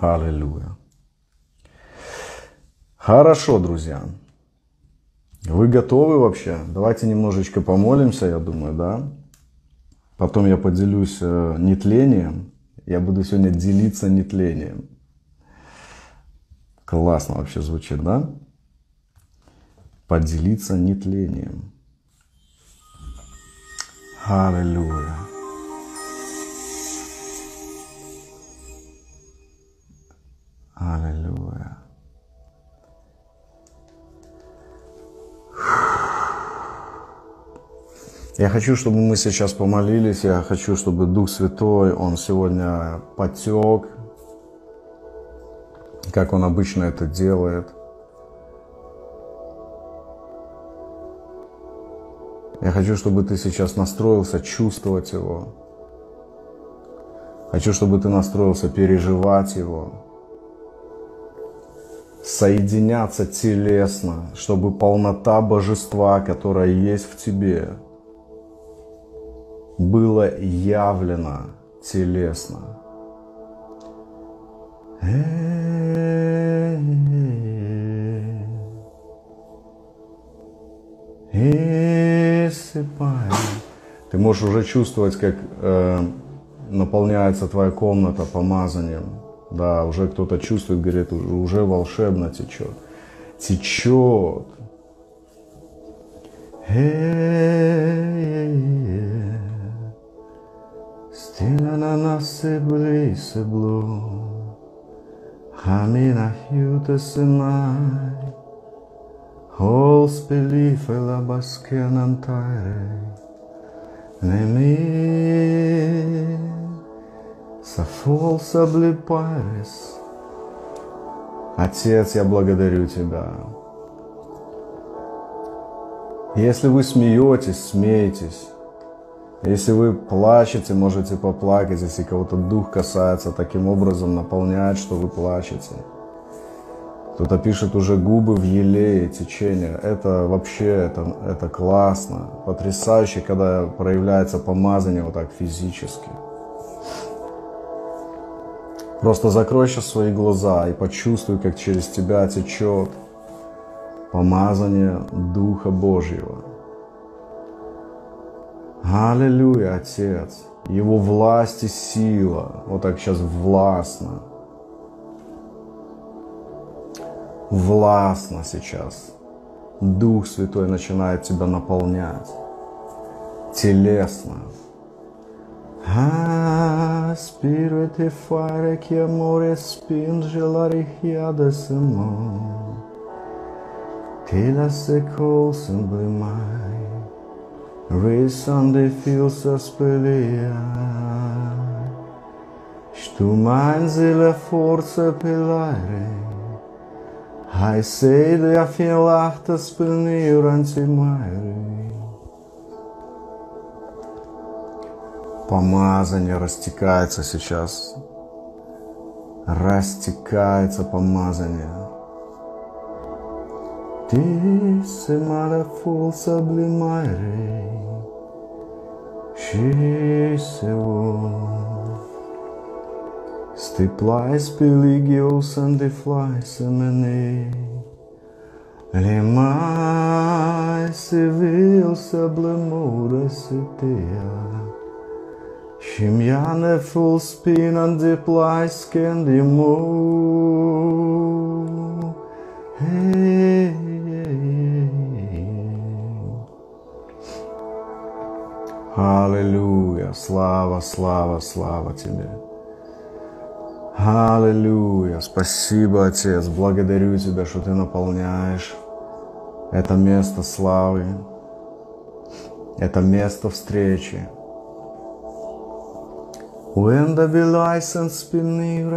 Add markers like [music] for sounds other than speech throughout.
Аллилуйя. Хорошо, друзья. Вы готовы вообще? Давайте немножечко помолимся, я думаю, да? Потом я поделюсь э, нетлением. Я буду сегодня делиться нетлением. Классно вообще звучит, да? Поделиться нетлением. Аллилуйя. Аллилуйя. Я хочу, чтобы мы сейчас помолились, я хочу, чтобы Дух Святой, Он сегодня потек, как Он обычно это делает. Я хочу, чтобы ты сейчас настроился чувствовать Его. Хочу, чтобы ты настроился переживать Его. Соединяться телесно, чтобы полнота божества, которая есть в тебе, было явлено телесно. Ты можешь уже чувствовать, как э, наполняется твоя комната помазанием. Да, уже кто-то чувствует, говорит, уже волшебно течет. Течет. Stilla nasse blise blå Har mina hjutes i mig Hålls belifela basken antare Nemi Сафолса блипарис Отец, я благодарю Тебя. Если вы смеетесь, смейтесь. Если вы плачете, можете поплакать, если кого-то дух касается, таким образом наполняет, что вы плачете. Кто-то пишет уже губы в елее, течение. Это вообще, это, это классно, потрясающе, когда проявляется помазание вот так физически. Просто закрой сейчас свои глаза и почувствуй, как через тебя течет помазание Духа Божьего. Аллилуйя, Отец. Его власть и сила. Вот так сейчас властно. Властно сейчас. Дух Святой начинает тебя наполнять. Телесно. Ah, Espírito e fora que amor espinge la riada samon, que la secou semble mai, resan de fil sa pelea. Și mai zile forță pe hai să-i de a fi lahtă spâniuranții mai Помазание растекается сейчас. Растекается помазание. Ti se mare ful sublimare și se o Stiplai spiligios and the fly semene Le mai se vil sublimore se mi-ane full spin and the ply scan the Hey Аллилуйя, слава, слава, слава Тебе. Аллилуйя, спасибо, Отец, благодарю Тебя, что Ты наполняешь это место славы, это место встречи. When the license spinning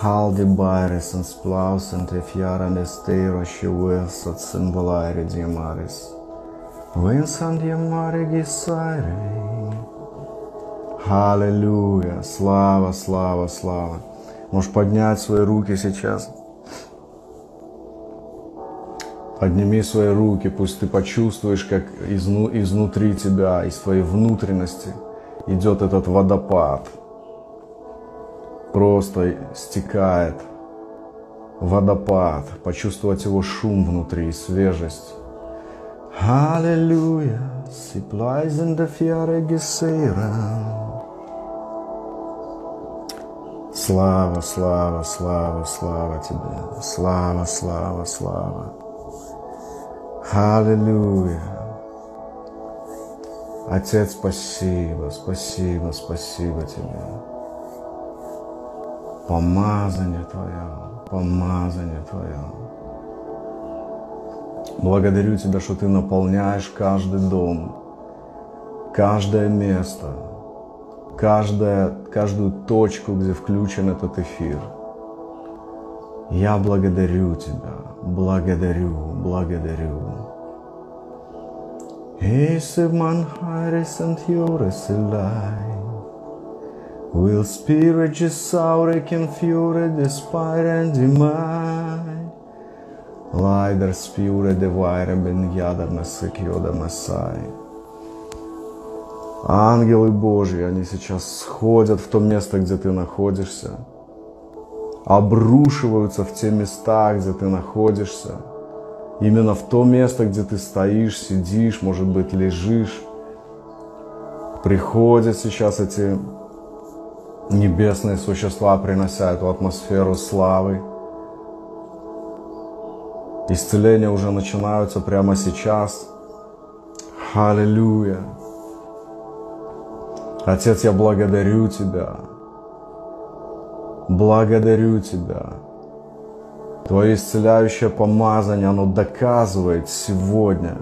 Haldi baires ant splaus ant fiaranės teiro šiuos atsimbalari diemaris. Винсан diemari гисари. Аллилуйя, слава, слава, слава. Можешь поднять свои руки сейчас. Подними свои руки, пусть ты почувствуешь, как изну, изнутри тебя, из твоей внутренности идет этот водопад. Просто стекает водопад. Почувствовать его шум внутри и свежесть. Аллилуйя, supplies in the fiare Слава, слава, слава, слава тебе. Слава, слава, слава. Аллилуйя. Отец, спасибо, спасибо, спасибо тебе. Помазание Твое, помазание Твое. Благодарю Тебя, что Ты наполняешь каждый дом, каждое место, каждое, каждую точку, где включен этот эфир. Я благодарю Тебя, благодарю, благодарю. Ese man hares and jures elai. Will spirit gesaure can fiore despire and demai. Leider spiure devaire ben ядер насекьода масай. Ангелы Божьи, они сейчас сходят в то место, где ты находишься, обрушиваются в те места, где ты находишься – именно в то место, где ты стоишь, сидишь, может быть, лежишь. Приходят сейчас эти небесные существа, принося эту атмосферу славы. Исцеления уже начинаются прямо сейчас. Аллилуйя. Отец, я благодарю Тебя. Благодарю Тебя. Твое исцеляющее помазание, оно доказывает сегодня,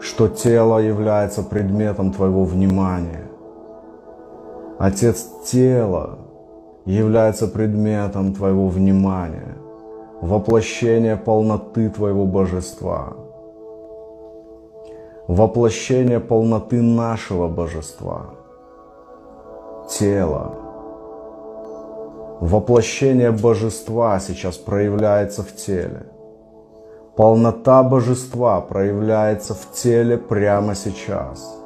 что тело является предметом Твоего внимания. Отец, тело является предметом Твоего внимания, воплощение полноты Твоего божества, воплощение полноты нашего божества, тело – Воплощение божества сейчас проявляется в теле. Полнота божества проявляется в теле прямо сейчас.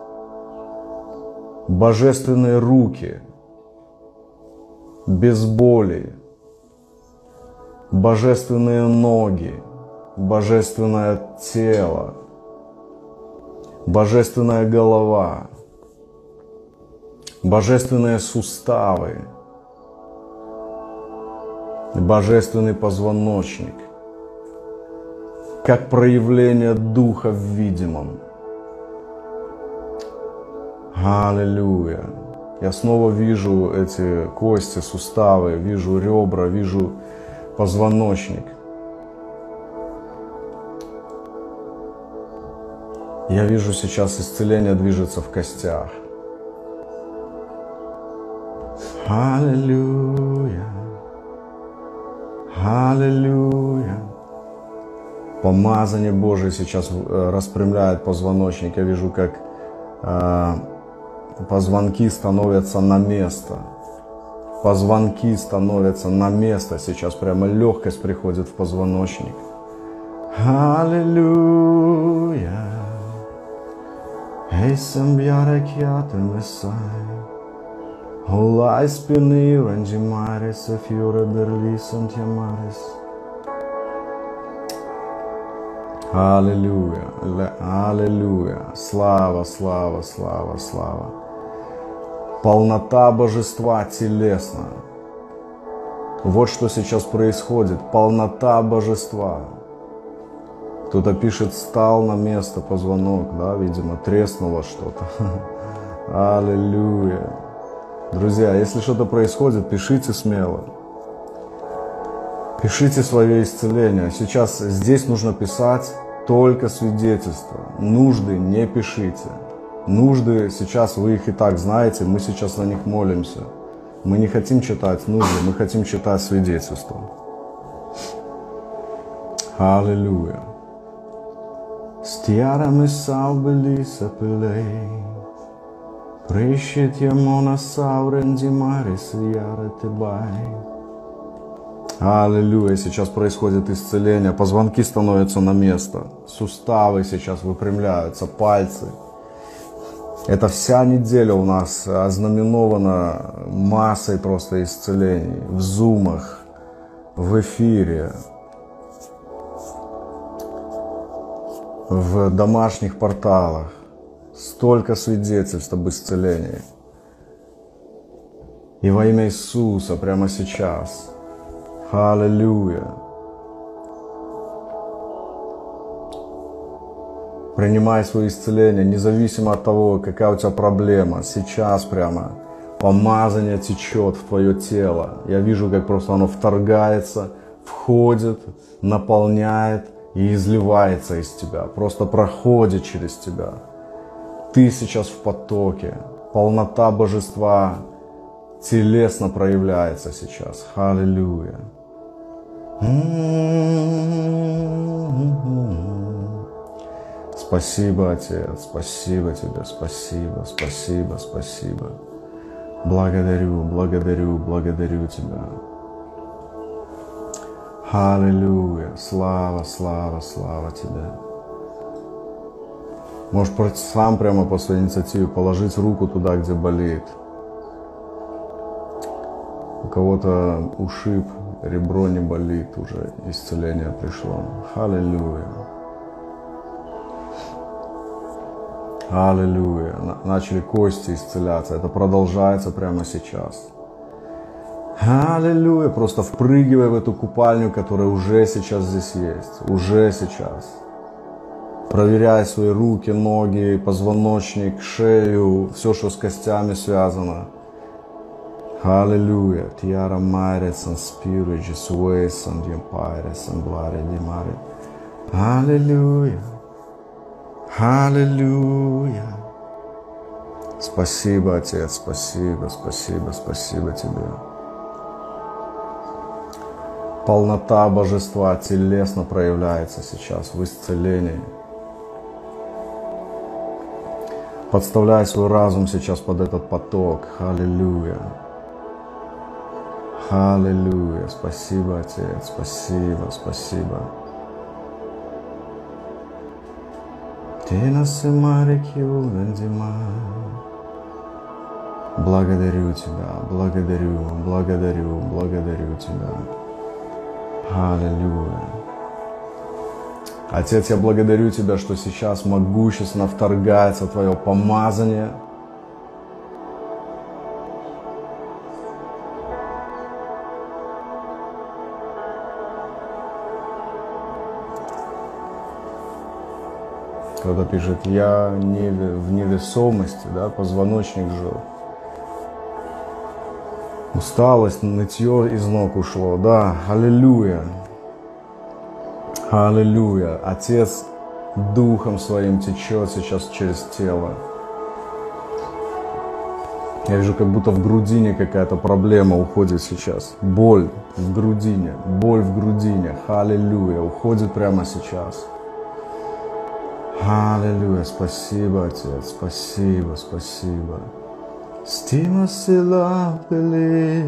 Божественные руки, без боли, божественные ноги, божественное тело, божественная голова, божественные суставы – божественный позвоночник, как проявление Духа в видимом. Аллилуйя. Я снова вижу эти кости, суставы, вижу ребра, вижу позвоночник. Я вижу сейчас исцеление движется в костях. Аллилуйя. Аллилуйя. Помазание Божие сейчас э, распрямляет позвоночник. Я вижу, как э, позвонки становятся на место. Позвонки становятся на место. Сейчас прямо легкость приходит в позвоночник. Аллилуйя. Эй, самбьяра кьята мессай. Spinir angimares a fiore berlis antiamares. Аллилуйя, аллилуйя, слава, слава, слава, слава. Полнота божества телесно. Вот что сейчас происходит, полнота божества. Кто-то пишет, стал на место позвонок, да, видимо, треснуло что-то. [laughs] Аллилуйя. Друзья, если что-то происходит, пишите смело. Пишите свое исцеление. Сейчас здесь нужно писать только свидетельства. Нужды не пишите. Нужды сейчас вы их и так знаете, мы сейчас на них молимся. Мы не хотим читать нужды, мы хотим читать свидетельства. Аллилуйя. Stiarame salve sapelei. Прищит Ямона Саурен Димарис Яратыбай. Аллилуйя, сейчас происходит исцеление, позвонки становятся на место, суставы сейчас выпрямляются, пальцы. Эта вся неделя у нас ознаменована массой просто исцелений в зумах, в эфире, в домашних порталах. Столько свидетельств об исцелении. И во имя Иисуса прямо сейчас. Аллилуйя. Принимай свое исцеление, независимо от того, какая у тебя проблема. Сейчас прямо помазание течет в твое тело. Я вижу, как просто оно вторгается, входит, наполняет и изливается из тебя. Просто проходит через тебя. Ты сейчас в потоке. Полнота божества телесно проявляется сейчас. Аллилуйя. Спасибо, Отец, спасибо Тебе, спасибо, спасибо, спасибо. Благодарю, благодарю, благодарю Тебя. Аллилуйя, слава, слава, слава Тебе. Можешь сам прямо по своей инициативе положить руку туда, где болит. У кого-то ушиб, ребро не болит, уже исцеление пришло. Аллилуйя. Аллилуйя. Начали кости исцеляться. Это продолжается прямо сейчас. Аллилуйя. Просто впрыгивай в эту купальню, которая уже сейчас здесь есть. Уже сейчас. Проверяй свои руки, ноги, позвоночник, шею, все, что с костями связано. Hallelujah. Tiara mares and spirit, just ways and empires. Hallelujah. Hallelujah. Спасибо, Отец, спасибо, спасибо, спасибо Тебе. Полнота Божества телесно проявляется сейчас в исцелении. Подставляй свой разум сейчас под этот поток. Аллилуйя. Аллилуйя. Спасибо, Отец. Спасибо, спасибо. Благодарю Тебя, благодарю, благодарю, благодарю Тебя. Аллилуйя. Отец, я благодарю Тебя, что сейчас могущественно вторгается Твое помазание – Кто-то пишет, я не в невесомости, да, позвоночник жил. Усталость, нытье из ног ушло. Да, аллилуйя. Аллилуйя. Отец духом своим течет сейчас через тело. Я вижу, как будто в грудине какая-то проблема уходит сейчас. Боль в грудине, боль в грудине. Аллилуйя. Уходит прямо сейчас. Аллилуйя, спасибо, Отец, спасибо, спасибо. Стимасила бели,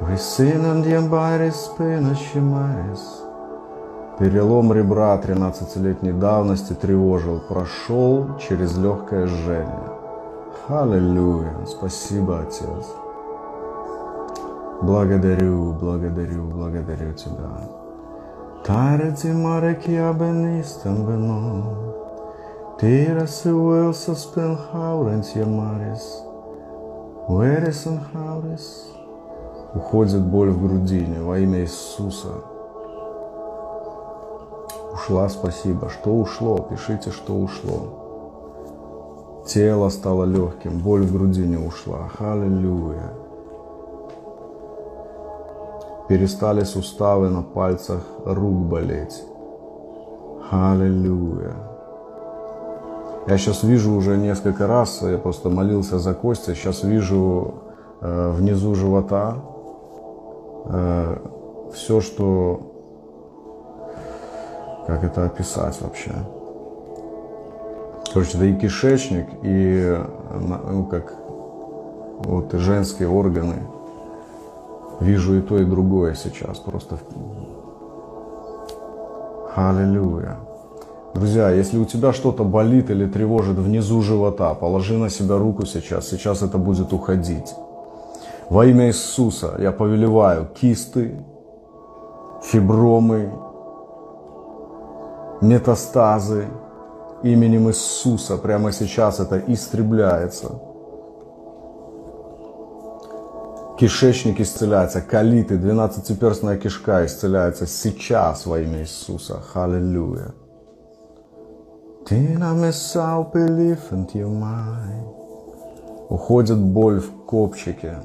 Висинан дьямбарис пенашимарис. Перелом ребра 13-летней давности тревожил, прошел через легкое жжение. Аллилуйя, спасибо, Отец. Благодарю, благодарю, благодарю Тебя. Chia benistem benon, Tira se uelsa spel haurенție mares, Уэрес хаурес. Уходит боль в грудине во имя Иисуса. Ушла, спасибо. Что ушло? Пишите, что ушло. Тело стало легким, боль в грудине ушла. Аллилуйя. Перестали суставы на пальцах рук болеть. Аллилуйя. Я сейчас вижу уже несколько раз, я просто молился за кости, сейчас вижу э, внизу живота э, все, что... Как это описать вообще? Короче, это и кишечник, и ну, как вот женские органы, Вижу и то, и другое сейчас. Просто Аллилуйя. Друзья, если у тебя что-то болит или тревожит внизу живота, положи на себя руку сейчас. Сейчас это будет уходить. Во имя Иисуса я повелеваю кисты, фибромы, метастазы. Именем Иисуса прямо сейчас это истребляется. Кишечник исцеляется, колиты, двенадцатиперстная кишка исцеляется сейчас во имя Иисуса. Аллилуйя. Уходит боль в копчике.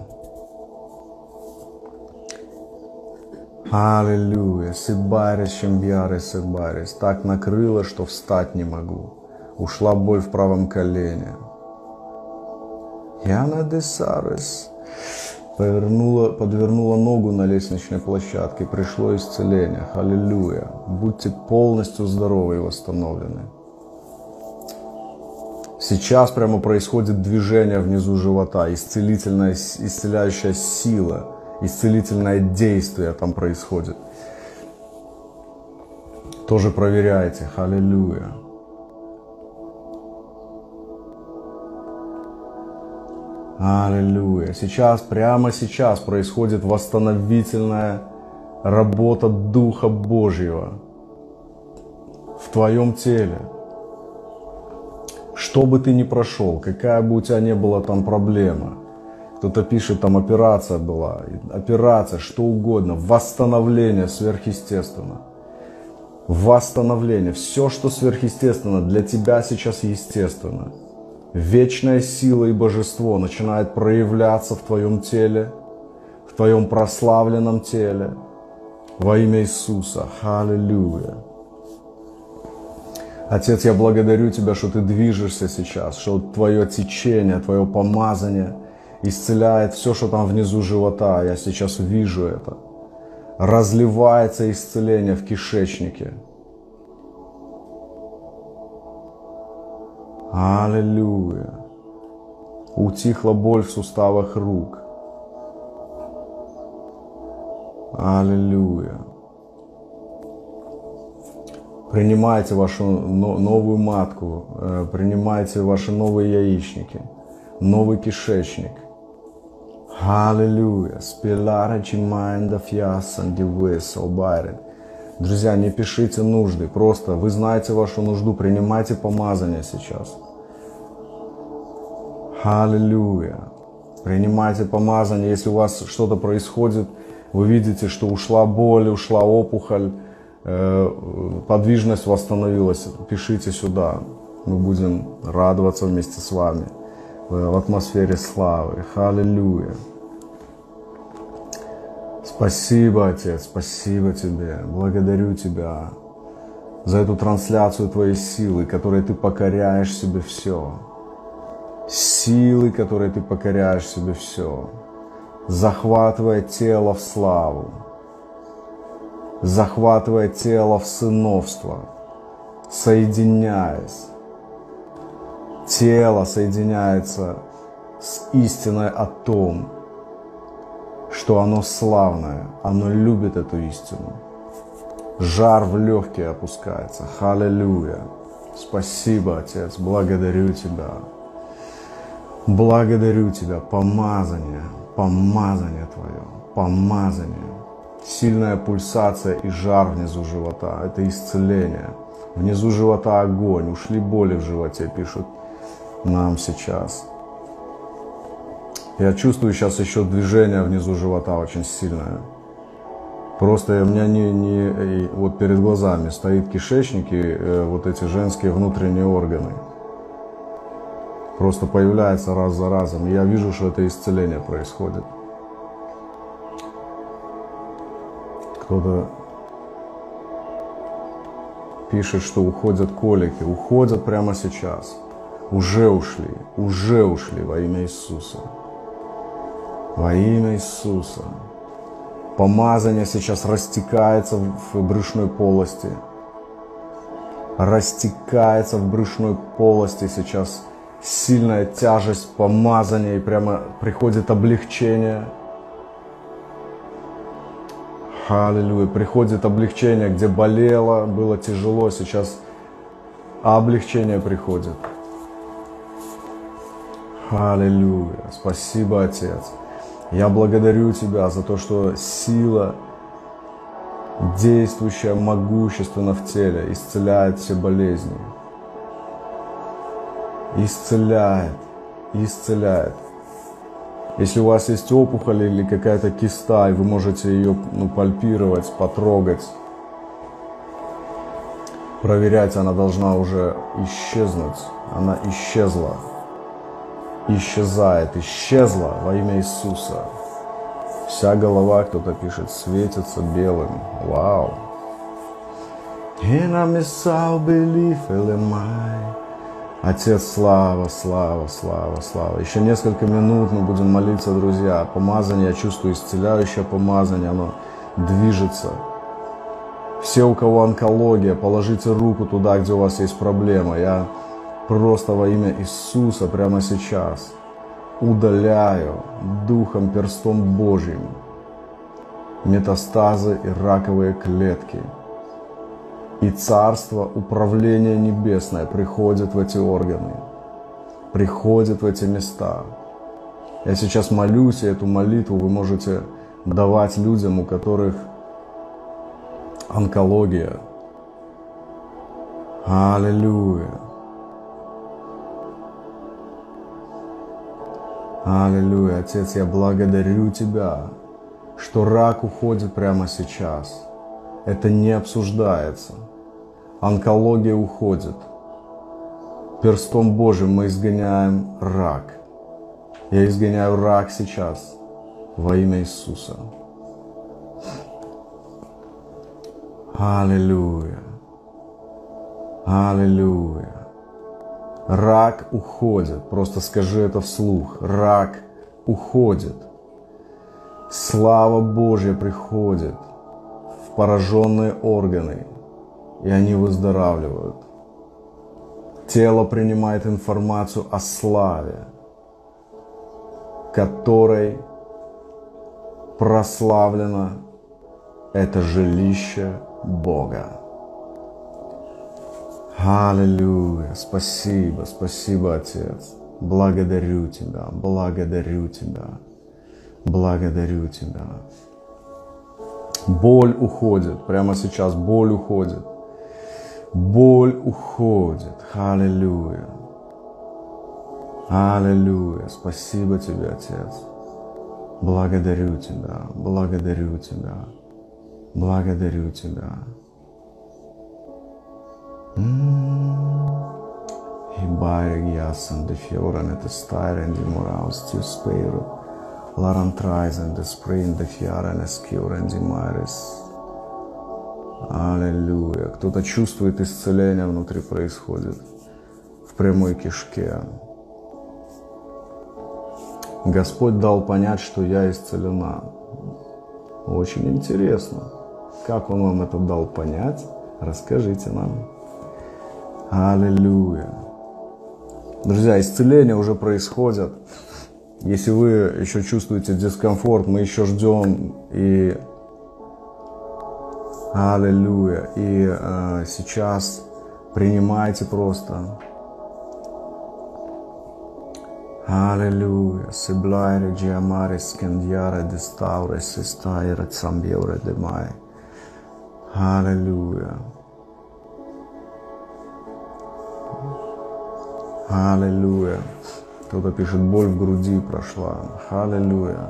Аллилуйя. Сидбарис, Шембиарис, Сидбарис. Так накрыло, что встать не могу. Ушла боль в правом колене. Яна Десарис. Повернула, подвернула ногу на лестничной площадке. Пришло исцеление. Аллилуйя. Будьте полностью здоровы и восстановлены. Сейчас прямо происходит движение внизу живота, исцелительная, исцеляющая сила – исцелительное действие там происходит. Тоже проверяйте. Аллилуйя. Аллилуйя. Сейчас, прямо сейчас происходит восстановительная работа Духа Божьего в твоем теле. Что бы ты ни прошел, какая бы у тебя ни была там проблема – кто-то пишет, там операция была, операция, что угодно, восстановление сверхъестественно. Восстановление. Все, что сверхъестественно, для тебя сейчас естественно. Вечная сила и божество начинает проявляться в твоем теле, в твоем прославленном теле. Во имя Иисуса. Аллилуйя. Отец, я благодарю Тебя, что Ты движешься сейчас, что Твое течение, Твое помазание – исцеляет все, что там внизу живота. Я сейчас вижу это. Разливается исцеление в кишечнике. Аллилуйя. Утихла боль в суставах рук. Аллилуйя. Принимайте вашу новую матку, э, принимайте ваши новые яичники, новый кишечник. Аллилуйя. Спилара чимайнда фьясан дивес обайрен. Друзья, не пишите нужды, просто вы знаете вашу нужду, принимайте помазание сейчас. Аллилуйя. Принимайте помазание, если у вас что-то происходит, вы видите, что ушла боль, ушла опухоль, э, подвижность восстановилась, пишите сюда. Мы будем радоваться вместе с вами в атмосфере славы. Аллилуйя. Спасибо, Отец, спасибо Тебе. Благодарю Тебя за эту трансляцию Твоей силы, которой Ты покоряешь себе все. Силы, которой Ты покоряешь себе все. Захватывая тело в славу. Захватывая тело в сыновство. Соединяясь тело соединяется с истиной о том, что оно славное, оно любит эту истину. Жар в легкие опускается. Халилюя. Спасибо, Отец, благодарю Тебя. Благодарю Тебя, помазание, помазание Твое, помазание. Сильная пульсация и жар внизу живота – это исцеление. Внизу живота огонь, ушли боли в животе, пишут нам сейчас. Я чувствую сейчас еще движение внизу живота очень сильное. Просто у меня не, не вот перед глазами стоит кишечник и э, вот эти женские внутренние органы. Просто появляется раз за разом. И я вижу, что это исцеление происходит. Кто-то пишет, что уходят колики. Уходят прямо сейчас уже ушли, уже ушли во имя Иисуса. Во имя Иисуса. Помазание сейчас растекается в брюшной полости. Растекается в брюшной полости сейчас сильная тяжесть помазания и прямо приходит облегчение. Аллилуйя. Приходит облегчение, где болело, было тяжело, сейчас облегчение приходит. Аллилуйя. Спасибо, Отец. Я благодарю Тебя за то, что сила, действующая могущественно в теле, исцеляет все болезни. Исцеляет, исцеляет. Если у вас есть опухоль или какая-то киста, и вы можете ее ну, пальпировать, потрогать, проверять, она должна уже исчезнуть. Она исчезла исчезает, исчезла во имя Иисуса. Вся голова, кто-то пишет, светится белым. Вау. Отец, слава, слава, слава, слава. Еще несколько минут мы будем молиться, друзья. Помазание, я чувствую исцеляющее помазание, оно движется. Все, у кого онкология, положите руку туда, где у вас есть проблема. Я просто во имя Иисуса прямо сейчас удаляю Духом Перстом Божьим метастазы и раковые клетки. И Царство Управления Небесное приходит в эти органы, приходит в эти места. Я сейчас молюсь, и эту молитву вы можете давать людям, у которых онкология. Аллилуйя. Аллилуйя, Отец, я благодарю Тебя, что рак уходит прямо сейчас. Это не обсуждается. Онкология уходит. Перстом Божьим мы изгоняем рак. Я изгоняю рак сейчас во имя Иисуса. Аллилуйя. Аллилуйя. Рак уходит. Просто скажи это вслух. Рак уходит. Слава Божья приходит в пораженные органы, и они выздоравливают. Тело принимает информацию о славе, которой прославлено это жилище Бога. Аллилуйя. Спасибо, спасибо, Отец. Благодарю Тебя, благодарю Тебя, благодарю Тебя. Боль уходит, прямо сейчас боль уходит. Боль уходит. Аллилуйя. Аллилуйя. Спасибо Тебе, Отец. Благодарю Тебя, благодарю Тебя, благодарю Тебя. Hibarigiasan de fioran et stairen di moraus tiu spero, larantraisen de sprin de фиарен эскюрен di maris. Аллилуйя. Кто-то чувствует исцеление внутри происходит. В прямой кишке. Господь дал понять, что я исцелена. Очень интересно. Как Он вам это дал понять? Расскажите нам. Аллилуйя. Друзья, исцеления уже происходят. Если вы еще чувствуете дискомфорт, мы еще ждем и Аллилуйя. И э, сейчас принимайте просто. Аллилуйя. Сиблайре джиамаре скендьяре дестауре систайре цамбьоре демай. Аллилуйя. Аллилуйя. Кто-то пишет, боль в груди прошла. Аллилуйя.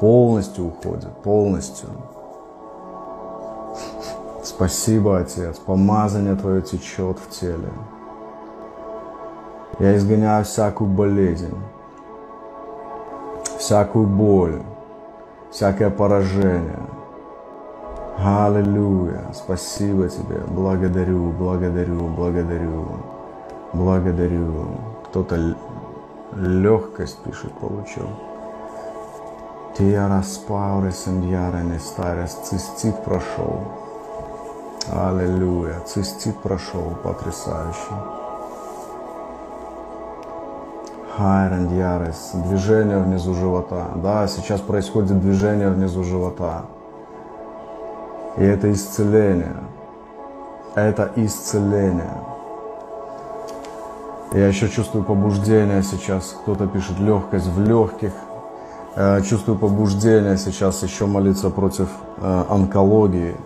Полностью уходит, полностью. Спасибо, Отец. Помазание Твое течет в теле. Я изгоняю всякую болезнь, всякую боль, всякое поражение. Аллилуйя. Спасибо Тебе. Благодарю, благодарю, благодарю. Благодарю. Кто-то легкость пишет, получил. Тиара спауре сендьяре старец. Цистит прошел. Аллилуйя. Цистит прошел. Потрясающе. Хайрендьярес. Движение внизу живота. Да, сейчас происходит движение внизу живота. И это исцеление. Это исцеление. Я еще чувствую побуждение сейчас. Кто-то пишет легкость в легких. Э, чувствую побуждение сейчас еще молиться против э, онкологии.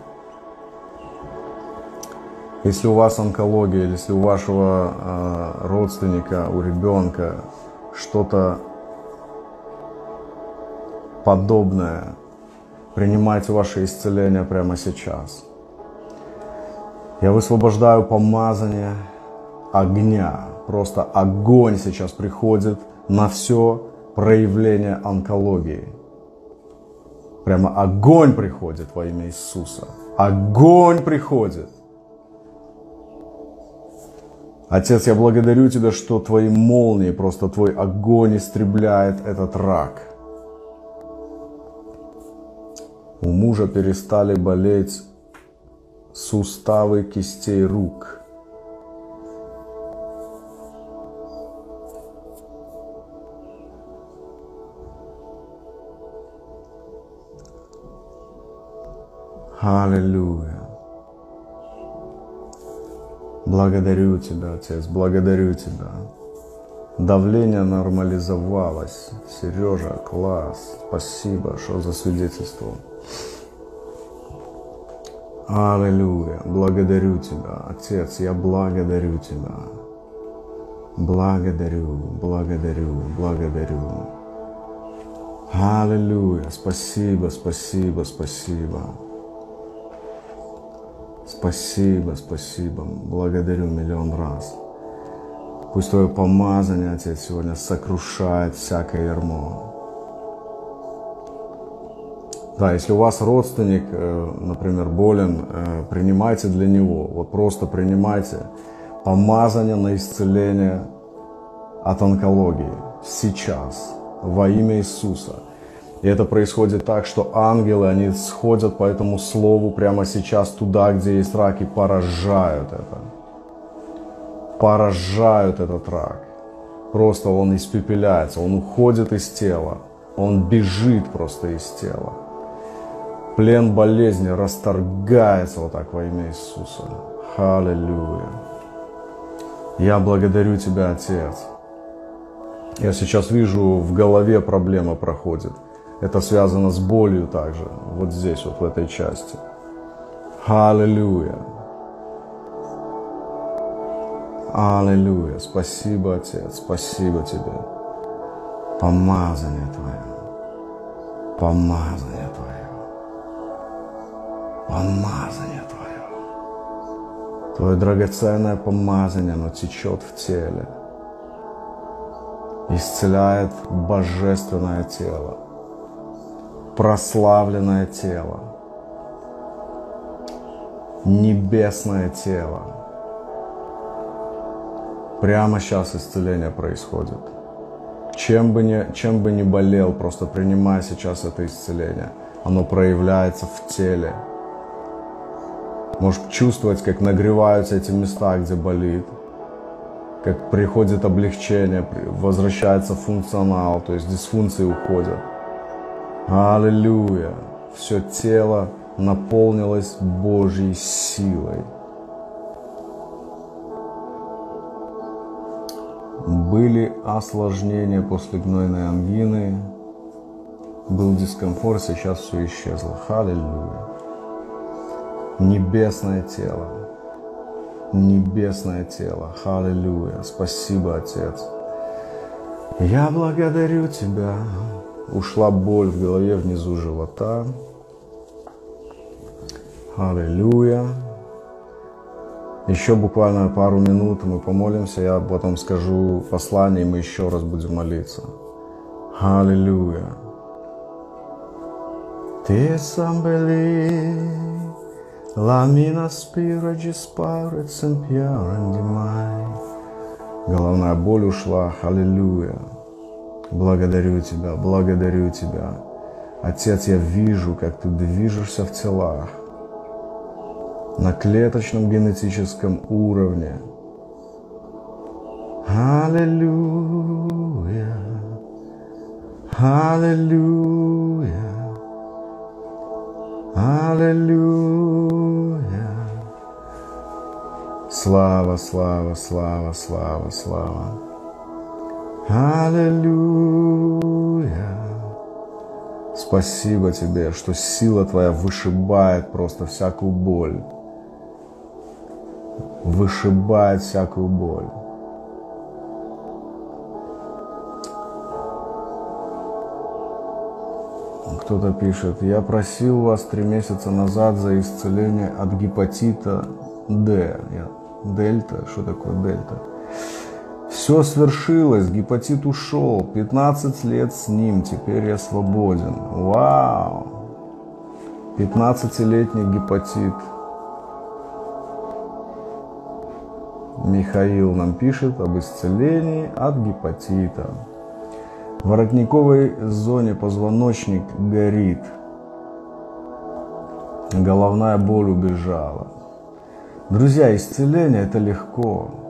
Если у вас онкология, если у вашего э, родственника, у ребенка что-то подобное, принимайте ваше исцеление прямо сейчас. Я высвобождаю помазание огня. Просто огонь сейчас приходит на все проявление онкологии. Прямо огонь приходит во имя Иисуса. Огонь приходит. Отец, я благодарю Тебя, что Твои молнии, просто Твой огонь истребляет этот рак. У мужа перестали болеть суставы кистей рук. Аллилуйя. Благодарю Тебя, Отец, благодарю Тебя. Давление нормализовалось. Сережа, класс. Спасибо, что за свидетельство. Аллилуйя. Благодарю Тебя, Отец, я благодарю Тебя. Благодарю, благодарю, благодарю. Аллилуйя. Спасибо, спасибо, спасибо. Спасибо, спасибо. Благодарю миллион раз. Пусть Твое помазание, Отец, сегодня сокрушает всякое ярмо. Да, если у вас родственник, э, например, болен, э, принимайте для него, вот просто принимайте помазание на исцеление от онкологии сейчас во имя Иисуса. И это происходит так, что ангелы, они сходят по этому слову прямо сейчас туда, где есть рак, и поражают это. Поражают этот рак. Просто он испепеляется, он уходит из тела, он бежит просто из тела. Плен болезни расторгается вот так во имя Иисуса. Аллилуйя. Я благодарю Тебя, Отец. Я сейчас вижу, в голове проблема проходит. Это связано с болью также, вот здесь, вот в этой части. Аллилуйя. Аллилуйя. Спасибо, Отец. Спасибо Тебе. Помазание Твое. Помазание Твое. Помазание Твое. Твое драгоценное помазание, оно течет в теле. Исцеляет божественное тело прославленное тело, небесное тело. Прямо сейчас исцеление происходит. Чем бы, ни, чем бы ни болел, просто принимай сейчас это исцеление. Оно проявляется в теле. Можешь чувствовать, как нагреваются эти места, где болит. Как приходит облегчение, возвращается функционал, то есть дисфункции уходят. Аллилуйя! Все тело наполнилось Божьей силой. Были осложнения после гнойной ангины, был дискомфорт, сейчас все исчезло. Аллилуйя! Небесное тело, небесное тело. Аллилуйя! Спасибо, Отец. Я благодарю Тебя. Ушла боль в голове внизу живота. Аллилуйя. Еще буквально пару минут мы помолимся, я потом скажу послание, и мы еще раз будем молиться. Аллилуйя. Sambeli, la mina spira dispara, цемпиарен димай. Головная боль ушла, аллилуйя. Благодарю Тебя, благодарю Тебя. Отец, я вижу, как Ты движешься в телах на клеточном генетическом уровне. Аллилуйя, Аллилуйя, Аллилуйя. Слава, слава, слава, слава, слава. Аллилуйя. Спасибо тебе, что сила твоя вышибает просто всякую боль. Вышибает всякую боль. Кто-то пишет, я просил вас три месяца назад за исцеление от гепатита Д. Дельта, что такое дельта? Все свершилось, гепатит ушел, 15 лет с ним, теперь я свободен. Вау! 15-летний гепатит. Михаил нам пишет об исцелении от гепатита. В воротниковой зоне позвоночник горит. Головная боль убежала. Друзья, исцеление это легко.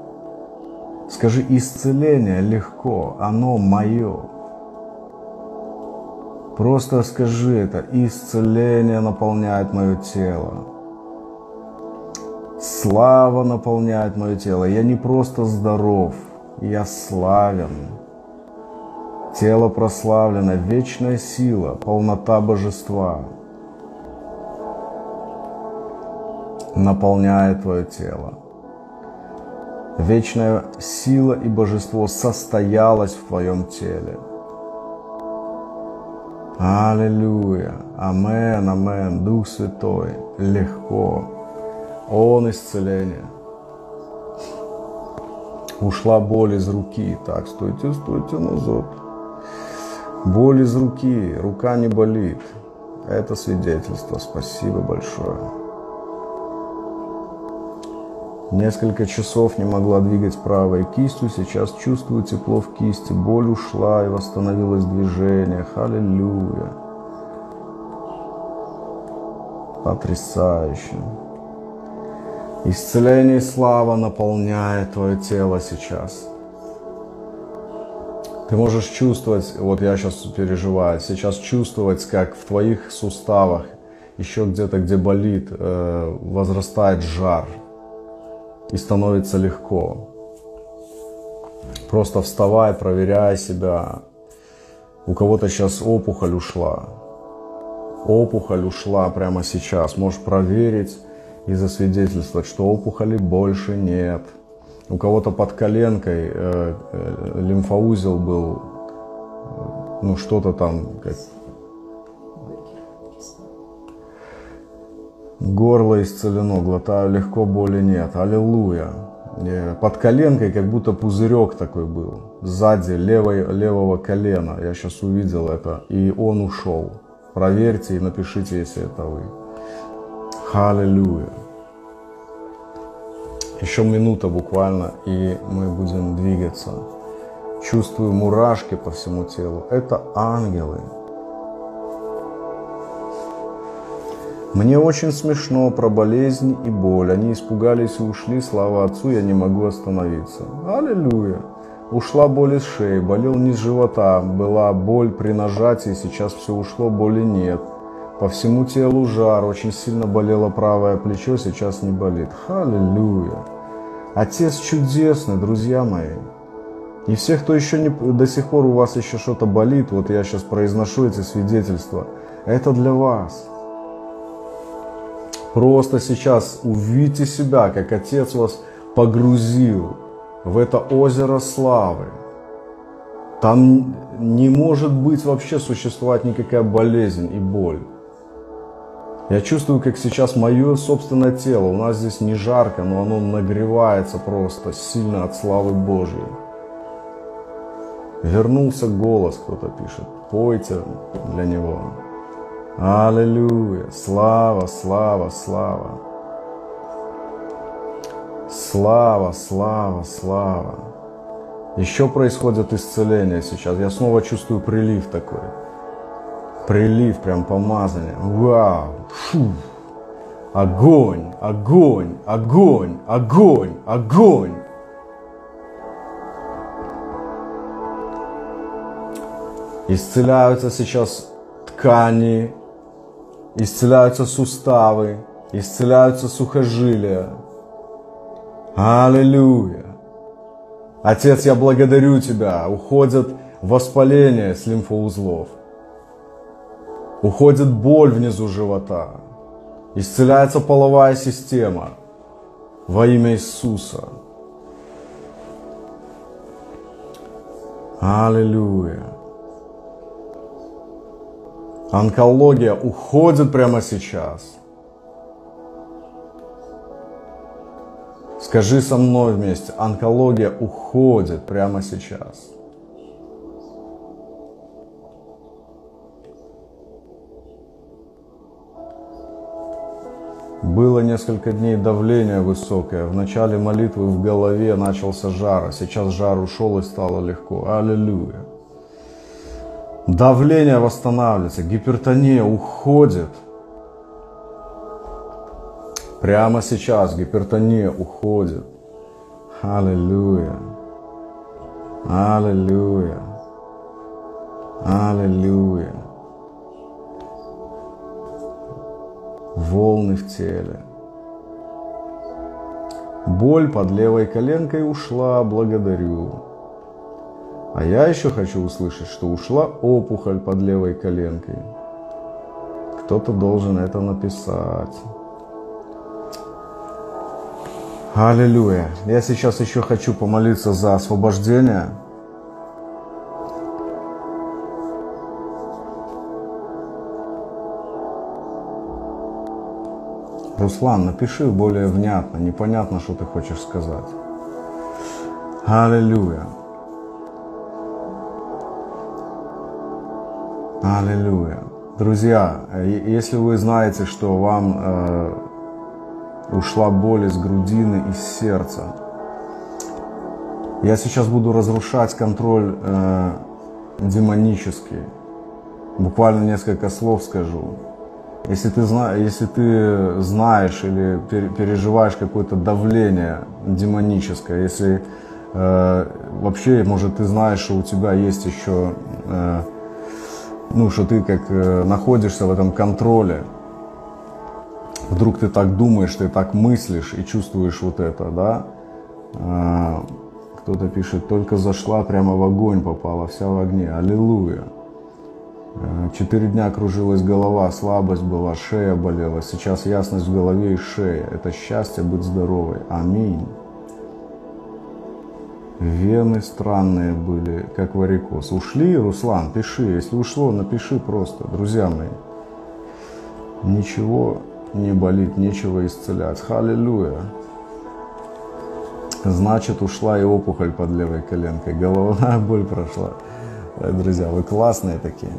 Скажи, исцеление легко, оно мое. Просто скажи это, исцеление наполняет мое тело. Слава наполняет мое тело. Я не просто здоров, я славен. Тело прославлено, вечная сила, полнота божества наполняет твое тело. Вечная сила и божество состоялось в твоем теле. Аллилуйя. Амен, амен. Дух Святой. Легко. Он исцеление. Ушла боль из руки. Так, стойте, стойте назад. Боль из руки, рука не болит. Это свидетельство. Спасибо большое. Несколько часов не могла двигать правой кистью, сейчас чувствую тепло в кисти, боль ушла и восстановилось движение. Аллилуйя. Потрясающе. Исцеление и слава наполняет твое тело сейчас. Ты можешь чувствовать, вот я сейчас переживаю, сейчас чувствовать, как в твоих суставах, еще где-то, где болит, э, возрастает жар и становится легко. Просто вставай, проверяй себя. У кого-то сейчас опухоль ушла. Опухоль ушла прямо сейчас. Можешь проверить и засвидетельствовать, что опухоли больше нет у кого-то под коленкой э, э, лимфоузел был, ну что-то там, как... горло исцелено, глотаю легко, боли нет, аллилуйя. Э, под коленкой как будто пузырек такой был, сзади левой, левого колена, я сейчас увидел это, и он ушел. Проверьте и напишите, если это вы. Аллилуйя. Еще минута буквально, и мы будем двигаться. Чувствую мурашки по всему телу. Это ангелы. Мне очень смешно про болезнь и боль. Они испугались и ушли. Слава Отцу, я не могу остановиться. Аллилуйя. Ушла боль из шеи, болел низ живота, была боль при нажатии, сейчас все ушло, боли нет. По всему телу жар, очень сильно болело правое плечо, сейчас не болит. Аллилуйя. Отец чудесный, друзья мои. И все, кто еще не, до сих пор у вас еще что-то болит, вот я сейчас произношу эти свидетельства, это для вас. Просто сейчас увидите себя, как Отец вас погрузил в это озеро славы. Там не может быть вообще существовать никакая болезнь и боль. Я чувствую, как сейчас мое собственное тело, у нас здесь не жарко, но оно нагревается просто сильно от славы Божьей. Вернулся голос, кто-то пишет. Пойте для него. Аллилуйя. Слава, слава, слава. Слава, слава, слава. Еще происходит исцеление сейчас. Я снова чувствую прилив такой прилив, прям помазание. Вау! Фу! Огонь, огонь, огонь, огонь, огонь. Исцеляются сейчас ткани, исцеляются суставы, исцеляются сухожилия. Аллилуйя. Отец, я благодарю Тебя. Уходит воспаление с лимфоузлов. Уходит боль внизу живота. Исцеляется половая система во имя Иисуса. Аллилуйя. Онкология уходит прямо сейчас. Скажи со мной вместе, онкология уходит прямо сейчас. Было несколько дней давление высокое. В начале молитвы в голове начался жар, а сейчас жар ушел и стало легко. Аллилуйя. Давление восстанавливается, гипертония уходит. Прямо сейчас гипертония уходит. Аллилуйя. Аллилуйя. Аллилуйя. волны в теле. Боль под левой коленкой ушла, благодарю. А я еще хочу услышать, что ушла опухоль под левой коленкой. Кто-то должен это написать. Аллилуйя. Я сейчас еще хочу помолиться за освобождение Руслан, напиши более внятно, непонятно, что ты хочешь сказать. Аллилуйя. Аллилуйя. Друзья, если вы знаете, что вам э, ушла боль из грудины, из сердца, я сейчас буду разрушать контроль э, демонический. Буквально несколько слов скажу. Если ты, если ты знаешь или переживаешь какое-то давление демоническое, если э, вообще, может, ты знаешь, что у тебя есть еще, э, ну, что ты как э, находишься в этом контроле, вдруг ты так думаешь, ты так мыслишь и чувствуешь вот это, да, э, кто-то пишет, только зашла, прямо в огонь попала, вся в огне, аллилуйя. Э, четыре дня кружилась голова, слабость была, шея болела. Сейчас ясность в голове и шее. Это счастье быть здоровой. Аминь. Вены странные были, как варикоз. Ушли, Руслан, пиши. Если ушло, напиши просто, друзья мои. Ничего не болит, нечего исцелять. Халилюя. Значит, ушла и опухоль под левой коленкой. Головная [laughs] боль прошла. Друзья, вы классные такие.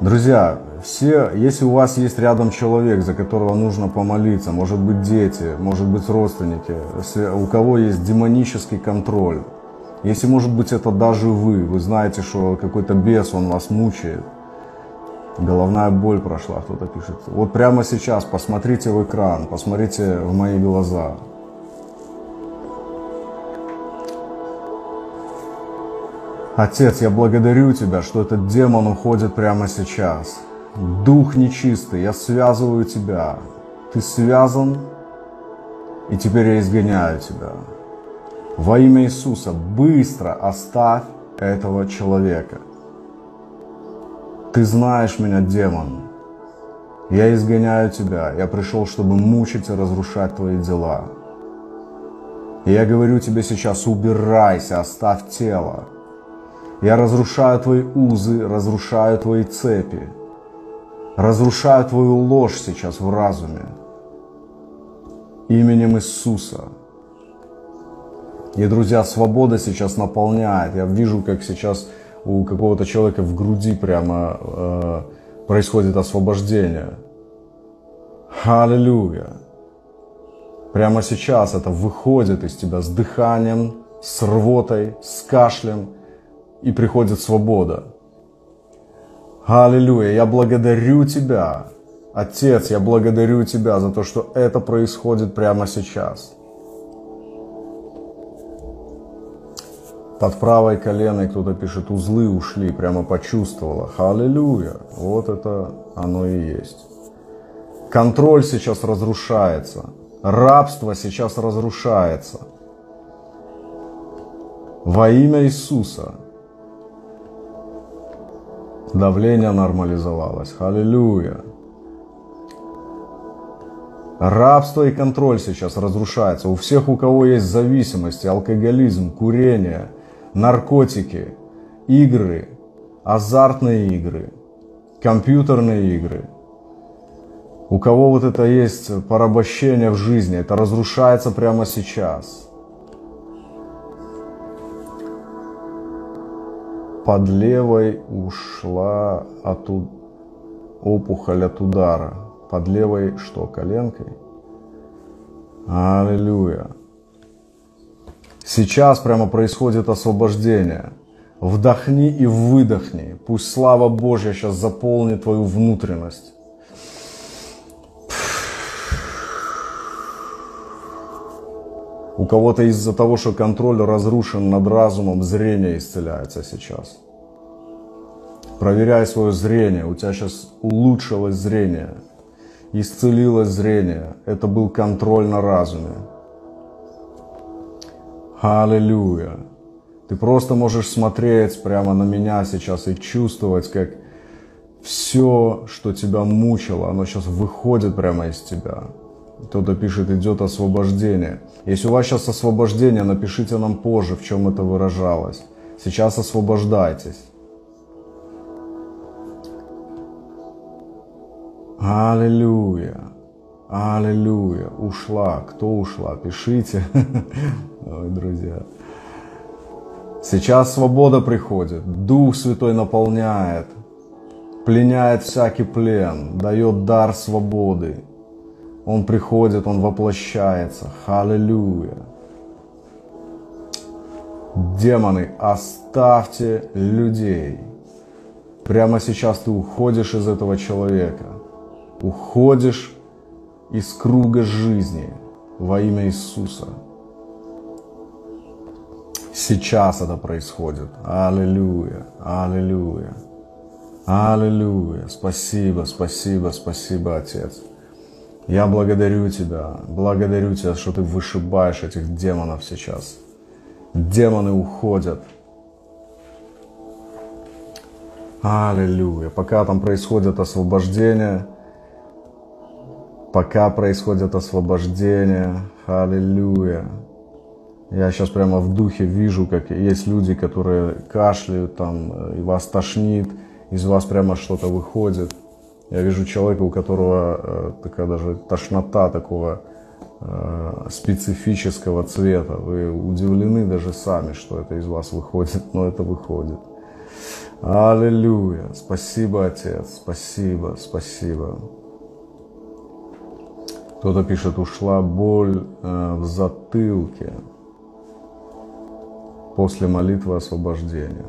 Друзья, все, если у вас есть рядом человек, за которого нужно помолиться, может быть дети, может быть родственники, у кого есть демонический контроль, если может быть это даже вы, вы знаете, что какой-то бес, он вас мучает, головная боль прошла, кто-то пишет. Вот прямо сейчас посмотрите в экран, посмотрите в мои глаза, Отец, я благодарю Тебя, что этот демон уходит прямо сейчас. Дух нечистый, я связываю Тебя. Ты связан, и теперь я изгоняю Тебя. Во имя Иисуса быстро оставь этого человека. Ты знаешь меня, демон. Я изгоняю тебя. Я пришел, чтобы мучить и разрушать твои дела. И я говорю тебе сейчас, убирайся, оставь тело. Я разрушаю твои узы, разрушаю твои цепи, разрушаю твою ложь сейчас в разуме. Именем Иисуса. И, друзья, свобода сейчас наполняет. Я вижу, как сейчас у какого-то человека в груди прямо э, происходит освобождение. Аллилуйя. Прямо сейчас это выходит из тебя с дыханием, с рвотой, с кашлем – и приходит свобода. Аллилуйя, я благодарю Тебя, Отец, я благодарю Тебя за то, что это происходит прямо сейчас. Под правой коленой кто-то пишет, узлы ушли, прямо почувствовала. Аллилуйя, вот это оно и есть. Контроль сейчас разрушается. Рабство сейчас разрушается. Во имя Иисуса. Давление нормализовалось. Аллилуйя. Рабство и контроль сейчас разрушается. У всех, у кого есть зависимости, алкоголизм, курение, наркотики, игры, азартные игры, компьютерные игры. У кого вот это есть порабощение в жизни, это разрушается прямо сейчас. Под левой ушла от опухоль от удара. Под левой что, коленкой? Аллилуйя. Сейчас прямо происходит освобождение. Вдохни и выдохни. Пусть слава Божья сейчас заполнит твою внутренность. У кого-то из-за того, что контроль разрушен над разумом, зрение исцеляется сейчас. Проверяй свое зрение. У тебя сейчас улучшилось зрение исцелилось зрение. Это был контроль на разуме. Аллилуйя. Ты просто можешь смотреть прямо на меня сейчас и чувствовать, как все, что тебя мучило, оно сейчас выходит прямо из тебя. Кто-то пишет, идет освобождение. Если у вас сейчас освобождение, напишите нам позже, в чем это выражалось. Сейчас освобождайтесь. Аллилуйя. Аллилуйя. Ушла. Кто ушла? Пишите. [laughs] Ой, друзья. Сейчас свобода приходит. Дух Святой наполняет. Пленяет всякий плен. Дает дар свободы. Он приходит, Он воплощается. Аллилуйя. Демоны, оставьте людей. Прямо сейчас ты уходишь из этого человека уходишь из круга жизни во имя Иисуса. Сейчас это происходит. Аллилуйя, аллилуйя, аллилуйя. Спасибо, спасибо, спасибо, Отец. Я благодарю Тебя, благодарю Тебя, что Ты вышибаешь этих демонов сейчас. Демоны уходят. Аллилуйя. Пока там происходит освобождение – пока происходит освобождение. Аллилуйя. Я сейчас прямо в духе вижу, как есть люди, которые кашляют там, э, и вас тошнит, из вас прямо что-то выходит. Я вижу человека, у которого э, такая даже тошнота такого э, специфического цвета. Вы удивлены даже сами, что это из вас выходит, но это выходит. Аллилуйя. Спасибо, Отец. Спасибо, спасибо. Кто-то пишет, ушла боль э, в затылке после молитвы освобождения.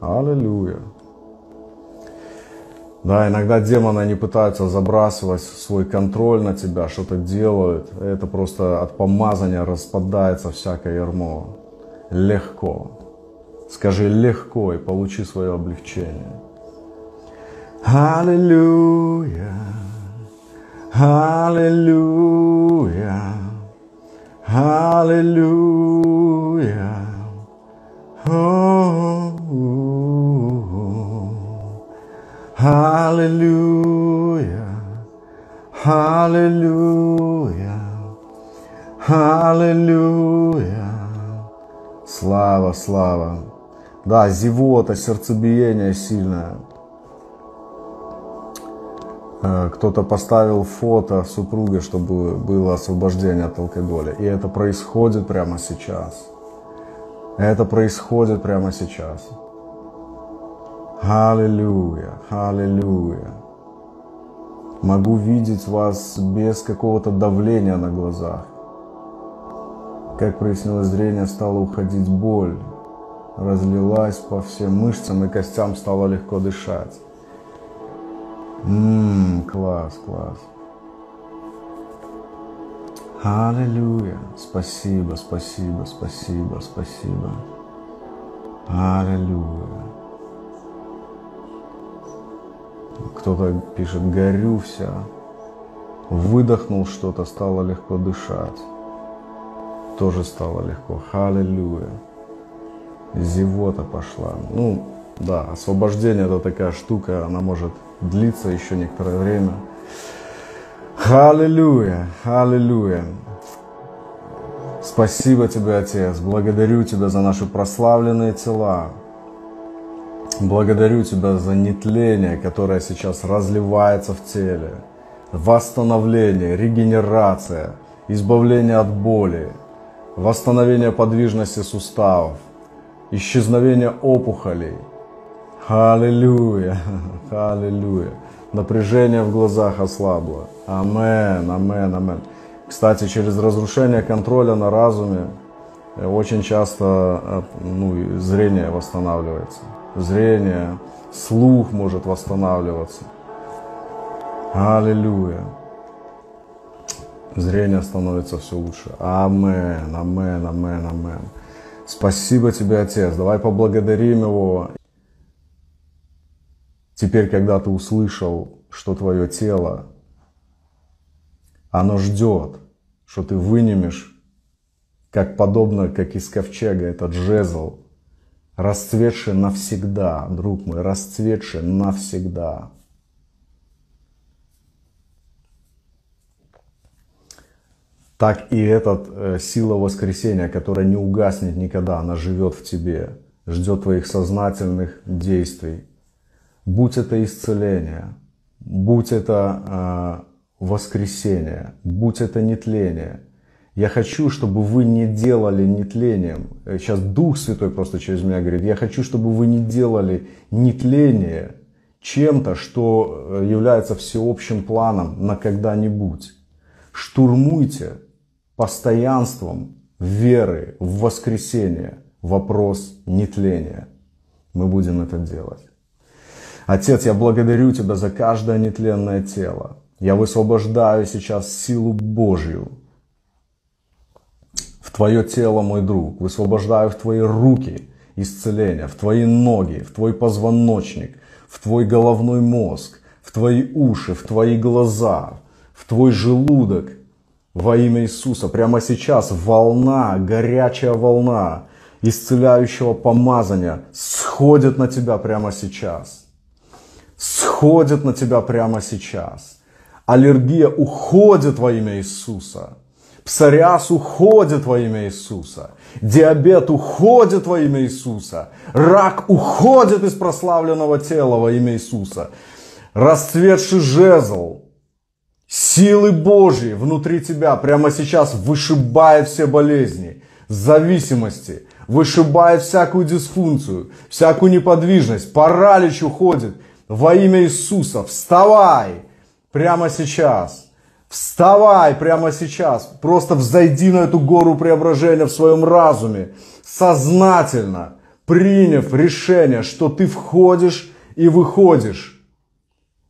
Аллилуйя. Да, иногда демоны, они пытаются забрасывать свой контроль на тебя, что-то делают. Это просто от помазания распадается всякое ярмо. Легко. Скажи легко и получи свое облегчение. Аллилуйя. Hallelujah. Hallelujah. Oh. Hallelujah. Hallelujah. Hallelujah. Слава, слава. Да, зевота, сердцебиение сильное. Э, кто-то поставил фото супруги, чтобы было освобождение от алкоголя. И это происходит прямо сейчас. Это происходит прямо сейчас. Аллилуйя, аллилуйя. Могу видеть вас без какого-то давления на глазах. Как прояснилось зрение, стала уходить боль. Разлилась по всем мышцам и костям, стало легко дышать. Ммм, класс, класс. Аллилуйя. Спасибо, спасибо, спасибо, спасибо. Аллилуйя. Кто-то пишет, горю вся. Выдохнул что-то, стало легко дышать. Тоже стало легко. Халилюя. Зевота пошла. Ну, да, освобождение это такая штука, она может длиться еще некоторое время. Аллилуйя, аллилуйя. Спасибо тебе, Отец. Благодарю тебя за наши прославленные тела. Благодарю тебя за нетление, которое сейчас разливается в теле. Восстановление, регенерация, избавление от боли, восстановление подвижности суставов, исчезновение опухолей. Аллилуйя, [laughs] аллилуйя. Напряжение в глазах ослабло. Амен, амен, амен. Кстати, через разрушение контроля на разуме э, очень часто э, ну, зрение восстанавливается. Зрение, слух может восстанавливаться. Аллилуйя. Зрение становится все лучше. Амен, амен, амен, амен. Спасибо тебе, Отец. Давай поблагодарим Его. Теперь, когда ты услышал, что твое тело, оно ждет, что ты вынемешь, как подобно, как из ковчега, этот жезл, расцветший навсегда, друг мой, расцветший навсегда. Так и эта э, сила воскресения, которая не угаснет никогда, она живет в тебе, ждет твоих сознательных действий будь это исцеление, будь это э, воскресение, будь это нетление. Я хочу, чтобы вы не делали нетлением. Сейчас Дух Святой просто через меня говорит. Я хочу, чтобы вы не делали нетление чем-то, что э, является всеобщим планом на когда-нибудь. Штурмуйте постоянством веры в воскресение вопрос нетления. Мы будем это делать. Отец, я благодарю Тебя за каждое нетленное тело. Я высвобождаю сейчас силу Божью Твое тело, мой друг. Высвобождаю в Твои руки исцеление, в Твои ноги, в Твой позвоночник, в Твой головной мозг, в Твои уши, в Твои глаза, в Твой желудок. Во имя Иисуса. Прямо сейчас волна, горячая волна исцеляющего помазания сходит на тебя прямо сейчас сходит на тебя прямо сейчас. Аллергия уходит во имя Иисуса. Псориаз уходит во имя Иисуса. Диабет уходит во имя Иисуса. Рак уходит из прославленного тела во имя Иисуса. Расцветший жезл силы Божьей внутри тебя прямо сейчас вышибает все болезни, зависимости, вышибает всякую дисфункцию, всякую неподвижность, паралич уходит, во имя Иисуса, вставай прямо сейчас. Вставай прямо сейчас. Просто взойди на эту гору преображения в своем разуме. Сознательно приняв решение, что ты входишь и выходишь.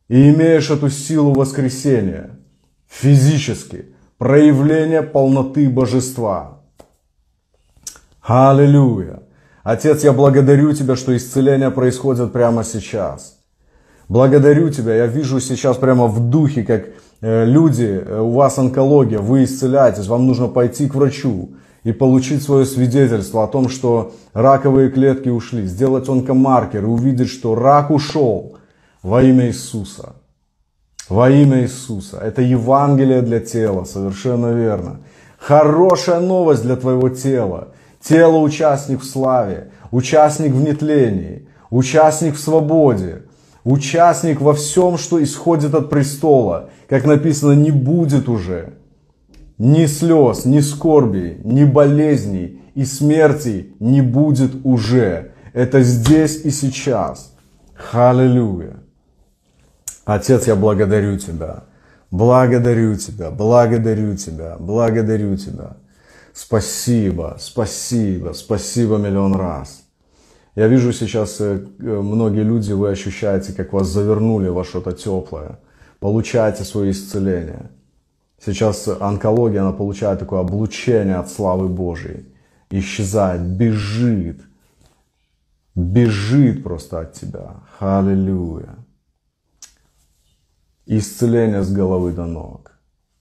И имеешь эту силу воскресения. Физически. Проявление полноты божества. Аллилуйя. Отец, я благодарю Тебя, что исцеление происходит прямо сейчас. Благодарю Тебя, я вижу сейчас прямо в духе, как люди, э, у вас онкология, вы исцеляетесь, вам нужно пойти к врачу и получить свое свидетельство о том, что раковые клетки ушли, сделать онкомаркер и увидеть, что рак ушел во имя Иисуса. Во имя Иисуса. Это Евангелие для тела, совершенно верно. Хорошая новость для твоего тела. Тело участник в славе, участник в нетлении, участник в свободе, участник во всем, что исходит от престола. Как написано, не будет уже ни слез, ни скорби, ни болезней и смерти не будет уже. Это здесь и сейчас. Халилюя. Отец, я благодарю Тебя. Благодарю Тебя, благодарю Тебя, благодарю Тебя. Спасибо, спасибо, спасибо миллион раз. Я вижу сейчас, э, многие люди, вы ощущаете, как вас завернули во что-то теплое. Получаете свое исцеление. Сейчас онкология, она получает такое облучение от славы Божьей. Исчезает, бежит. Бежит просто от тебя. Аллилуйя. Исцеление с головы до ног.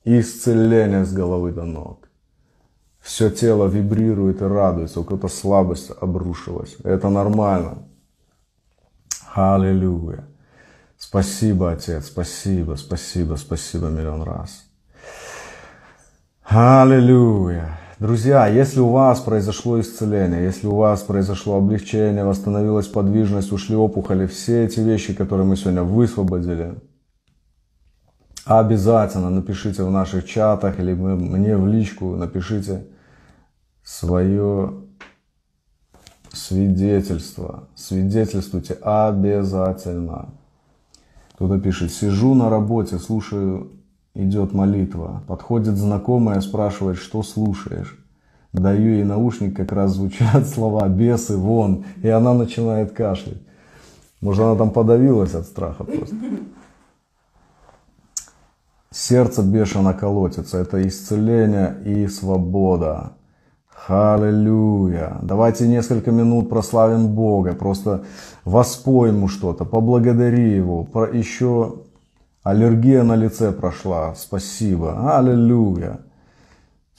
исцеление с головы до ног. Все тело вибрирует и радуется, у кого-то слабость обрушилась. Это нормально. Аллилуйя. Спасибо, Отец, спасибо, спасибо, спасибо миллион раз. Аллилуйя. Друзья, если у вас произошло исцеление, если у вас произошло облегчение, восстановилась подвижность, ушли опухоли, все эти вещи, которые мы сегодня высвободили, обязательно напишите в наших чатах или мне в личку напишите свое свидетельство. Свидетельствуйте обязательно. Кто-то пишет, сижу на работе, слушаю, идет молитва. Подходит знакомая, спрашивает, что слушаешь. Даю ей наушник, как раз звучат [laughs] слова «бесы, вон», и она начинает кашлять. Может, она там подавилась от страха просто. Сердце бешено колотится. Это исцеление и свобода. Аллилуйя. Давайте несколько минут прославим Бога, просто воспой Ему что-то, поблагодари Его. Про еще аллергия на лице прошла, спасибо. Аллилуйя.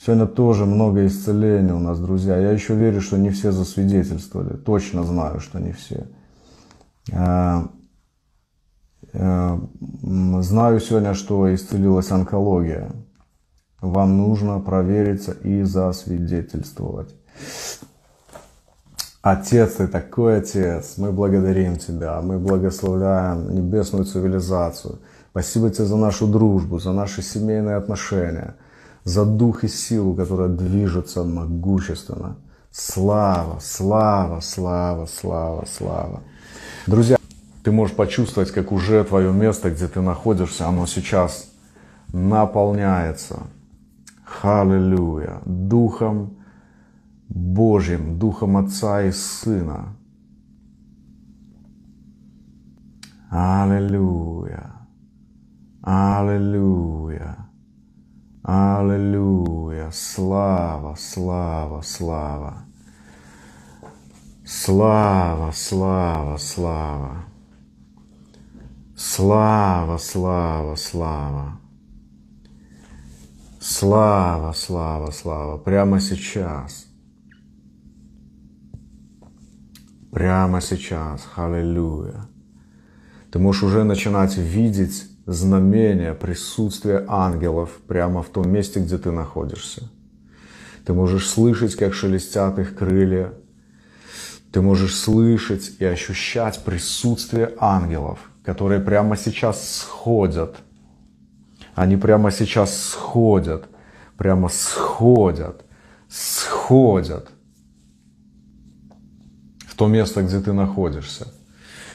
Сегодня тоже много исцеления у нас, друзья. Я еще верю, что не все засвидетельствовали. Точно знаю, что не все. А, а, знаю сегодня, что исцелилась онкология вам нужно провериться и засвидетельствовать. Отец, ты такой отец, мы благодарим Тебя, мы благословляем небесную цивилизацию. Спасибо Тебе за нашу дружбу, за наши семейные отношения, за дух и силу, которая движется могущественно. Слава, слава, слава, слава, слава. Друзья, ты можешь почувствовать, как уже твое место, где ты находишься, оно сейчас наполняется Халилюя. Духом Божьим, Духом Отца и Сына. Аллилуйя. Аллилуйя. Аллилуйя. Слава, слава, слава. Слава, слава, слава. Слава, слава, слава. Слава, слава, слава. Прямо сейчас. Прямо сейчас. Аллилуйя. Ты можешь уже начинать видеть знамения присутствия ангелов прямо в том месте, где ты находишься. Ты можешь слышать, как шелестят их крылья. Ты можешь слышать и ощущать присутствие ангелов, которые прямо сейчас сходят – они прямо сейчас сходят, прямо сходят, сходят то место, где ты находишься.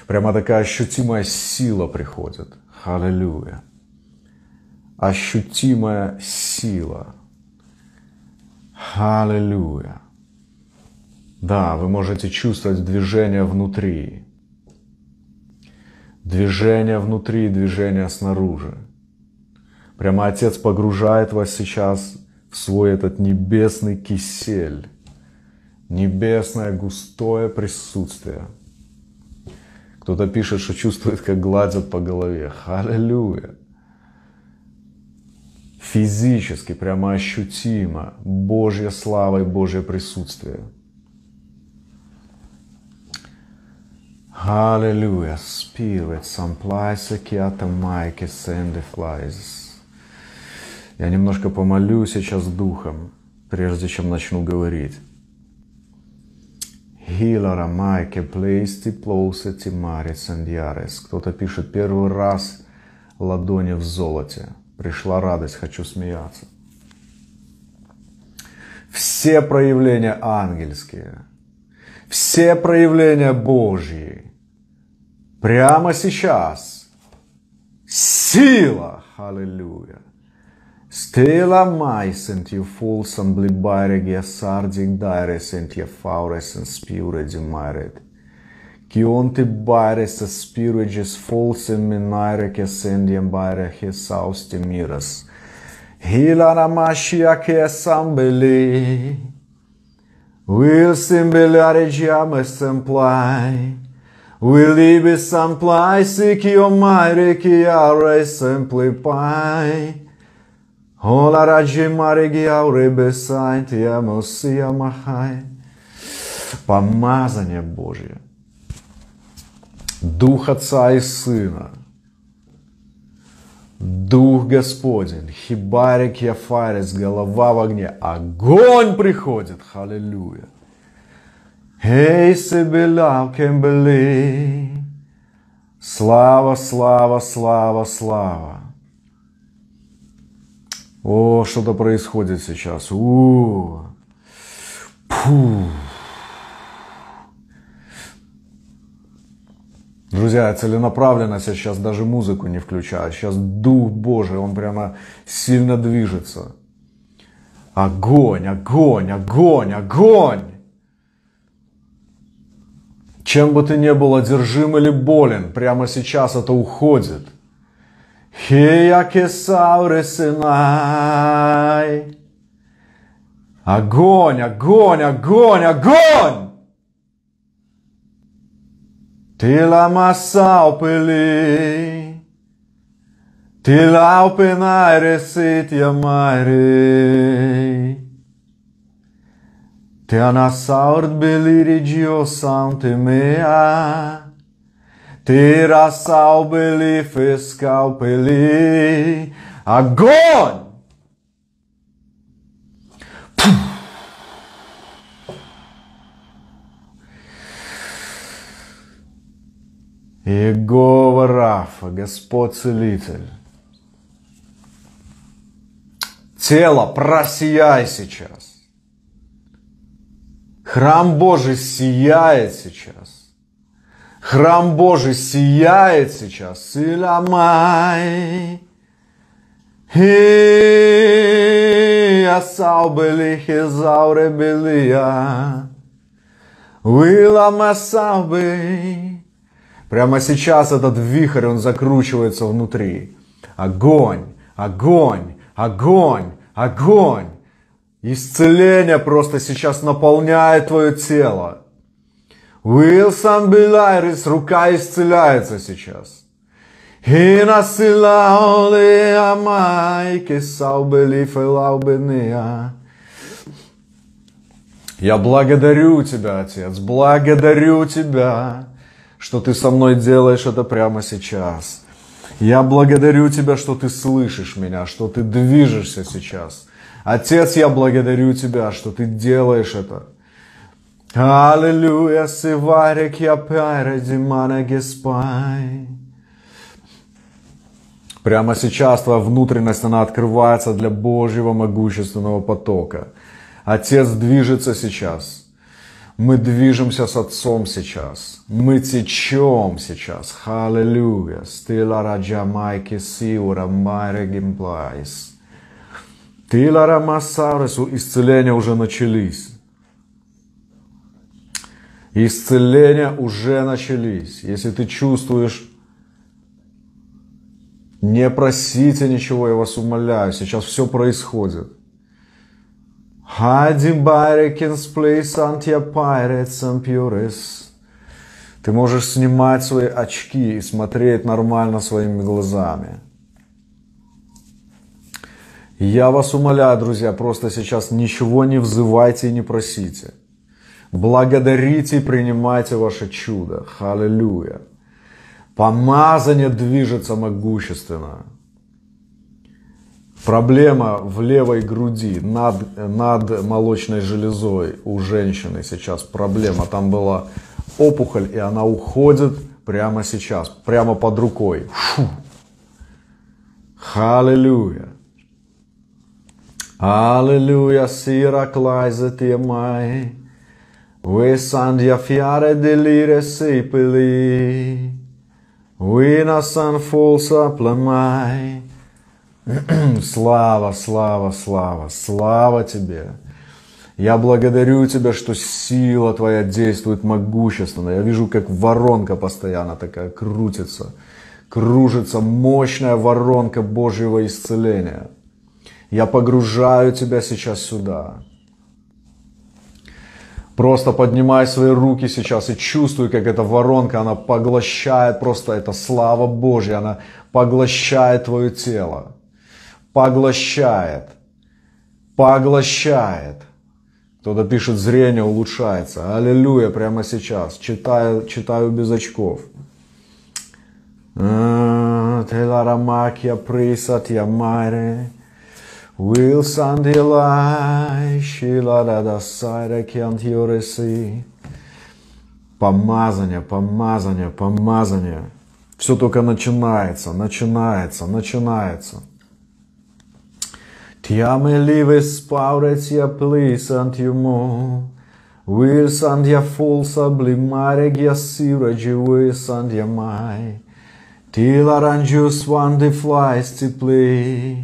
Прямо такая ощутимая сила приходит. Аллилуйя. Ощутимая сила. Аллилуйя. Да, вы можете чувствовать движение внутри. Движение внутри движение снаружи. Прямо Отец погружает вас сейчас в свой этот небесный кисель, небесное густое присутствие. Кто-то пишет, что чувствует, как гладят по голове. Аллилуйя. Физически, прямо ощутимо Божья слава и Божье присутствие. Hallelujah. Spirit, some place kiata maike send flies. Я немножко помолю сейчас духом, прежде чем начну говорить. Хилара майке плейсти плоусети марис андиарес. Кто-то пишет первый раз ладони в золоте. Пришла радость, хочу смеяться. Все проявления ангельские, все проявления Божьи, прямо сейчас, сила, аллилуйя, Stilla mig sunt eu full som blir barg, jag sardig dare sunt jag faure sunt spjure de maret. Que ontem bare se spiro de esforço minare que sende bare resauste miras. Hilara machia que é sambeli. Will simbelare de ama samplai. Will ibe samplai se que o mare que are sample pai. Ола раджи мариги ауребе сайн тиамосия махай. Помазание Божье. Дух Отца и Сына. Дух Господень, хибарик Яфарис, голова в огне, огонь приходит, халилюя. Эй, Сибиляв, Кембели, слава, слава, слава, слава. О, что-то происходит сейчас. У, Фу. Друзья, целенаправленно сейчас даже музыку не включаю. Сейчас Дух Божий, он прямо сильно движется. Огонь, огонь, огонь, огонь. Чем бы ты ни был одержим или болен, прямо сейчас это уходит. Огонь, огонь, огонь, огонь! Till amassau peli, till aupenaire sit yamare. Te anasaurt belirigio sante mea, Rasau beli fescau peli, огонь! Иегова Рафа, Господь Целитель. Тело, просияй сейчас. Храм Божий сияет сейчас. Храм Божий сияет сейчас. Силамай. И асау бели хизауре белия. Уилам бей. Прямо сейчас этот вихрь, он закручивается внутри. Огонь, огонь, огонь, огонь. Исцеление просто сейчас наполняет твое тело. Уилсон Билайрис, рука исцеляется сейчас. И насилауле амайки саубели фелаубения. Я благодарю тебя, Отец, благодарю тебя что ты со мной делаешь это прямо сейчас. Я благодарю тебя, что ты слышишь меня, что ты движешься сейчас. Отец, я благодарю тебя, что ты делаешь это. Аллилуйя, сиварик я димана геспай. Прямо сейчас твоя внутренность, она открывается для Божьего могущественного потока. Отец движется сейчас – мы движемся с Отцом сейчас. Мы течем сейчас. Халилюя. Стила раджамайки сиура майре гимплайс. Тилара массаресу. Исцеления уже начались. Исцеления уже начались. Если ты чувствуешь, не просите ничего, я вас умоляю. Сейчас все происходит. Place antia pirates and pures. Ты можешь снимать свои очки и смотреть нормально своими глазами. Я вас умоляю, друзья, просто сейчас ничего не взывайте и не просите. Благодарите и принимайте ваше чудо. Халилюя. Помазание движется могущественно. Проблема в левой груди, над, над молочной железой у женщины сейчас проблема. Там была опухоль, и она уходит прямо сейчас, прямо под рукой. Фу. Халилюя. Аллилуйя, сира клайзе темай. Сандья фиаре делире сипели. Вы на сан фолса пламай. Слава, слава, слава, слава тебе. Я благодарю тебя, что сила твоя действует могущественно. Я вижу, как воронка постоянно такая крутится, кружится мощная воронка Божьего исцеления. Я погружаю тебя сейчас сюда. Просто поднимай свои руки сейчас и чувствуй, как эта воронка, она поглощает просто, это слава Божья, она поглощает твое тело поглощает, поглощает. Кто-то пишет, зрение улучшается. Аллилуйя, прямо сейчас. Читаю, читаю без очков. Теларамакья присат ямаре. Wilson Delay, Шилада Сайра Кентьореси. Помазание, помазание, помазание. Все только начинается, начинается, начинается. Tiame lives pauretia plisant iumo, Wilson dia full sublimare gia sira giuisant dia mai, Tilaranjus one the flies to play,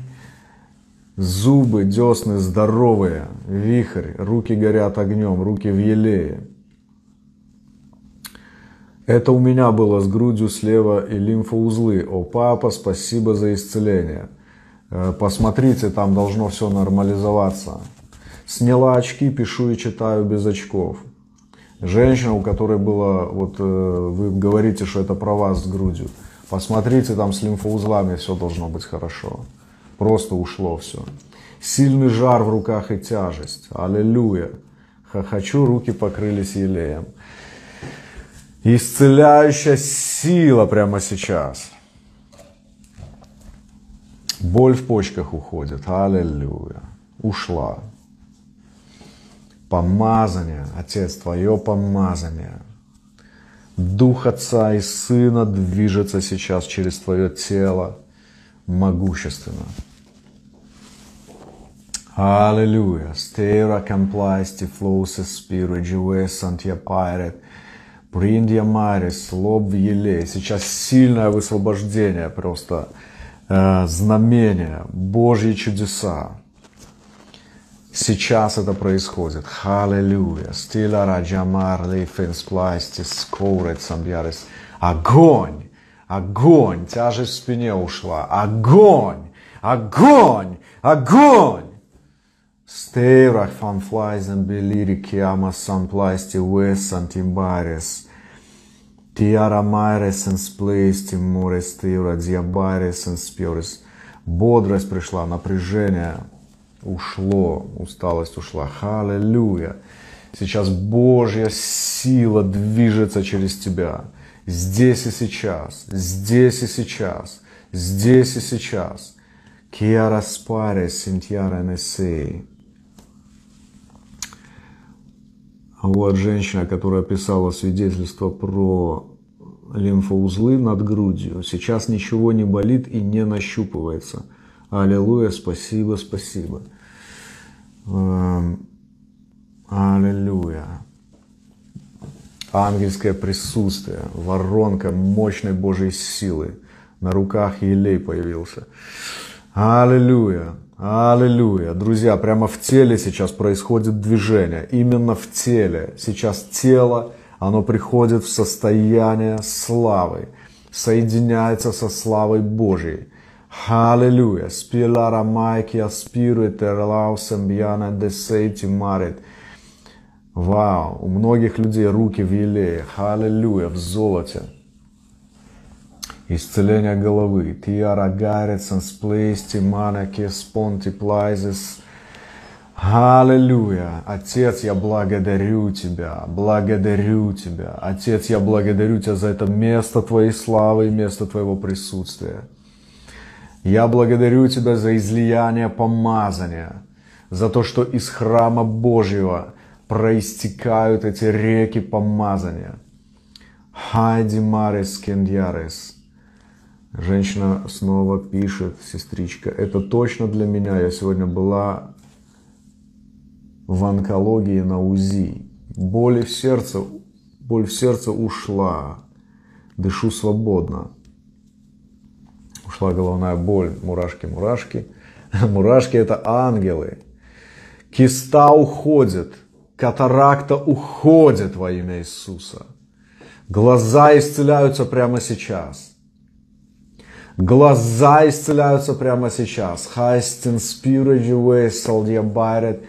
Зубы, десны здоровые, вихрь, руки горят огнем, руки в елее. Это у меня было с грудью слева и лимфоузлы. О, папа, спасибо за исцеление. Э, посмотрите, там должно все нормализоваться. Сняла очки, пишу и читаю без очков. Женщина, у которой было, вот э, вы говорите, что это про вас с грудью. Посмотрите, там с лимфоузлами все должно быть хорошо. Просто ушло все. Сильный жар в руках и тяжесть. Аллилуйя. Хохочу, руки покрылись елеем. Исцеляющая сила прямо сейчас. Боль в почках уходит. Аллилуйя. Ушла. Помазание, Отец, Твое помазание. Дух Отца и Сына движется сейчас через Твое тело могущественно. Аллилуйя. Stera to flows spirit, jues antia pirate. Приндия Марис, лоб в еле. Сейчас сильное высвобождение, просто э, знамение, Божьи чудеса. Сейчас это происходит. Аллилуйя. Стила раджамар лейфенс пластис коурет самбьярис. Огонь! Огонь! Тяжесть в спине ушла. Огонь! Огонь! Огонь! Steirach van flies beliri chiama san plasti ves antimbares. Tiara maires сплести море стыра диабарис en спирис. Бодрость пришла, напряжение ушло, усталость ушла. Аллилуйя. Сейчас Божья сила движется через тебя. Здесь и сейчас, здесь и сейчас, здесь и сейчас. Киара спаре синтьяра несей. Вот женщина, которая писала свидетельство про лимфоузлы над грудью. Сейчас ничего не болит и не нащупывается. Аллилуйя, спасибо, спасибо. Эм, аллилуйя. Ангельское присутствие, воронка мощной Божьей силы. На руках елей появился. Аллилуйя. Аллилуйя. Друзья, прямо в теле сейчас происходит движение. Именно в теле. Сейчас тело, оно приходит в состояние славы. Соединяется со славой Божьей. Аллилуйя. Спилара майки аспиру этерлау самбьяна десейти марит. Вау. У многих людей руки в елее. Аллилуйя. В золоте исцеление головы. Тиара гарецен сплейсти манаки спонти плайзес. Аллилуйя. Отец, я благодарю Тебя, благодарю Тебя. Отец, я благодарю Тебя за это место Твоей славы и место Твоего присутствия. Я благодарю Тебя за излияние помазания, за то, что из храма Божьего проистекают эти реки помазания. Хайди Марис Кендьярес. Женщина снова пишет, сестричка, это точно для меня. Я сегодня была в онкологии на УЗИ. Боль в сердце, боль в сердце ушла. Дышу свободно. Ушла головная боль, мурашки, мурашки. [laughs] Мурашки это ангелы. Киста уходит, катаракта уходит во имя Иисуса. Глаза исцеляются прямо сейчас. Глаза исцеляются прямо сейчас. Хайстин спириджи вейсал ябарет.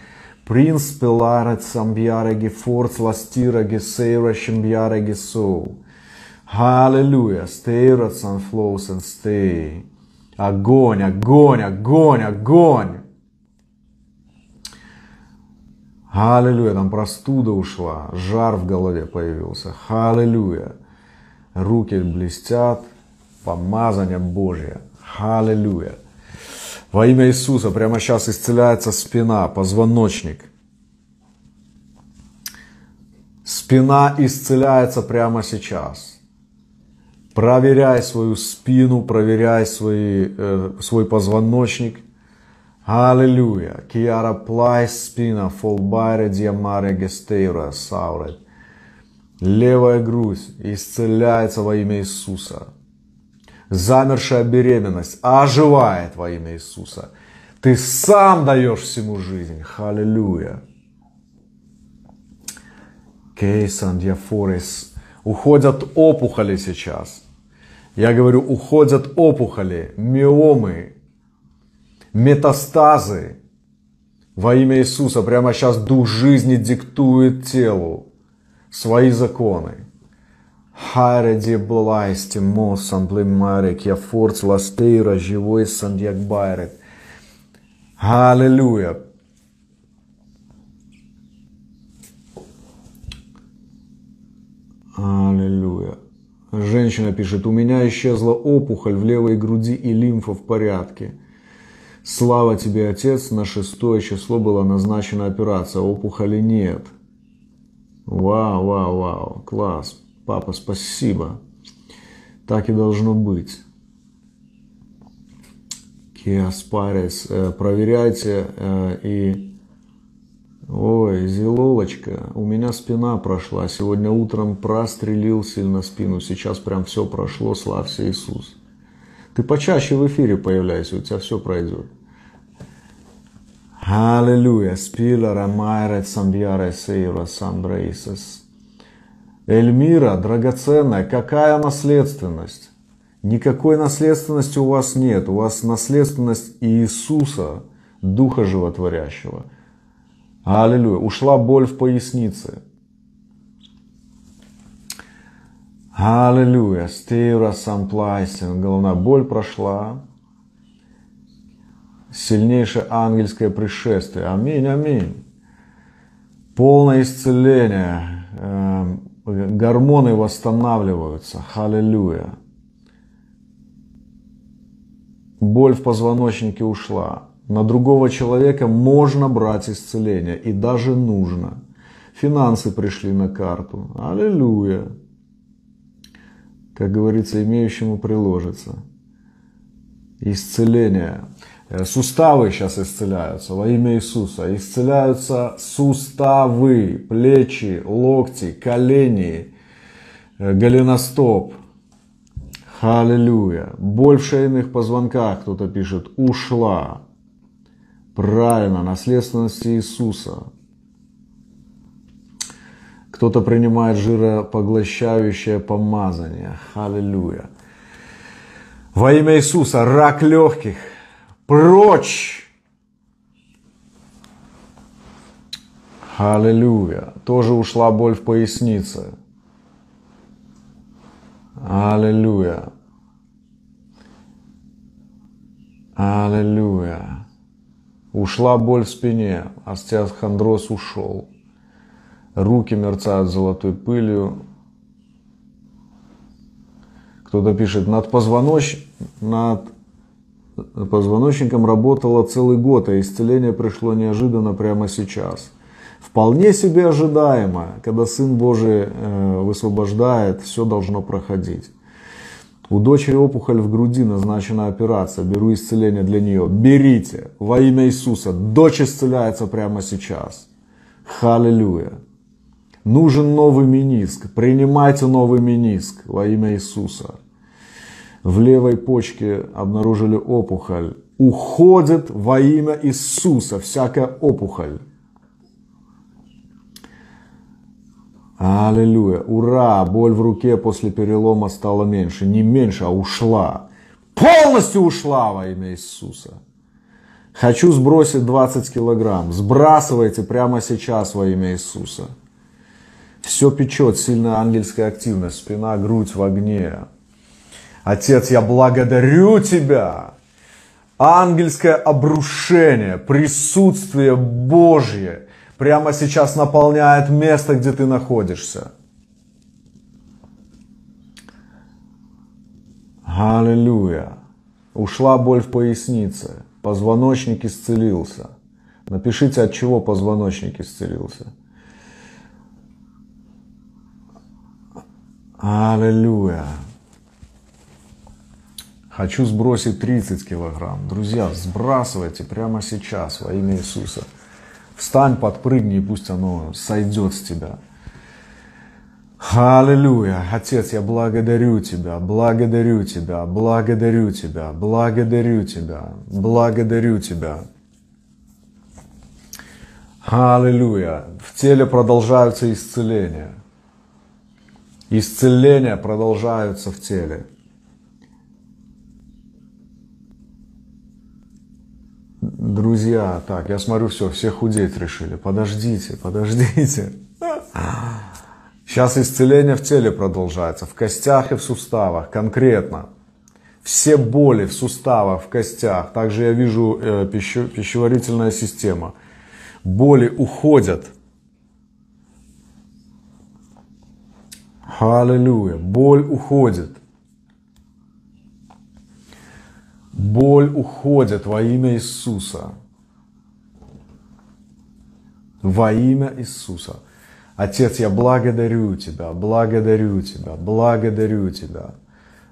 Принц пиларет самбьяреги форц ластираги сейра шимбьяреги соу. Аллилуйя. Stay, rats and stay. Огонь, огонь, огонь, огонь. Аллилуйя, там простуда ушла, жар в голове появился. Аллилуйя. Руки блестят, помазание Божье. Аллилуйя. Во имя Иисуса прямо сейчас исцеляется спина, позвоночник. Спина исцеляется прямо сейчас. Проверяй свою спину, проверяй свои, э, свой позвоночник. Аллилуйя. Киара плай спина, фолбайре диамаре гестейра саурет. Левая грудь исцеляется во имя Иисуса. Замершая беременность оживает во имя Иисуса. Ты сам даешь всему жизнь. Аллилуйя. Кейсан диафорис. Уходят опухоли сейчас. Я говорю, уходят опухоли, миомы, метастазы. Во имя Иисуса прямо сейчас дух жизни диктует телу свои законы. Хайре блайсти мос амблемарек, я форц ластейра, живой сандьяк байрек. Аллилуйя. Аллилуйя. Женщина пишет, у меня исчезла опухоль в левой груди и лимфа в порядке. Слава тебе, Отец, на шестое число была назначена операция, опухоли нет. Вау, вау, вау, класс. Папа, спасибо. Так и должно быть. Киаспарес, э, проверяйте э, и... Ой, Зилолочка, у меня спина прошла. Сегодня утром прострелил сильно спину. Сейчас прям все прошло, славься Иисус. Ты почаще в эфире появляйся, у тебя все пройдет. Аллилуйя. Спила рамайрет самбьяре сейра самбрейсес. Эльмира, драгоценная, какая наследственность? Никакой наследственности у вас нет. У вас наследственность Иисуса, Духа Животворящего. Аллилуйя. Ушла боль в пояснице. Аллилуйя. Стейра самплайсин. Головная боль прошла сильнейшее ангельское пришествие. Аминь, аминь. Полное исцеление. Гормоны восстанавливаются. Халилюя. Боль в позвоночнике ушла. На другого человека можно брать исцеление. И даже нужно. Финансы пришли на карту. Аллилуйя. Как говорится, имеющему приложится. Исцеление. Э, суставы сейчас исцеляются во имя Иисуса. Исцеляются суставы, плечи, локти, колени, э, голеностоп. Аллилуйя. Боль в шейных позвонках, кто-то пишет, ушла. Правильно, наследственность Иисуса. Кто-то принимает жиропоглощающее помазание. Аллилуйя. Во имя Иисуса рак легких – прочь. Аллилуйя. Тоже ушла боль в пояснице. Аллилуйя. Аллилуйя. Ушла боль в спине, остеохондроз ушел. Руки мерцают золотой пылью. Кто-то пишет, над позвоночником, над позвоночником работала целый год, а исцеление пришло неожиданно прямо сейчас. Вполне себе ожидаемо, когда Сын Божий э, высвобождает, все должно проходить. У дочери опухоль в груди, назначена операция, беру исцеление для нее. Берите во имя Иисуса, дочь исцеляется прямо сейчас. Халилюя. Нужен новый миниск, принимайте новый миниск во имя Иисуса в левой почке обнаружили опухоль. Уходит во имя Иисуса всякая опухоль. Аллилуйя. Ура! Боль в руке после перелома стала меньше. Не меньше, а ушла. Полностью ушла во имя Иисуса. Хочу сбросить 20 килограмм. Сбрасывайте прямо сейчас во имя Иисуса. Все печет, сильная ангельская активность, спина, грудь в огне. Отец, я благодарю Тебя. Ангельское обрушение, присутствие Божье прямо сейчас наполняет место, где ты находишься. Аллилуйя. Ушла боль в пояснице. Позвоночник исцелился. Напишите, от чего позвоночник исцелился. Аллилуйя. Хочу сбросить 30 килограмм. Друзья, сбрасывайте прямо сейчас во имя Иисуса. Встань, подпрыгни, пусть оно сойдет с тебя. Аллилуйя. Отец, я благодарю Тебя, благодарю Тебя, благодарю Тебя, благодарю Тебя, благодарю Тебя. Аллилуйя. В теле продолжаются исцеления. Исцеления продолжаются в теле. Друзья, так, я смотрю, все, все худеть решили. Подождите, подождите. Сейчас исцеление в теле продолжается, в костях и в суставах, конкретно. Все боли в суставах, в костях. Также я вижу э, пищу, пищеварительная система. Боли уходят. Аллилуйя. Боль уходит. Боль уходит во имя Иисуса. Во имя Иисуса. Отец, я благодарю Тебя, благодарю Тебя, благодарю Тебя,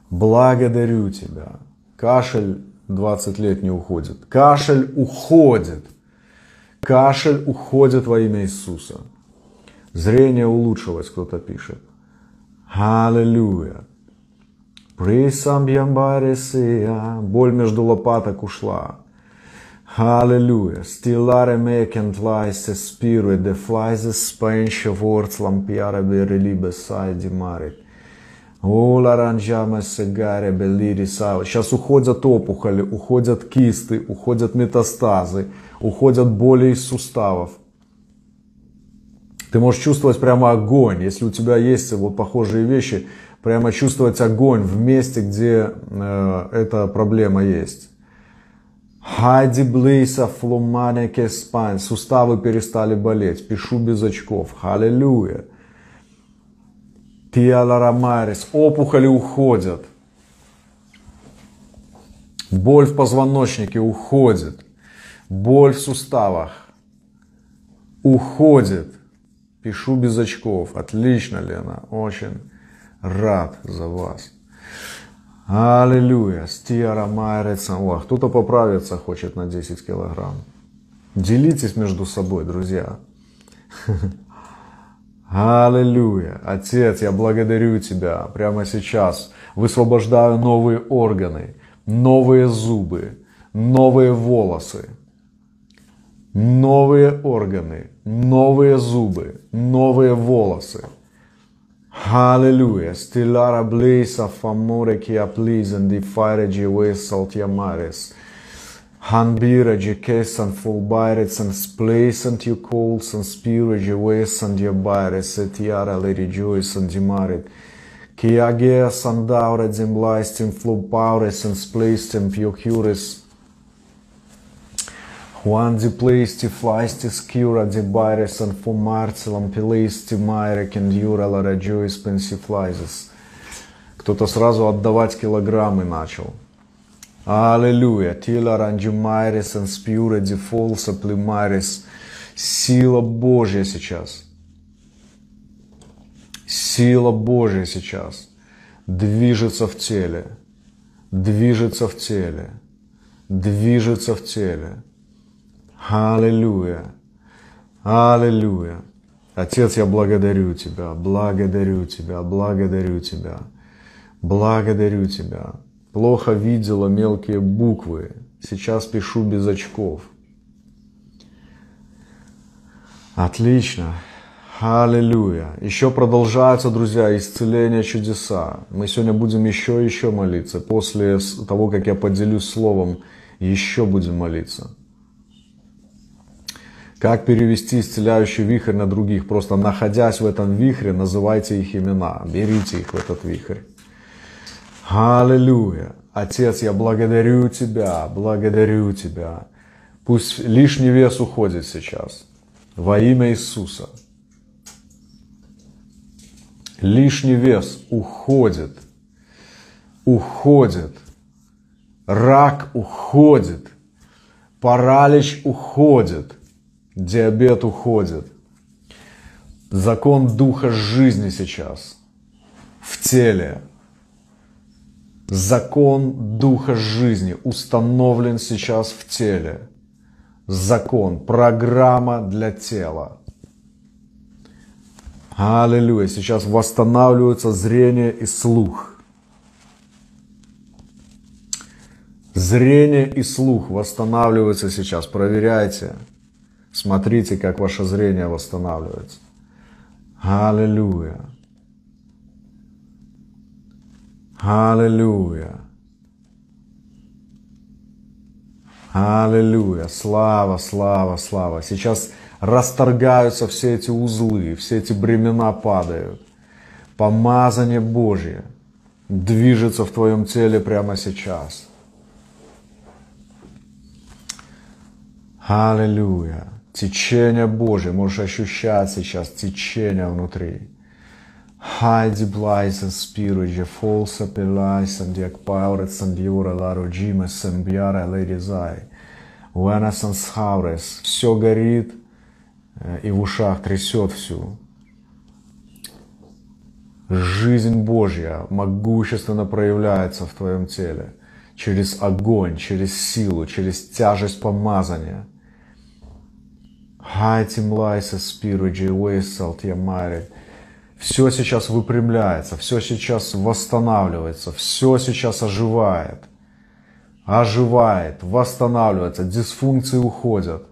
благодарю Тебя. Кашель 20 лет не уходит. Кашель уходит. Кашель уходит во имя Иисуса. Зрение улучшилось, кто-то пишет. Аллилуйя. Боль между лопаток ушла. Halleluja. Stilare mekent laise spirit, de flaise spenche vorts lampiare berelibe сайди марит. О, ларанжама сигаре белири сау. Сейчас уходят опухоли, уходят кисты, уходят метастазы, уходят боли из суставов. Ты можешь чувствовать прямо огонь. Если у тебя есть вот похожие вещи, прямо чувствовать огонь в месте, где э, эта проблема есть. Хайди блейса фломанеке спайн. Суставы перестали болеть. Пишу без очков. Аллилуйя. Тиаларамарис. Опухоли уходят. Боль в позвоночнике уходит. Боль в суставах уходит. Пишу без очков. Отлично, Лена. Очень рад за вас. Аллилуйя. Стиара майрец Аллах. Кто-то поправиться хочет на 10 килограмм. Делитесь между собой, друзья. Аллилуйя. Отец, я благодарю Тебя прямо сейчас. Высвобождаю новые органы, новые зубы, новые волосы, новые органы, новые зубы, новые волосы. Hallelujah. Stellara blesa famore che applisen di fare gewe mares. Hanbira jekesan full bairets and splacent you calls and spira jewes and your baires et yara le rejoice and dimarit. Che agea sandaure zemblaistim flupaures and splacem piocures Juan de pleisti flaisti skjura de baires an фумарцелом пилейсти майре кендюра лараджуис пенсифлайзес. Кто-то сразу отдавать килограммы начал. Аллилуйя. Тила ранджумайрис ан спьюра де фолса племайрис. Сила Божья сейчас. Сила Божья сейчас движется в теле, движется в теле, движется в теле. Аллилуйя. Аллилуйя. Отец, я благодарю Тебя, благодарю Тебя, благодарю Тебя, благодарю Тебя. Плохо видела мелкие буквы, сейчас пишу без очков. Отлично. Аллилуйя. Еще продолжаются, друзья, исцеления чудеса. Мы сегодня будем еще и еще молиться. После того, как я поделюсь словом, еще будем молиться. Как перевести исцеляющий вихрь на других? Просто находясь в этом вихре, называйте их имена, берите их в этот вихрь. Аллилуйя. Отец, я благодарю Тебя, благодарю Тебя. Пусть лишний вес уходит сейчас. Во имя Иисуса. Лишний вес уходит. Уходит. Рак уходит. Паралич уходит. Диабет уходит. Закон духа жизни сейчас в теле. Закон духа жизни установлен сейчас в теле. Закон, программа для тела. Аллилуйя. Сейчас восстанавливаются зрение и слух. Зрение и слух восстанавливаются сейчас. Проверяйте. Смотрите, как ваше зрение восстанавливается. Аллилуйя. Аллилуйя. Аллилуйя. Слава, слава, слава. Сейчас расторгаются все эти узлы, все эти бремена падают. Помазание Божье движется в твоем теле прямо сейчас. Аллилуйя. Течение Божье. Можешь ощущать сейчас течение внутри. Haide blaise spirige falsa pelais and diak pauret sandiura la roджиме самбьяра ледизай. Уэнасанс хаурес. Все горит э, и в ушах трясет всю. Жизнь Божья могущественно проявляется в твоем теле через огонь, через силу, через тяжесть помазания. Хайтим лайса спируджи уэйсалт ямари. Все сейчас выпрямляется, все сейчас восстанавливается, все сейчас оживает. Оживает, восстанавливается, дисфункции уходят.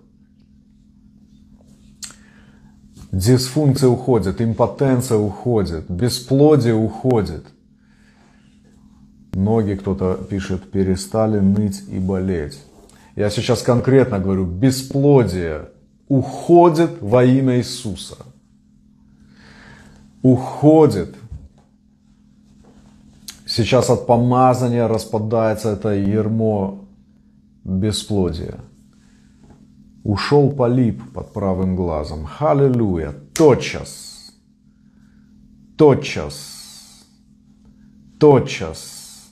Дисфункция уходит, импотенция уходит, бесплодие уходит. Ноги, кто-то пишет, перестали ныть и болеть. Я сейчас конкретно говорю, бесплодие уходит во имя Иисуса уходит. Сейчас от помазания распадается это ермо бесплодия. Ушел полип под правым глазом. Халилуя. Тотчас. Тотчас. Тотчас.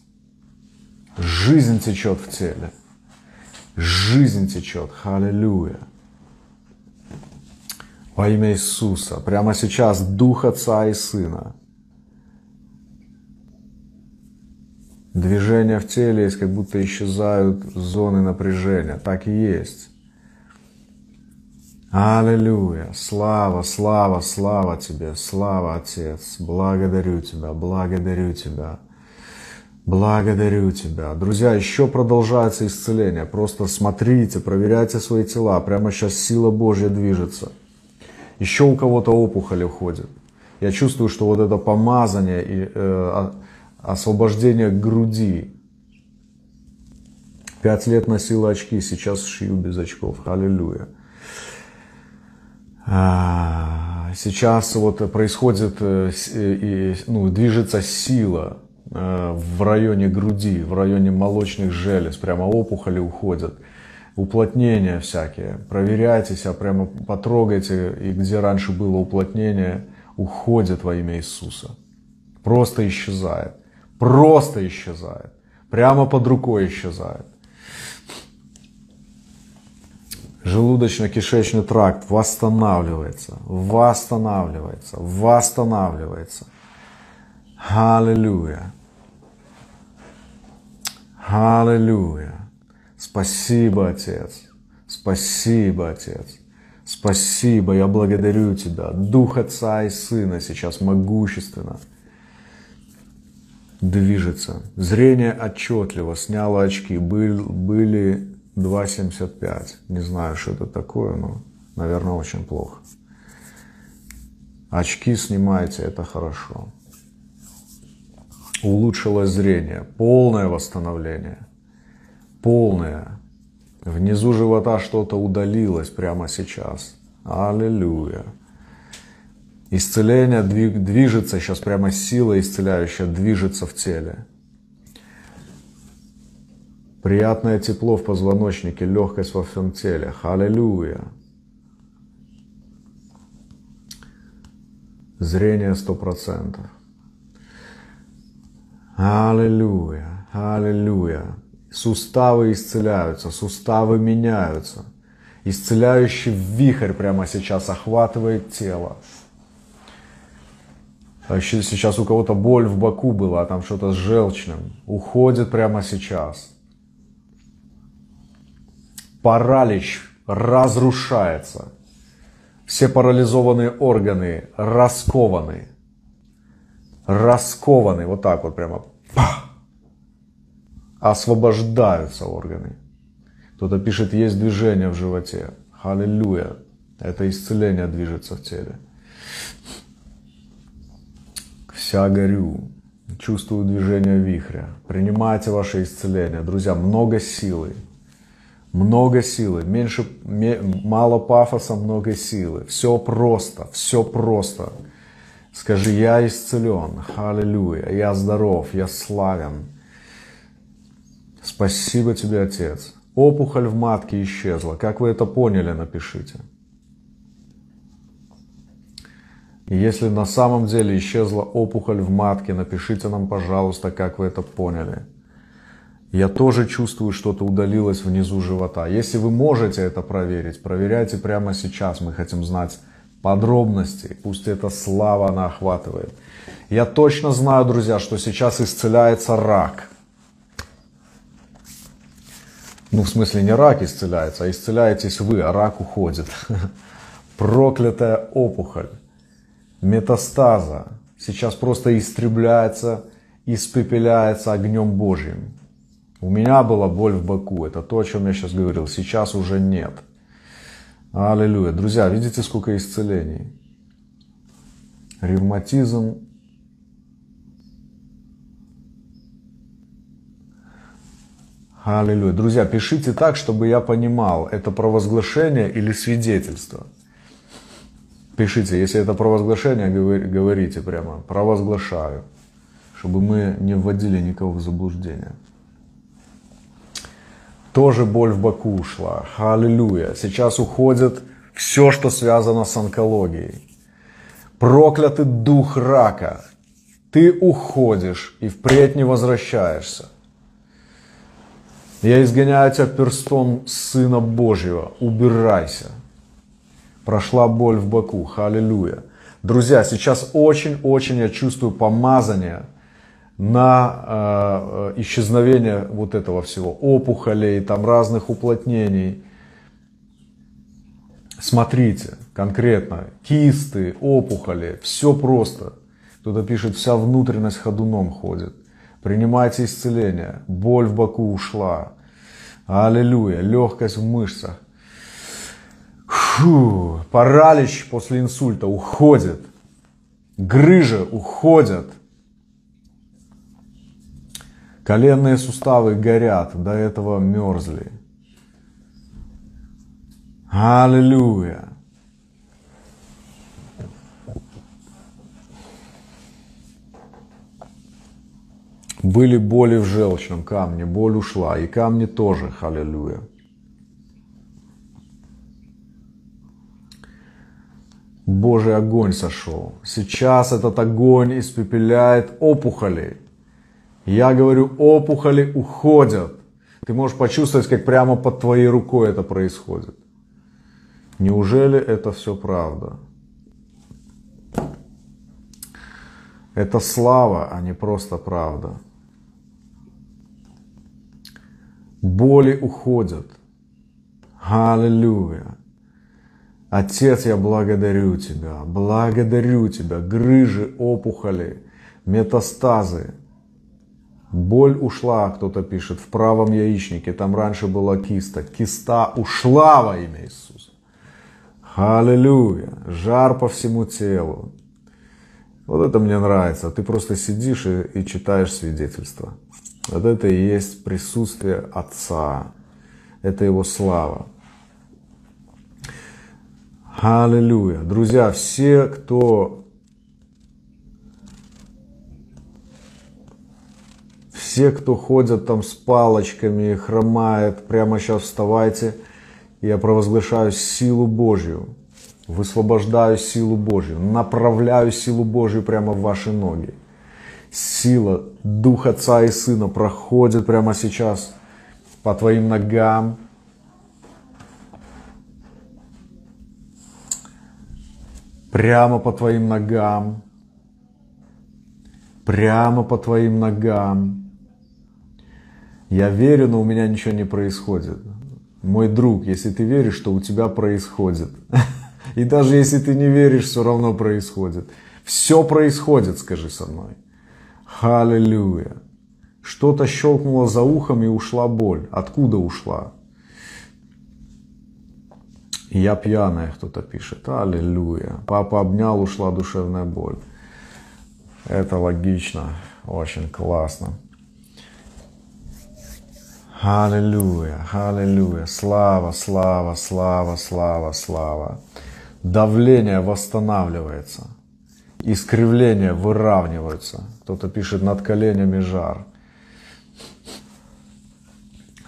Жизнь течет в теле. Жизнь течет. Халилуя. Во имя Иисуса, прямо сейчас Дух Отца и Сына. Движения в теле есть, как будто исчезают зоны напряжения. Так и есть. Аллилуйя. Слава, слава, слава Тебе. Слава, Отец. Благодарю Тебя, благодарю Тебя. Благодарю Тебя. Друзья, еще продолжается исцеление. Просто смотрите, проверяйте свои тела. Прямо сейчас сила Божья движется еще у кого-то опухоли уходит. Я чувствую, что вот это помазание и э, освобождение груди. Пять лет носила очки, сейчас шью без очков. Аллилуйя. А, сейчас вот происходит, э, и, ну, движется сила э, в районе груди, в районе молочных желез, прямо опухоли уходят уплотнения всякие. Проверяйте себя, прямо потрогайте, и где раньше было уплотнение, уходит во имя Иисуса. Просто исчезает. Просто исчезает. Прямо под рукой исчезает. Желудочно-кишечный тракт восстанавливается, восстанавливается, восстанавливается. Аллилуйя. Аллилуйя. Спасибо, Отец. Спасибо, Отец. Спасибо, я благодарю Тебя. Дух Отца и Сына сейчас могущественно движется. Зрение отчетливо, сняло очки, Был, были 2,75. Не знаю, что это такое, но, наверное, очень плохо. Очки снимайте, это хорошо. Улучшилось зрение, полное восстановление – полная. Внизу живота что-то удалилось прямо сейчас. Аллилуйя. Исцеление движется, сейчас прямо сила исцеляющая движется в теле. Приятное тепло в позвоночнике, легкость во всем теле. Аллилуйя. Зрение сто процентов. Аллилуйя, аллилуйя. Суставы исцеляются, суставы меняются. Исцеляющий вихрь прямо сейчас охватывает тело. А сейчас у кого-то боль в боку была, а там что-то с желчным. Уходит прямо сейчас. Паралич разрушается. Все парализованные органы раскованы. Раскованы. Вот так вот прямо. Пах! Освобождаются органы. Кто-то пишет, есть движение в животе. Аллилуйя. Это исцеление движется в теле. Вся горю. Чувствую движение вихря. Принимайте ваше исцеление. Друзья, много силы. Много силы. Меньше, мало пафоса, много силы. Все просто. Все просто. Скажи, я исцелен. Аллилуйя. Я здоров. Я славен. Спасибо тебе, Отец. Опухоль в матке исчезла. Как вы это поняли, напишите. Если на самом деле исчезла опухоль в матке, напишите нам, пожалуйста, как вы это поняли. Я тоже чувствую, что-то удалилось внизу живота. Если вы можете это проверить, проверяйте прямо сейчас. Мы хотим знать подробности. Пусть эта слава она охватывает. Я точно знаю, друзья, что сейчас исцеляется рак. Ну, в смысле, не рак исцеляется, а исцеляетесь вы, а рак уходит. [laughs] Проклятая опухоль метастаза сейчас просто истребляется, испепеляется огнем Божьим. У меня была боль в боку, это то, о чем я сейчас говорил, сейчас уже нет. Аллилуйя. Друзья, видите, сколько исцелений? Ревматизм. Аллилуйя. Друзья, пишите так, чтобы я понимал, это провозглашение или свидетельство. Пишите, если это провозглашение, говорите прямо, провозглашаю, чтобы мы не вводили никого в заблуждение. Тоже боль в боку ушла. Аллилуйя. Сейчас уходит все, что связано с онкологией. Проклятый дух рака. Ты уходишь и впредь не возвращаешься. Я изгоняю тебя перстом Сына Божьего. Убирайся прошла боль в боку. Халилюя. Друзья, сейчас очень-очень я чувствую помазание на э, э, исчезновение вот этого всего, опухолей, там разных уплотнений. Смотрите, конкретно, кисты, опухоли, все просто. Кто-то пишет, вся внутренность ходуном ходит. Принимайте исцеление, боль в боку ушла. Аллилуйя, легкость в мышцах. Фу, паралич после инсульта уходит. Грыжи уходят. Коленные суставы горят, до этого мерзли. Аллилуйя. Были боли в желчном камне, боль ушла, и камни тоже, аллилуйя. Божий огонь сошел. Сейчас этот огонь испепеляет опухоли. Я говорю, опухоли уходят. Ты можешь почувствовать, как прямо под твоей рукой это происходит. Неужели это все правда? Это слава, а не просто правда. Боли уходят. Аллилуйя. Отец, я благодарю Тебя, благодарю Тебя, грыжи, опухоли, метастазы. Боль ушла, кто-то пишет, в правом яичнике, там раньше была киста. Киста ушла во имя Иисуса. Аллилуйя. Жар по всему телу. Вот это мне нравится. Ты просто сидишь и, и читаешь свидетельства. Вот это и есть присутствие Отца. Это Его слава. Аллилуйя. Друзья, все, кто Все, кто ходят там с палочками, хромает, прямо сейчас вставайте. Я провозглашаю силу Божью. Высвобождаю силу Божью. Направляю силу Божью прямо в ваши ноги. Сила Духа Отца и Сына проходит прямо сейчас по твоим ногам. Прямо по твоим ногам. Прямо по твоим ногам. Я верю, но у меня ничего не происходит. Мой друг, если ты веришь, что у тебя происходит. [laughs] И даже если ты не веришь, все равно происходит. Все происходит, скажи со мной. Аллилуйя. Что-то щелкнуло за ухом и ушла боль. Откуда ушла? Я пьяная, кто-то пишет. Аллилуйя. Папа обнял, ушла душевная боль. Это логично, очень классно. Аллилуйя, аллилуйя. Слава, слава, слава, слава, слава. Давление восстанавливается. Искривления выравниваются. Кто-то пишет над коленями жар.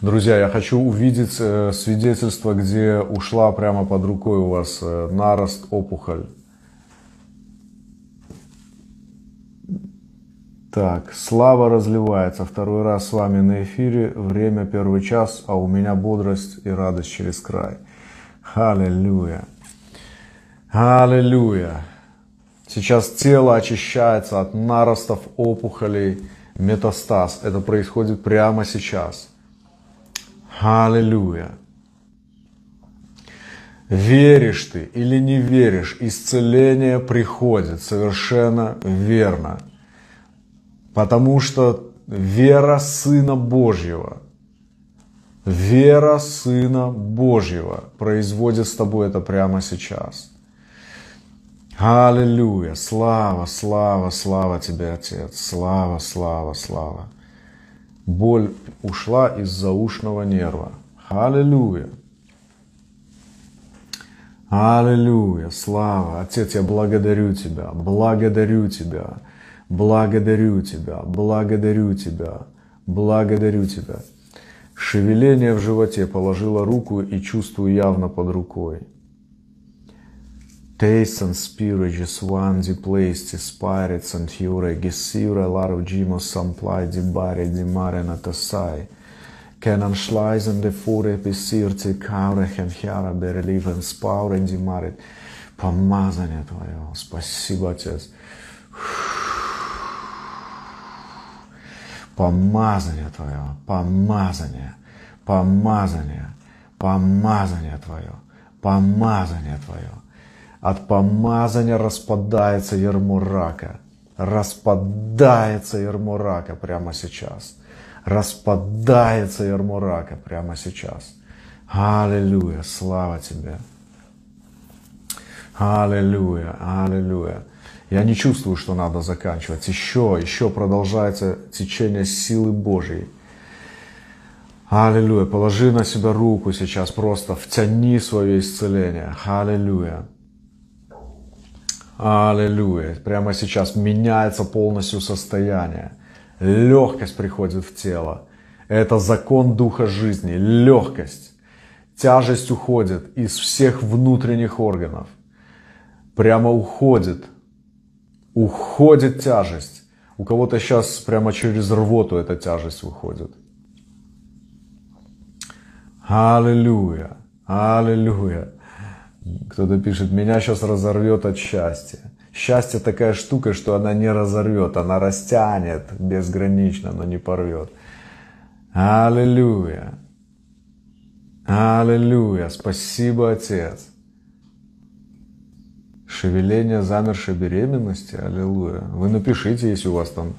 Друзья, я хочу увидеть э, свидетельство, где ушла прямо под рукой у вас э, нарост, опухоль. Так, слава разливается. Второй раз с вами на эфире. Время первый час, а у меня бодрость и радость через край. Аллилуйя. Аллилуйя. Сейчас тело очищается от наростов, опухолей, метастаз. Это происходит прямо сейчас. Аллилуйя. Веришь ты или не веришь, исцеление приходит совершенно верно. Потому что вера Сына Божьего, вера Сына Божьего производит с тобой это прямо сейчас. Аллилуйя! Слава, слава, слава тебе, Отец! Слава, слава, слава! Боль ушла из заушного нерва. Аллилуйя! Аллилуйя! Слава! Отец, я благодарю Тебя, благодарю Тебя. Благодарю Тебя, благодарю Тебя, благодарю Тебя. Шевеление в животе положила руку и чувствую явно под рукой. Taste and spirit just one di place spirits and fiore gesire laro gimo samplai di bare di mare natasai. Ken anschleisen de fure besirte кауре хемхяра берливен спаурен di mare. Помазание Твое. Спасибо, Отец. Помазание Твое, помазание, помазание, помазание Твое, помазание Твое. От помазания распадается ярмо рака. Распадается ярмо рака прямо сейчас. Распадается ярмо рака прямо сейчас. Аллилуйя, слава Тебе. Аллилуйя, аллилуйя. Я не чувствую, что надо заканчивать. Еще, еще продолжается течение силы Божьей. Аллилуйя. Положи на себя руку сейчас, просто втяни свое исцеление. Аллилуйя. Аллилуйя. Прямо сейчас меняется полностью состояние. Легкость приходит в тело. Это закон духа жизни. Легкость. Тяжесть уходит из всех внутренних органов. Прямо уходит уходит тяжесть. У кого-то сейчас прямо через рвоту эта тяжесть выходит. Аллилуйя, аллилуйя. Кто-то пишет, меня сейчас разорвет от счастья. Счастье такая штука, что она не разорвет, она растянет безгранично, но не порвет. Аллилуйя. Аллилуйя. Спасибо, Отец шевеление замершей беременности, аллилуйя. Вы напишите, если у вас там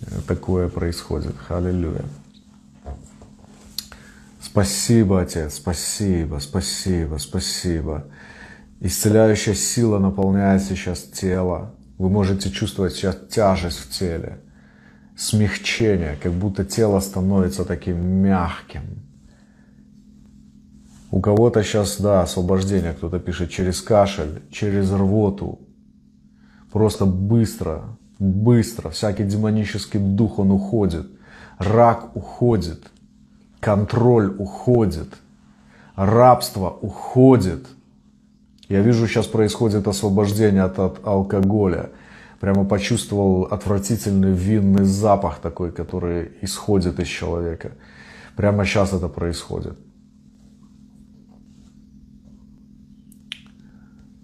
э, такое происходит, аллилуйя. Спасибо, Отец, спасибо, спасибо, спасибо. Исцеляющая сила наполняет сейчас тело. Вы можете чувствовать сейчас тяжесть в теле, смягчение, как будто тело становится таким мягким, у кого-то сейчас, да, освобождение, кто-то пишет через кашель, через рвоту. Просто быстро, быстро, всякий демонический дух, он уходит. Рак уходит, контроль уходит, рабство уходит. Я вижу, сейчас происходит освобождение от, от алкоголя. Прямо почувствовал отвратительный винный запах такой, который исходит из человека. Прямо сейчас это происходит.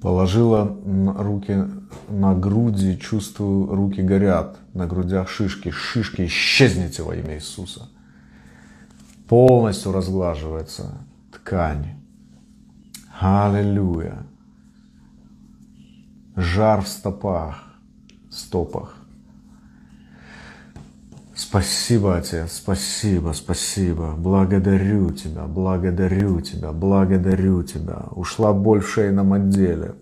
Положила руки на груди, чувствую, руки горят, на грудях шишки. Шишки, исчезните во имя Иисуса. Полностью разглаживается ткань. Аллилуйя. Жар в стопах, стопах. Спасибо, Отец, спасибо, спасибо. Благодарю Тебя, благодарю Тебя, благодарю Тебя. Ушла боль в шейном отделе.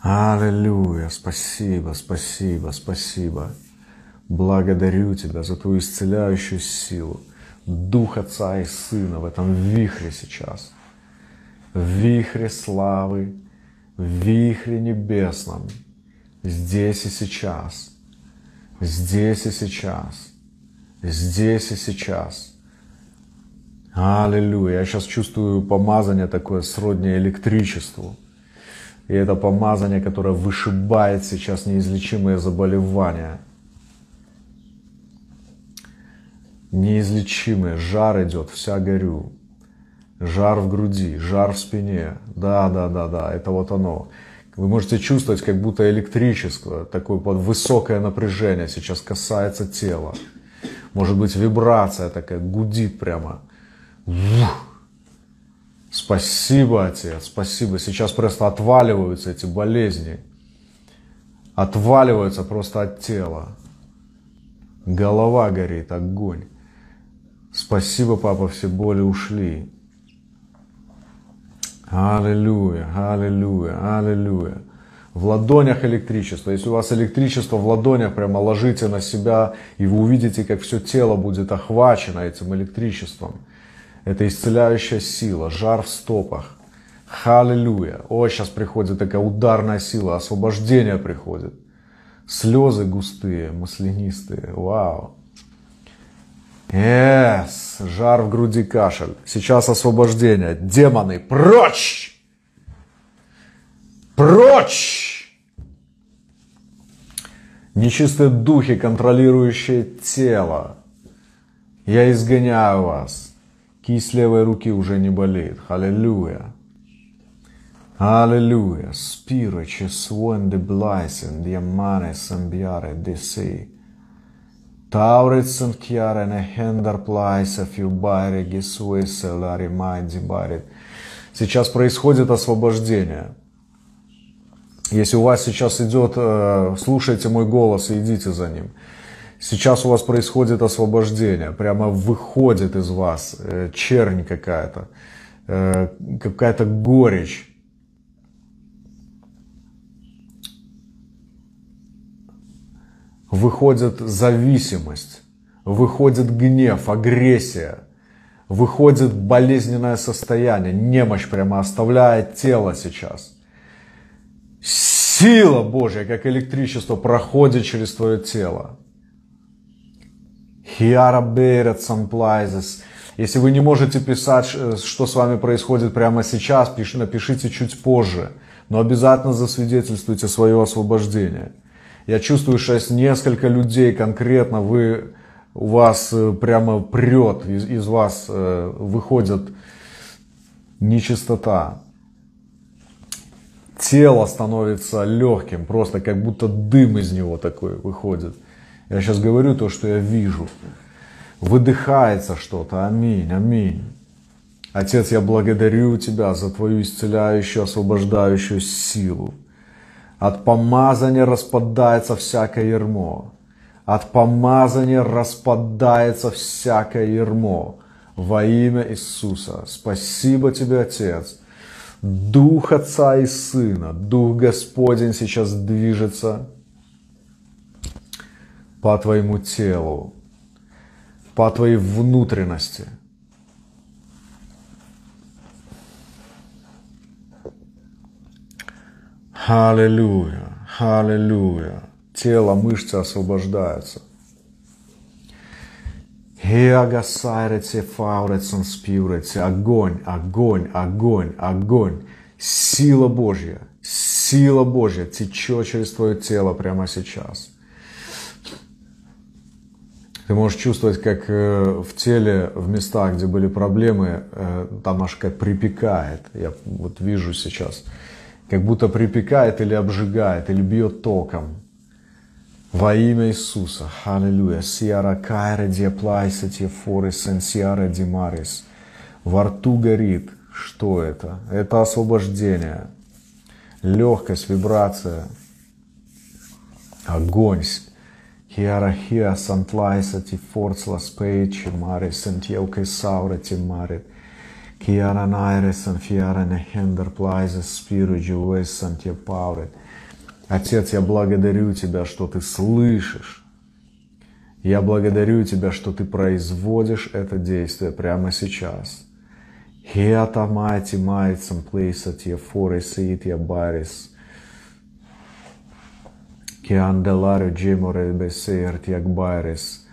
Аллилуйя, спасибо, спасибо, спасибо. Благодарю Тебя за Твою исцеляющую силу. Дух Отца и Сына в этом вихре сейчас. В вихре славы, в вихре небесном, здесь и сейчас – здесь и сейчас, здесь и сейчас. Аллилуйя. Я сейчас чувствую помазание такое сродни электричеству. И это помазание, которое вышибает сейчас неизлечимые заболевания. Неизлечимые. Жар идет, вся горю. Жар в груди, жар в спине. Да, да, да, да, это вот оно. Вы можете чувствовать, как будто электричество, такое под высокое напряжение сейчас касается тела. Может быть вибрация такая, гудит прямо. Спасибо, Отец, спасибо. Сейчас просто отваливаются эти болезни. Отваливаются просто от тела. Голова горит, огонь. Спасибо, папа, все боли ушли. Аллилуйя, аллилуйя, аллилуйя. В ладонях электричество. Если у вас электричество в ладонях, прямо ложите на себя, и вы увидите, как все тело будет охвачено этим электричеством. Это исцеляющая сила, жар в стопах. Аллилуйя. О, сейчас приходит такая ударная сила, освобождение приходит. Слезы густые, маслянистые. Вау. Yes, жар в груди, кашель. Сейчас освобождение. Демоны, прочь! Прочь! Нечистые духи, контролирующие тело. Я изгоняю вас. Кисть левой руки уже не болит. Аллилуйя. Аллилуйя. Спироче свон де блайсен, диамане самбиаре. Tauritsen kjärene händer плайса фюбайре гисуэселари майди барит. Сейчас происходит освобождение. Если у вас сейчас идет, э, слушайте мой голос и идите за ним. Сейчас у вас происходит освобождение, прямо выходит из вас э, чернь какая-то, э, какая-то горечь выходит зависимость, выходит гнев, агрессия, выходит болезненное состояние, немощь прямо оставляет тело сейчас. Сила Божья, как электричество, проходит через твое тело. Если вы не можете писать, что с вами происходит прямо сейчас, напишите чуть позже, но обязательно засвидетельствуйте свое освобождение – я чувствую, есть несколько людей конкретно, вы, у вас э, прямо прет, из, из вас э, выходит нечистота. Тело становится легким, просто как будто дым из него такой выходит. Я сейчас говорю то, что я вижу. Выдыхается что-то. Аминь, аминь. Отец, я благодарю Тебя за Твою исцеляющую, освобождающую силу. От помазания распадается всякое ермо. От помазания распадается всякое ермо. Во имя Иисуса. Спасибо тебе, Отец. Дух Отца и Сына, Дух Господень сейчас движется по твоему телу, по твоей внутренности – Аллилуйя, аллилуйя, тело, мышцы освобождаются. Огонь, огонь, огонь, огонь. Сила Божья, сила Божья течет через твое тело прямо сейчас. Ты можешь чувствовать, как э, в теле, в местах, где были проблемы, э, там аж как припекает. Я вот вижу сейчас, как будто припекает или обжигает, или бьет током. Во имя Иисуса. Аллилуйя. Сиара кайра диаплайса форисен сиара димарис. Во рту горит. Что это? Это освобождение. Легкость, вибрация. Огонь. Хиара хиа сантлайса ти форцла спейчи марис сантьевкой саура ти марит. Киара найресен фиара нехендер плайза спиру джуэс сантье паурит. Отец, я благодарю Тебя, что Ты слышишь. Я благодарю Тебя, что Ты производишь это действие прямо сейчас. Хиата майти майцам плейса тия форис ития барис. Кианделаре джеморе бесейр тиакбайрис.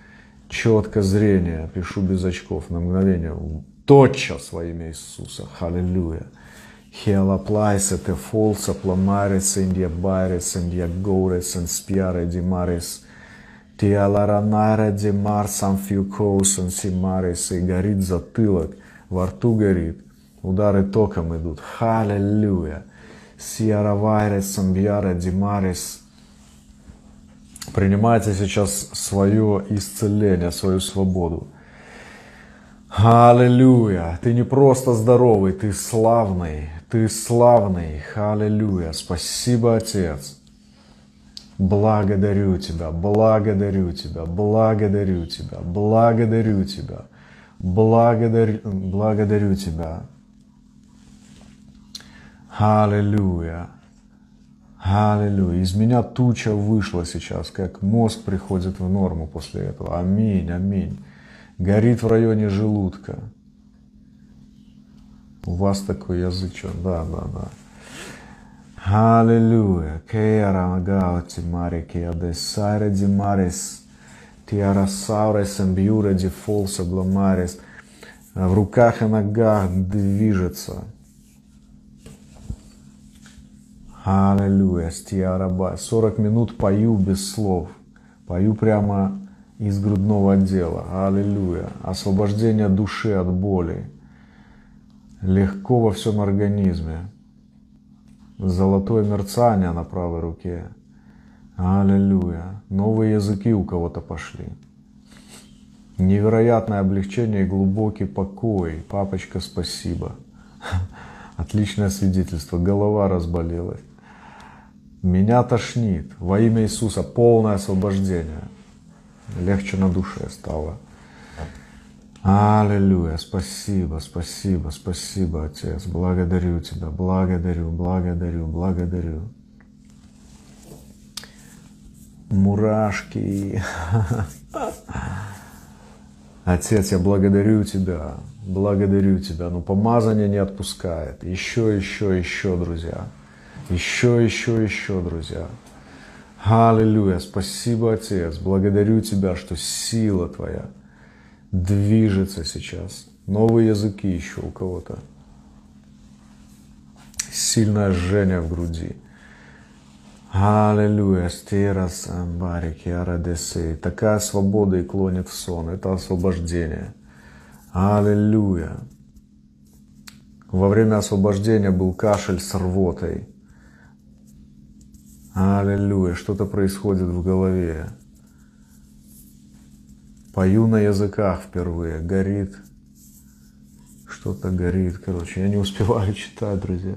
Четко зрение, пишу без очков на мгновение, тотчас во имя Иисуса. Аллилуйя. Hela plaisete folsa plamares in dia bares in dia gores in spiare di mares. Ти аларанара де марсам фьюкоусан симарис и горит затылок, во рту горит, удары током идут. Халилюя. Сиаравайрес самбьяра димарис. Принимайте сейчас свое исцеление, свою свободу. Аллилуйя! Ты не просто здоровый, ты славный, ты славный, аллилуйя, спасибо, Отец. Благодарю Тебя, благодарю Тебя, благодарю Тебя, благодарю Тебя, благодарю, благодарю Тебя. Аллилуйя, аллилуйя. Из меня туча вышла сейчас, как мозг приходит в норму после этого. Аминь, аминь. Горит в районе желудка. У вас такой язычок, да, да, да. Аллилуйя. Кеара гаути мари кеадесайре ди марис. Тиарасаурес амбиуре ди фолса бламарис. В руках и ногах движется. Аллилуйя. Стиараба. 40 минут пою без слов. Пою прямо из грудного отдела. Аллилуйя. Освобождение души от боли легко во всем организме. Золотое мерцание на правой руке. Аллилуйя. Новые языки у кого-то пошли. Невероятное облегчение и глубокий покой. Папочка, спасибо. [laughs] Отличное свидетельство. Голова разболелась. Меня тошнит. Во имя Иисуса полное освобождение. Легче на душе стало. Аллилуйя, спасибо, спасибо, спасибо, Отец. Благодарю Тебя, благодарю, благодарю, благодарю. Мурашки. Отец, я благодарю Тебя, благодарю Тебя. Но помазание не отпускает. Еще, еще, еще, друзья. Еще, еще, еще, друзья. Аллилуйя, спасибо, Отец. Благодарю Тебя, что сила Твоя – движется сейчас. Новые языки еще у кого-то. Сильное жжение в груди. Аллилуйя, стирас амбарики арадесы. Такая свобода и клонит в сон. Это освобождение. Аллилуйя. Во время освобождения был кашель с рвотой. Аллилуйя. Что-то происходит в голове. Пою на языках впервые, горит. Что-то горит, короче, я не успеваю [laughs] читать, друзья.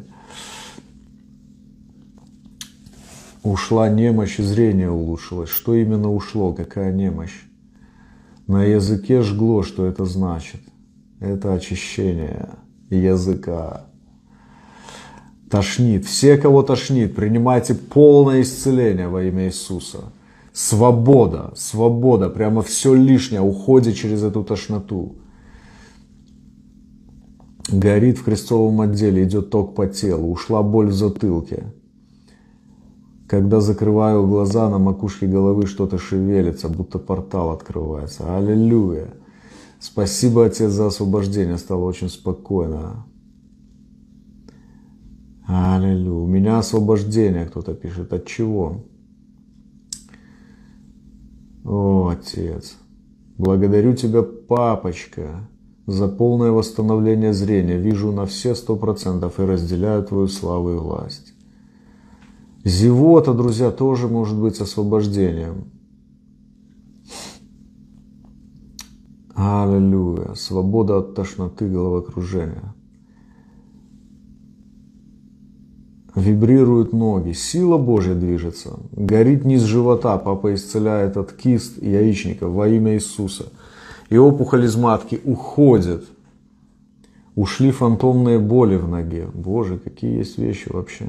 Ушла немощь зрение улучшилось. Что именно ушло, какая немощь? На языке жгло, что это значит. Это очищение языка. Тошнит. Все, кого тошнит, принимайте полное исцеление во имя Иисуса. Свобода, свобода, прямо все лишнее уходит через эту тошноту. Горит в крестовом отделе, идет ток по телу, ушла боль в затылке. Когда закрываю глаза, на макушке головы что-то шевелится, будто портал открывается. Аллилуйя. Спасибо, Отец, за освобождение. Стало очень спокойно. Аллилуйя. У меня освобождение, кто-то пишет. От чего? О, Отец. Благодарю Тебя, папочка, за полное восстановление зрения. Вижу на все сто процентов и разделяю Твою славу и власть. Зевота, друзья, тоже может быть освобождением. Аллилуйя. Свобода от тошноты, головокружения. Вибрируют ноги, сила Божья движется, горит низ живота, папа исцеляет от кист и яичников во имя Иисуса. И опухоль из матки уходит. Ушли фантомные боли в ноге. Боже, какие есть вещи вообще.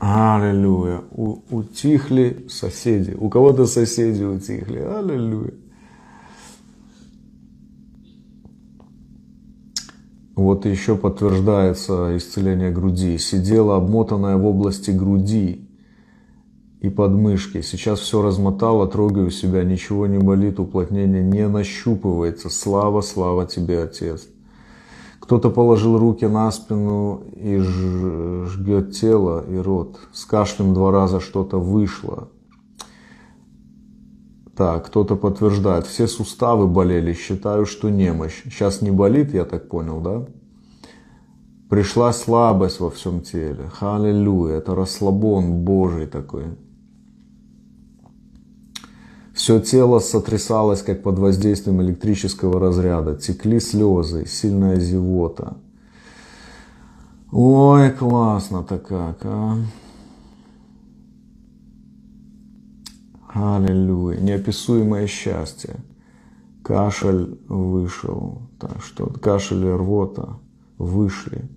Аллилуйя. У, утихли соседи. У кого-то соседи утихли. Аллилуйя. Вот еще подтверждается исцеление груди. Сидела обмотанная в области груди и подмышки. Сейчас все размотала, трогаю себя, ничего не болит, уплотнение не нащупывается. Слава, слава тебе, Отец. Кто-то положил руки на спину и жгет тело и рот. С кашлем два раза что-то вышло. Так, кто-то подтверждает, все суставы болели, считаю, что немощь. Сейчас не болит, я так понял, да? Пришла слабость во всем теле. Аллилуйя, это расслабон Божий такой. Все тело сотрясалось, как под воздействием электрического разряда. Текли слезы, сильная зевота. Ой, классно-то как, а. Аллилуйя. Неописуемое счастье. Кашель вышел. Так что кашель и рвота вышли.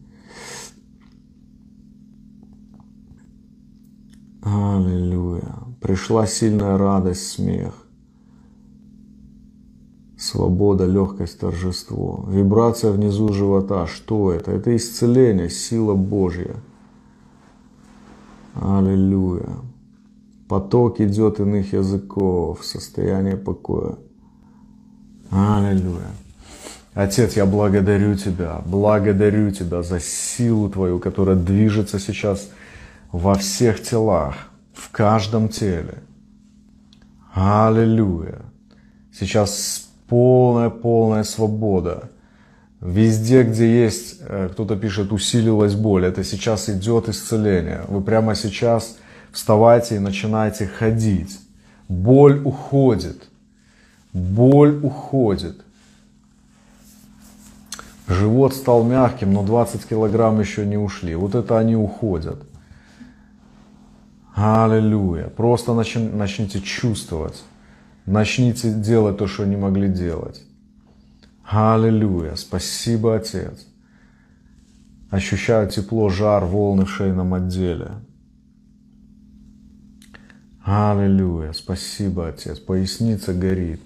Аллилуйя. Пришла сильная радость, смех. Свобода, легкость, торжество. Вибрация внизу живота. Что это? Это исцеление, сила Божья. Аллилуйя. Поток идет иных языков, состояние покоя. Аллилуйя. Отец, я благодарю Тебя, благодарю Тебя за силу Твою, которая движется сейчас во всех телах, в каждом теле. Аллилуйя. Сейчас полная-полная свобода. Везде, где есть, э, кто-то пишет, усилилась боль, это сейчас идет исцеление. Вы прямо сейчас вставайте и начинайте ходить. Боль уходит. Боль уходит. Живот стал мягким, но 20 килограмм еще не ушли. Вот это они уходят. Аллилуйя. Просто начните чувствовать. Начните делать то, что не могли делать. Аллилуйя. Спасибо, Отец. Ощущаю тепло, жар, волны в шейном отделе. Аллилуйя. Спасибо, Отец. Поясница горит.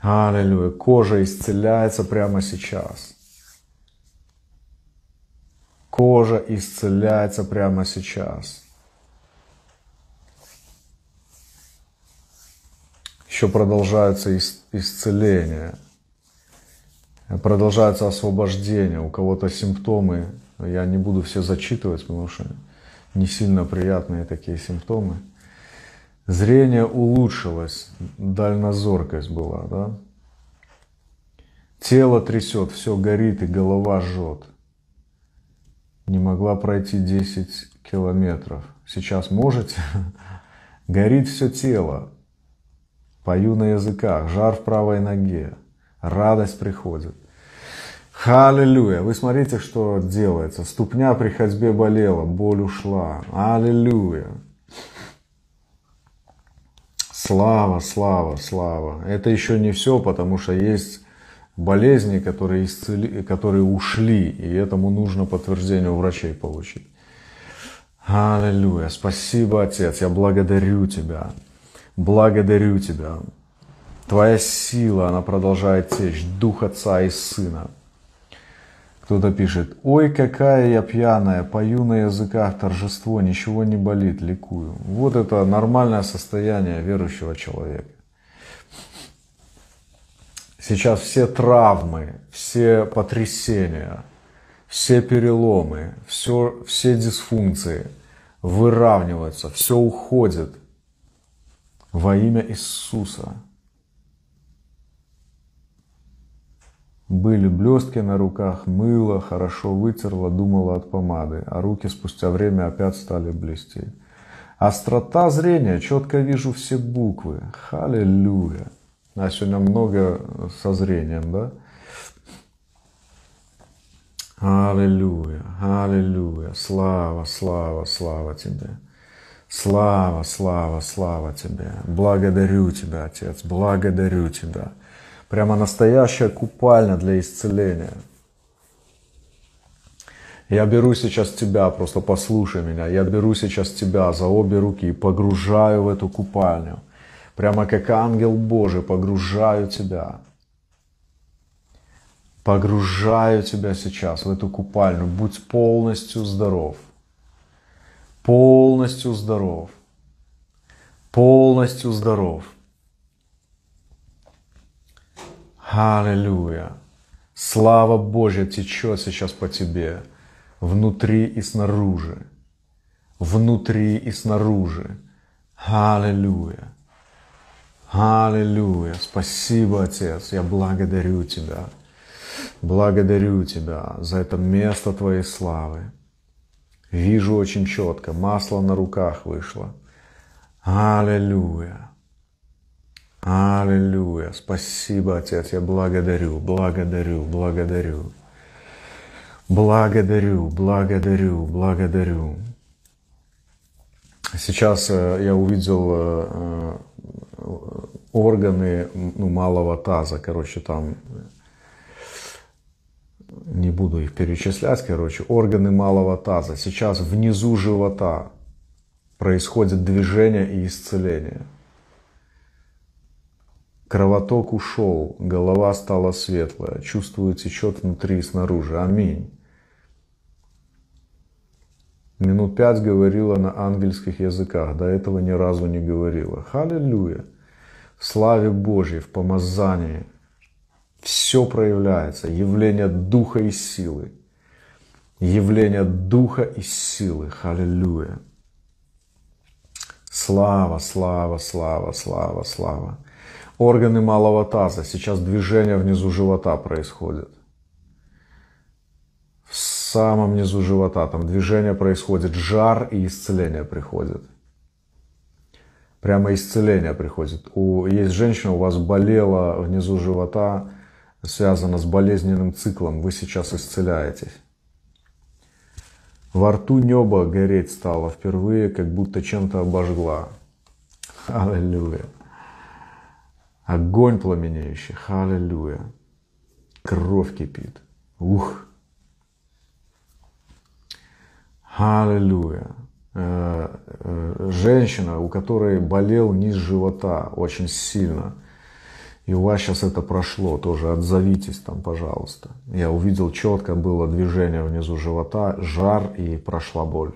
Аллилуйя. Кожа исцеляется прямо сейчас. Кожа исцеляется прямо сейчас. Еще продолжается исцеление. Продолжается освобождение. У кого-то симптомы. Я не буду все зачитывать, потому что не сильно приятные такие симптомы. Зрение улучшилось, дальнозоркость была, да? Тело трясет, все горит и голова жжет не могла пройти 10 километров. Сейчас можете? [laughs] Горит все тело. Пою на языках, жар в правой ноге. Радость приходит. Аллилуйя. Вы смотрите, что делается. Ступня при ходьбе болела, боль ушла. Аллилуйя. Слава, слава, слава. Это еще не все, потому что есть болезни, которые, исцели, которые ушли, и этому нужно подтверждение у врачей получить. Аллилуйя. Спасибо, Отец. Я благодарю Тебя. Благодарю Тебя. Твоя сила, она продолжает течь. Дух Отца и Сына. Кто-то пишет, ой, какая я пьяная, пою на языках торжество, ничего не болит, ликую. Вот это нормальное состояние верующего человека. Сейчас все травмы, все потрясения, все переломы, все, все дисфункции выравниваются, все уходит во имя Иисуса. Были блестки на руках, мыло, хорошо вытерла, думала от помады, а руки спустя время опять стали блестеть. Острота зрения, четко вижу все буквы. Халилюя. А сегодня много со зрением, да? Аллилуйя, аллилуйя, слава, слава, слава Тебе. Слава, слава, слава Тебе. Благодарю Тебя, Отец, благодарю Тебя. Прямо настоящая купальня для исцеления. Я беру сейчас тебя, просто послушай меня, я беру сейчас тебя за обе руки и погружаю в эту купальню. Прямо как ангел Божий погружаю тебя. Погружаю тебя сейчас в эту купальню. Будь полностью здоров. Полностью здоров. Полностью здоров. Аллилуйя. Слава Божья течет сейчас по тебе, внутри и снаружи. Внутри и снаружи. Аллилуйя. Аллилуйя. Спасибо, Отец. Я благодарю Тебя. Благодарю Тебя за это место Твоей славы. Вижу очень четко. Масло на руках вышло. Аллилуйя. Аллилуйя. Спасибо, Отец. Я благодарю, благодарю, благодарю. Благодарю, благодарю, благодарю. Сейчас э, я увидел э, э, органы ну, малого таза, короче, там не буду их перечислять, короче, органы малого таза. Сейчас внизу живота происходит движение и исцеление. Кровоток ушел, голова стала светлая, чувствую течет внутри и снаружи. Аминь. Минут пять говорила на ангельских языках, до этого ни разу не говорила. Халилюя. В славе Божьей, в помазании все проявляется. Явление духа и силы. Явление духа и силы. Халилюя. Слава, слава, слава, слава, слава. Органы малого таза. Сейчас движение внизу живота происходит в самом низу живота, там движение происходит, жар и исцеление приходит. Прямо исцеление приходит. У, есть женщина, у вас болела внизу живота, связано с болезненным циклом, вы сейчас исцеляетесь. Во рту небо гореть стало впервые, как будто чем-то обожгла. Аллилуйя. Огонь пламенеющий. Аллилуйя. Кровь кипит. Ух. Аллилуйя. Э, э, женщина, у которой болел низ живота очень сильно, и у вас сейчас это прошло, тоже отзовитесь там, пожалуйста. Я увидел четко было движение внизу живота, жар и прошла боль.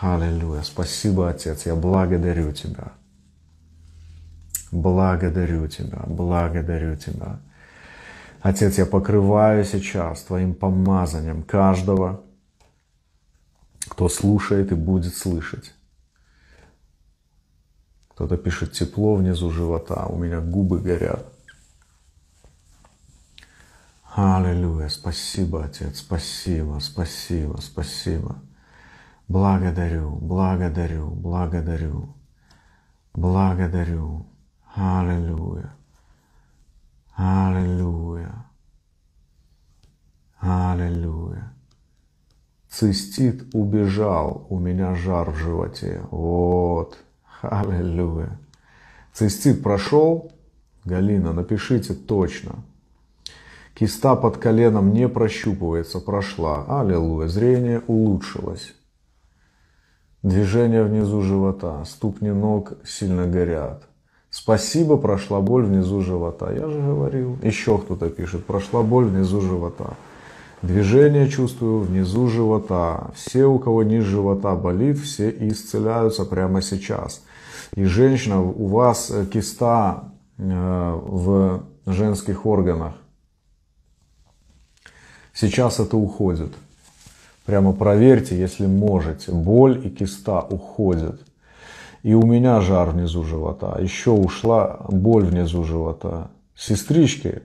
Аллилуйя. Спасибо, Отец. Я благодарю Тебя. Благодарю Тебя. Благодарю Тебя. Отец, я покрываю сейчас Твоим помазанием каждого, кто слушает и будет слышать. Кто-то пишет тепло внизу живота, у меня губы горят. Аллилуйя, спасибо, Отец, спасибо, спасибо, спасибо. Благодарю, благодарю, благодарю, благодарю. Аллилуйя, аллилуйя, аллилуйя. Цистит убежал, у меня жар в животе. Вот. Аллилуйя. Цистит прошел. Галина, напишите точно. Киста под коленом не прощупывается, прошла. Аллилуйя. Зрение улучшилось. Движение внизу живота. Ступни ног сильно горят. Спасибо, прошла боль внизу живота. Я же говорил. Еще кто-то пишет. Прошла боль внизу живота. Движение чувствую внизу живота. Все, у кого низ живота болит, все исцеляются прямо сейчас. И женщина, у вас киста э, в женских органах. Сейчас это уходит. Прямо проверьте, если можете. Боль и киста уходят. И у меня жар внизу живота. Еще ушла боль внизу живота. Сестрички,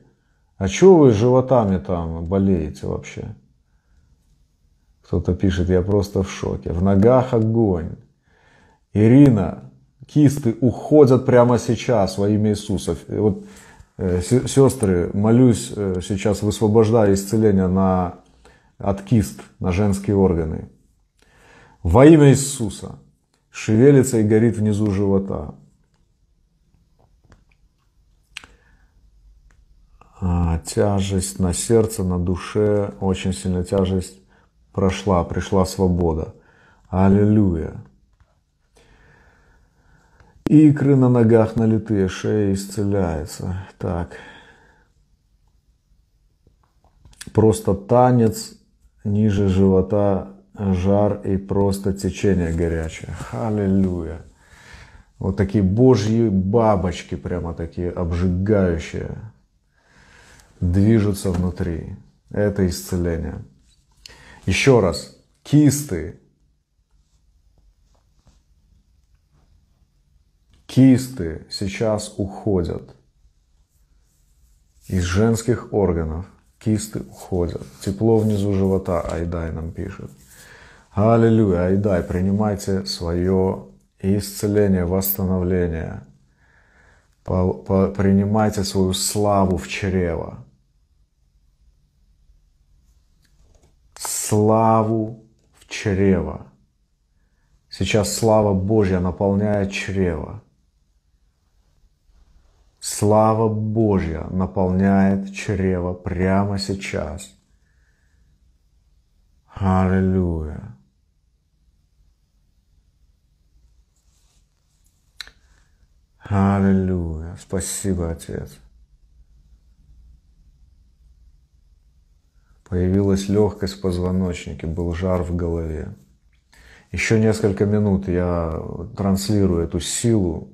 а что вы животами там болеете вообще? Кто-то пишет, я просто в шоке. В ногах огонь. Ирина, кисты уходят прямо сейчас во имя Иисуса. Вот, э, сестры, молюсь э, сейчас, высвобождаю исцеление на, от кист, на женские органы. Во имя Иисуса шевелится и горит внизу живота. А, тяжесть на сердце, на душе, очень сильная тяжесть прошла, пришла свобода. Аллилуйя. Икры на ногах налитые, шея исцеляется. Так. Просто танец ниже живота, жар и просто течение горячее. Аллилуйя. Вот такие божьи бабочки, прямо такие обжигающие движутся внутри. Это исцеление. Еще раз, кисты. Кисты сейчас уходят из женских органов. Кисты уходят. Тепло внизу живота, Айдай нам пишет. Аллилуйя, Айдай, принимайте свое исцеление, восстановление. Принимайте свою славу в чрево. славу в чрево. Сейчас слава Божья наполняет чрево. Слава Божья наполняет чрево прямо сейчас. Аллилуйя. Аллилуйя. Спасибо, Отец. Появилась легкость в позвоночнике, был жар в голове. Еще несколько минут я транслирую эту силу.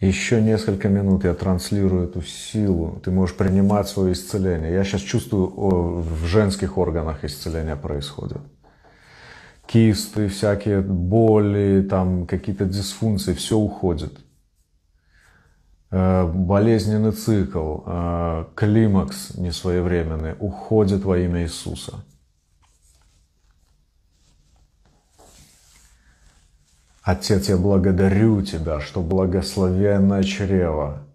Еще несколько минут я транслирую эту силу. Ты можешь принимать свое исцеление. Я сейчас чувствую, в женских органах исцеление происходит. Кисты, всякие боли, там какие-то дисфункции, все уходит. Э, болезненный цикл, э, климакс несвоевременный уходит во имя Иисуса. Отец, я благодарю Тебя, что благословенное чрево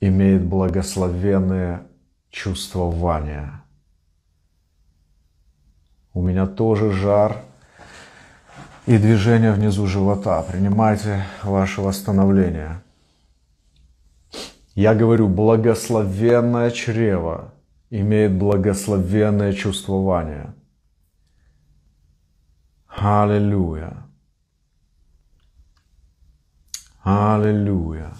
имеет благословенное чувствование. У меня тоже жар и движение внизу живота. Принимайте ваше восстановление. Я говорю, благословенное чрево имеет благословенное чувствование. Аллилуйя. Аллилуйя.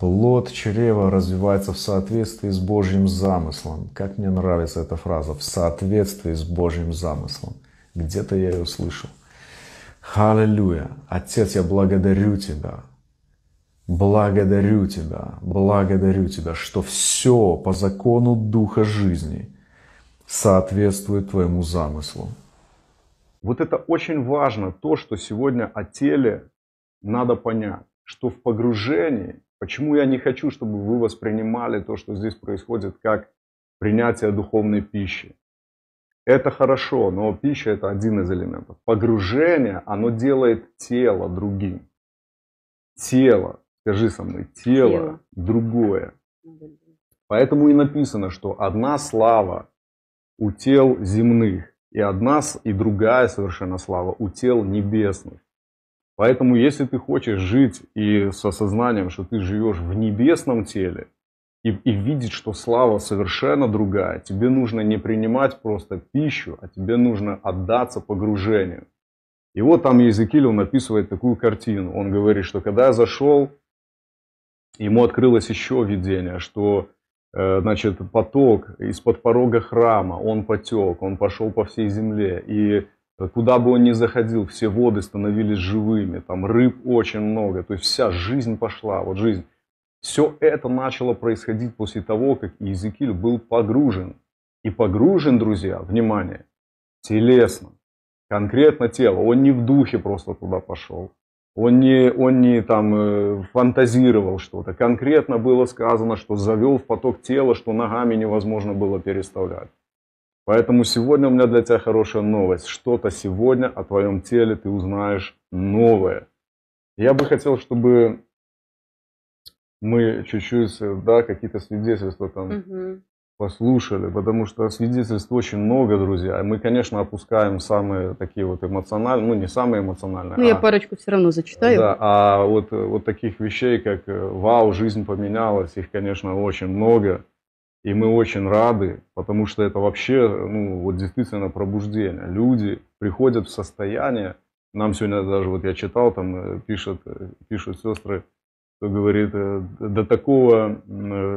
Плод чрева развивается в соответствии с Божьим замыслом. Как мне нравится эта фраза. В соответствии с Божьим замыслом. Где-то я ее слышал. Аллилуйя. Отец, я благодарю Тебя Благодарю Тебя, благодарю Тебя, что все по закону Духа жизни соответствует Твоему замыслу. Вот это очень важно, то, что сегодня о теле надо понять, что в погружении, почему я не хочу, чтобы вы воспринимали то, что здесь происходит, как принятие духовной пищи. Это хорошо, но пища это один из элементов. Погружение, оно делает тело другим. Тело скажи со мной, тело, тело. другое. Поэтому и написано, что одна слава у тел земных, и одна и другая совершенно слава у тел небесных. Поэтому, если ты хочешь жить и с осознанием, что ты живешь в небесном теле, и, и видеть, что слава совершенно другая, тебе нужно не принимать просто пищу, а тебе нужно отдаться погружению. И вот там Езекииль, он описывает такую картину. Он говорит, что когда я зашел ему открылось еще видение, что э, значит, поток из-под порога храма, он потек, он пошел по всей земле. И куда бы он ни заходил, все воды становились живыми, там рыб очень много, то есть вся жизнь пошла, вот жизнь. Все это начало происходить после того, как Иезекииль был погружен. И погружен, друзья, внимание, телесно, конкретно тело. Он не в духе просто туда пошел. Он не, он не там э, фантазировал что-то. Конкретно было сказано, что завел в поток тела, что ногами невозможно было переставлять. Поэтому сегодня у меня для тебя хорошая новость. Что-то сегодня о твоем теле ты узнаешь новое. Я бы хотел, чтобы мы чуть-чуть, да, какие-то свидетельства там угу. послушали, потому что свидетельств очень много, друзья. Мы, конечно, опускаем самые такие вот эмоциональные, ну не самые эмоциональные. Ну, а, я парочку все равно зачитаю. Да, а вот, вот таких вещей, как э, «Вау, жизнь поменялась», их, конечно, очень много. И мы очень рады, потому что это вообще, ну, вот действительно пробуждение. Люди приходят в состояние, нам сегодня даже, вот я читал, там э, пишут, э, пишут сестры, кто говорит, э, до такого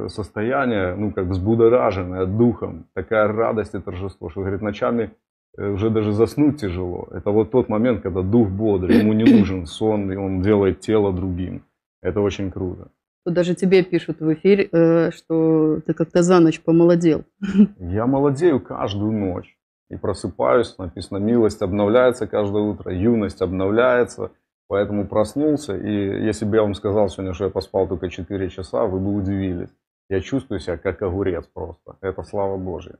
состояния, ну, как взбудораженное духом, такая радость и торжество, что, говорит, ночами уже даже заснуть тяжело. Это вот тот момент, когда дух бодрый, ему не нужен сон, и он делает тело другим. Это очень круто. Тут даже тебе пишут в эфире, э, что ты как-то за ночь помолодел. Я молодею каждую ночь. И просыпаюсь, написано, милость обновляется каждое утро, юность обновляется – Поэтому проснулся, и если бы я вам сказал сегодня, что я поспал только 4 часа, вы бы удивились. Я чувствую себя как огурец просто. Это слава Божья.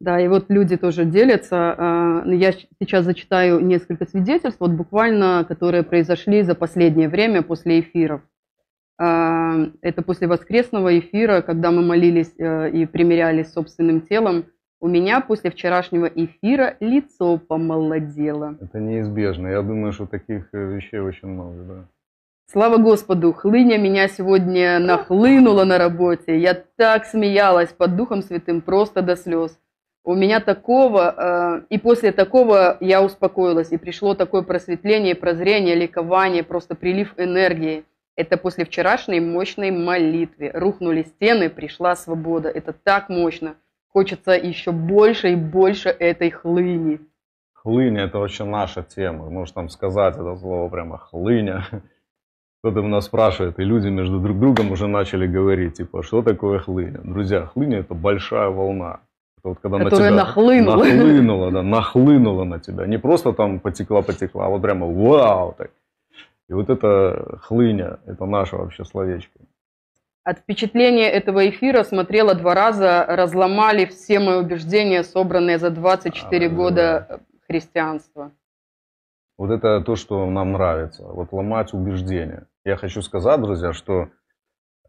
Да, и вот люди тоже делятся. А, я сейчас зачитаю несколько свидетельств, вот буквально, которые произошли за последнее время после эфиров. А, это после воскресного эфира, когда мы молились э, и примирялись с собственным телом. У меня после вчерашнего эфира лицо помолодело. Это неизбежно. Я думаю, что таких э, вещей очень много, да. Слава Господу, хлыня меня сегодня нахлынула на работе. Я так смеялась под Духом Святым просто до слез. У меня такого, э, и после такого я успокоилась, и пришло такое просветление, прозрение, ликование, просто прилив энергии. Это после вчерашней мощной молитвы. Рухнули стены, пришла свобода. Это так мощно. Хочется еще больше и больше этой хлыни. Хлыня – это вообще наша тема. Можешь там сказать это слово прямо «хлыня». [laughs] Кто-то у нас спрашивает, и люди между друг другом уже начали говорить, типа, что такое хлыня? Друзья, хлыня – это большая волна. Это вот когда Которая на тебя нахлынула. Нахлынула, да, нахлынула на тебя. Не просто там потекла-потекла, а вот прямо вау. Так. И вот это хлыня, это наше вообще словечко. От впечатления этого эфира смотрела два раза, разломали все мои убеждения, собранные за 24 а, года да. христианства. Вот это то, что нам нравится. Вот ломать убеждения. Я хочу сказать, друзья, что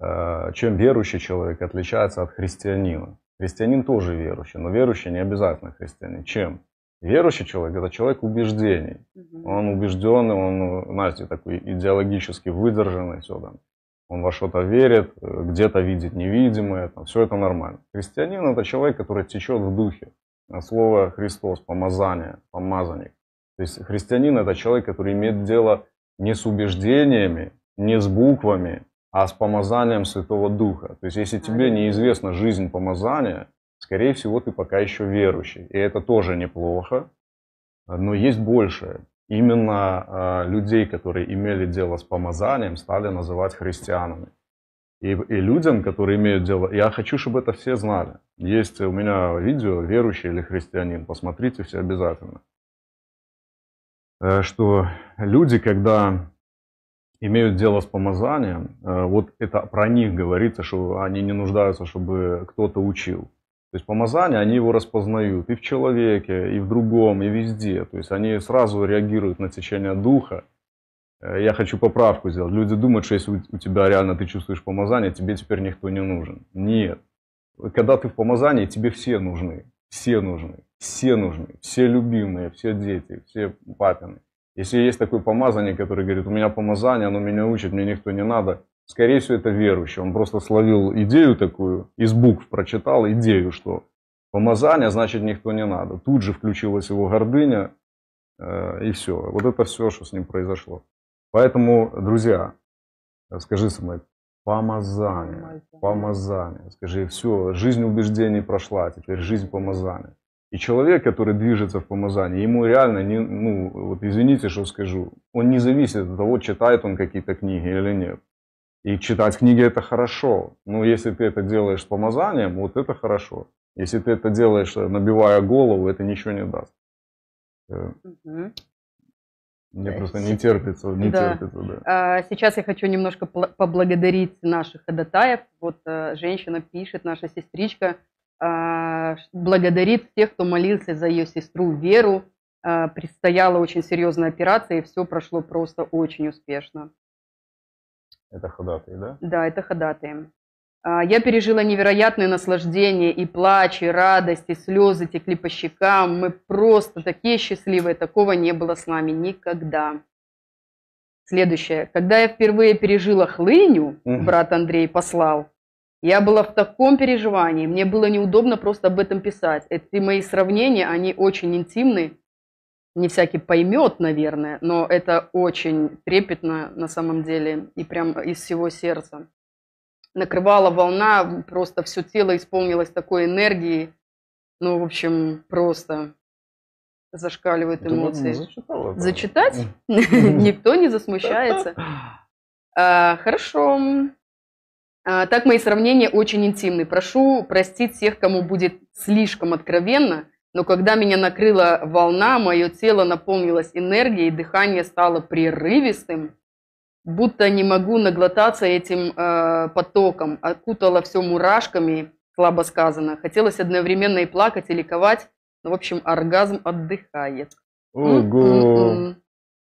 э, чем верующий человек отличается от христианина. Христианин тоже верующий, но верующий не обязательно христианин. Чем? Верующий человек – это человек убеждений. Угу. Он убежденный, он, знаете, такой идеологически выдержанный, все там он во что-то верит, где-то видит невидимое, там, все это нормально. Христианин это человек, который течет в духе. Слово Христос, помазание, помазанник. То есть христианин это человек, который имеет дело не с убеждениями, не с буквами, а с помазанием Святого Духа. То есть если тебе неизвестна жизнь помазания, скорее всего ты пока еще верующий. И это тоже неплохо, но есть большее именно э, людей, которые имели дело с помазанием, стали называть христианами. И, и людям, которые имеют дело, я хочу, чтобы это все знали. Есть у меня видео «Верующий или христианин», посмотрите все обязательно. Э, что люди, когда имеют дело с помазанием, э, вот это про них говорится, что они не нуждаются, чтобы кто-то учил. То есть помазания, они его распознают и в человеке, и в другом, и везде. То есть они сразу реагируют на течение духа. Э, я хочу поправку сделать. Люди думают, что если у тебя реально ты чувствуешь помазание, тебе теперь никто не нужен. Нет. Когда ты в помазании, тебе все нужны. Все нужны. Все нужны. Все любимые, все дети, все папины. Если есть такой помазанник, который говорит, у меня помазание, оно меня учит, мне никто не надо, Скорее всего, это верующий. Он просто словил идею такую, из букв прочитал идею, что помазание, значит, никто не надо. Тут же включилась его гордыня, э, и все. Вот это все, что с ним произошло. Поэтому, друзья, скажи, Самайк, Помазание. Помазание. Скажи, все, жизнь убеждений прошла, теперь жизнь помазания. И человек, который движется в помазании, ему реально, не, ну, вот извините, что скажу, он не зависит от того, читает он какие-то книги или нет. И читать книги это хорошо. Но если ты это делаешь с помазанием, вот это хорошо. Если ты это делаешь, набивая голову, это ничего не даст. Угу. Мне просто не терпится, не Да. терпится, да. А, Сейчас я хочу немножко поблагодарить наших ходатаев. Вот э, женщина пишет, наша сестричка, а, благодарит тех, кто молился за ее сестру Веру. А, Предстояла очень серьезная операция, и все прошло просто очень успешно. Это ходатай, да? Да, это ходатаем. А, Я пережила невероятное наслаждение, и плач, и радость, и слезы текли по щекам. Мы просто такие счастливые, такого не было с нами никогда. Следующее. Когда я впервые пережила хлыню, брат Андрей послал, я была в таком переживании, мне было неудобно просто об этом писать. Эти мои сравнения, они очень интимны. Не всякий поймет, наверное, но это очень трепетно на самом деле и прям из всего сердца. Накрывала волна, просто все тело исполнилось такой энергией. Ну, в общем, просто зашкаливают эмоции. зачитала, да? Зачитать? [laughs] Никто не засмущается. А, Хорошо. А, Так мои сравнения очень интимны. Прошу простить всех, кому будет слишком откровенно, но когда меня накрыла волна, мое тело наполнилось энергией, дыхание стало прерывистым, будто не могу наглотаться этим э, потоком, окутало все мурашками, слабо сказано. Хотелось одновременно и плакать, и ликовать, но, в общем, оргазм отдыхает. Ого! М-м-м.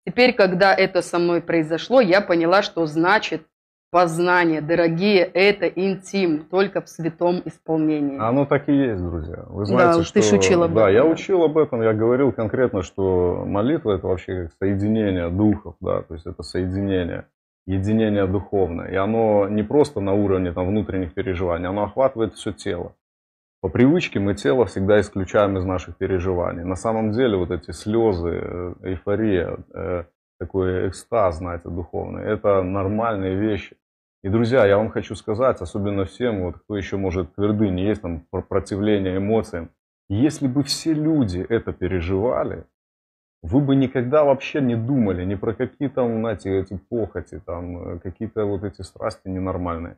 Теперь, когда это со мной произошло, я поняла, что значит познание. Дорогие, это интим, только в святом исполнении. Оно так и есть, друзья. Вы знаете, Да, что... ты ж учил об Да, этом, я да. учил об этом, я говорил конкретно, что молитва это вообще как соединение духов, да, то есть это соединение, единение духовное. И оно не просто на уровне там, внутренних переживаний, оно охватывает все тело. По привычке мы тело всегда исключаем из наших переживаний. На самом деле вот эти слезы, э, эйфория, э, такой экстаз, знаете, духовный, это нормальные вещи. И, друзья, я вам хочу сказать, особенно всем, вот, кто еще может твердыни, есть там про- противление эмоциям, если бы все люди это переживали, вы бы никогда вообще не думали ни про какие там, знаете, эти похоти, там, э, какие-то вот эти страсти ненормальные.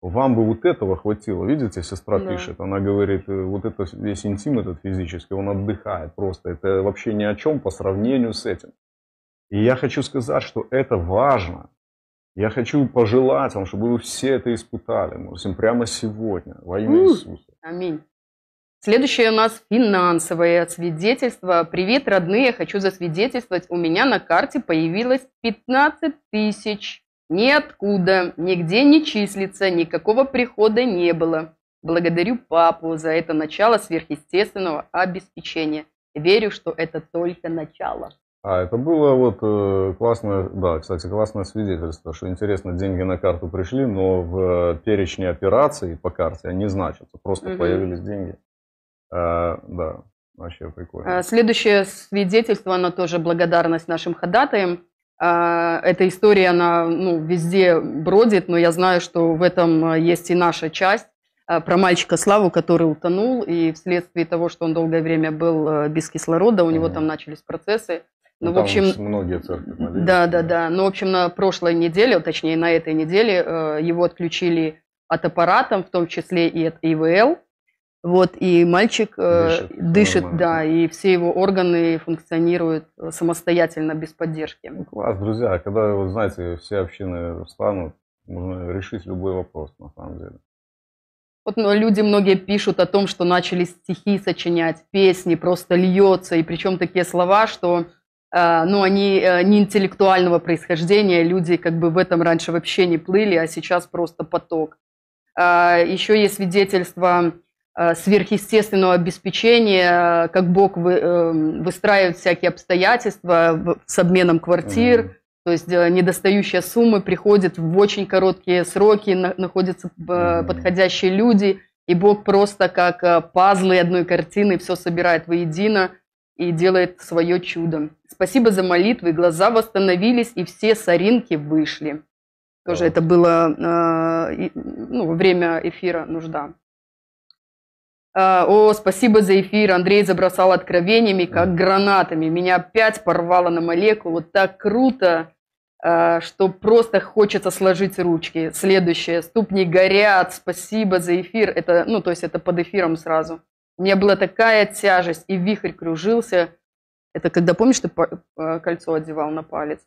Вам бы вот этого хватило. Видите, сестра Да. пишет, она говорит, э, вот это весь интим этот физический, он отдыхает просто. Это вообще ни о чем по сравнению с этим. И я хочу сказать, что это важно. Я хочу пожелать вам, чтобы вы все это испытали, можем прямо сегодня, во имя. Иисуса. Аминь. Следующее у нас финансовое свидетельство. Привет, родные, хочу засвидетельствовать. У меня на карте появилось 15 тысяч. Ниоткуда, нигде не числится, никакого прихода не было. Благодарю папу за это начало сверхъестественного обеспечения. Верю, что это только начало. А, это было вот э, классное, да, кстати, классное свидетельство, что интересно, деньги на карту пришли, но в перечне операций по карте они значатся, просто Мгм. появились деньги. А, да, вообще прикольно. А, Следующее свидетельство, оно тоже благодарность нашим ходатаям. А, Эта история, она ну, везде бродит, но я знаю, что в этом а, есть и наша часть про мальчика Славу, который утонул, и вследствие того, что он долгое время был а, без кислорода, у него Мгм. там начались процессы. Ну, в там общем, многие церкви молились, да, да, да. Ну, в общем, на прошлой неделе, точнее, на этой неделе э, его отключили от аппарата, в том числе и от ИВЛ. Вот, и мальчик э, Дышит, дышит, нормально. да, и все его органы функционируют э, самостоятельно, без поддержки. Ну, класс, друзья, когда, вот знаете, все общины встанут, можно решить любой вопрос, на самом деле. Вот ну, люди многие пишут о том, что начали стихи сочинять, песни, просто льется, и причем такие слова, что ну, они э, не интеллектуального происхождения, люди как бы в этом раньше вообще не плыли, а сейчас просто поток. А, Еще есть свидетельство э, сверхъестественного обеспечения, э, как Бог вы- э, выстраивает всякие обстоятельства с обменом квартир, то есть э, недостающие суммы приходят в очень короткие сроки, на- находятся э, подходящие люди, и Бог просто как э, пазлы одной картины все собирает воедино и делает свое чудо. Спасибо за молитвы, глаза восстановились, и все соринки вышли. Тоже Так. это было э, ну, во время эфира «Нужда». А, О, спасибо за эфир. Андрей забросал откровениями, как гранатами. Меня опять порвало на молекулу. Так круто, а, что просто хочется сложить ручки. Следующее. Ступни горят. Спасибо за эфир. Это, ну, то есть это под эфиром сразу. У меня была такая тяжесть, и вихрь кружился. Это когда, помнишь, ты э, кольцо одевал на палец?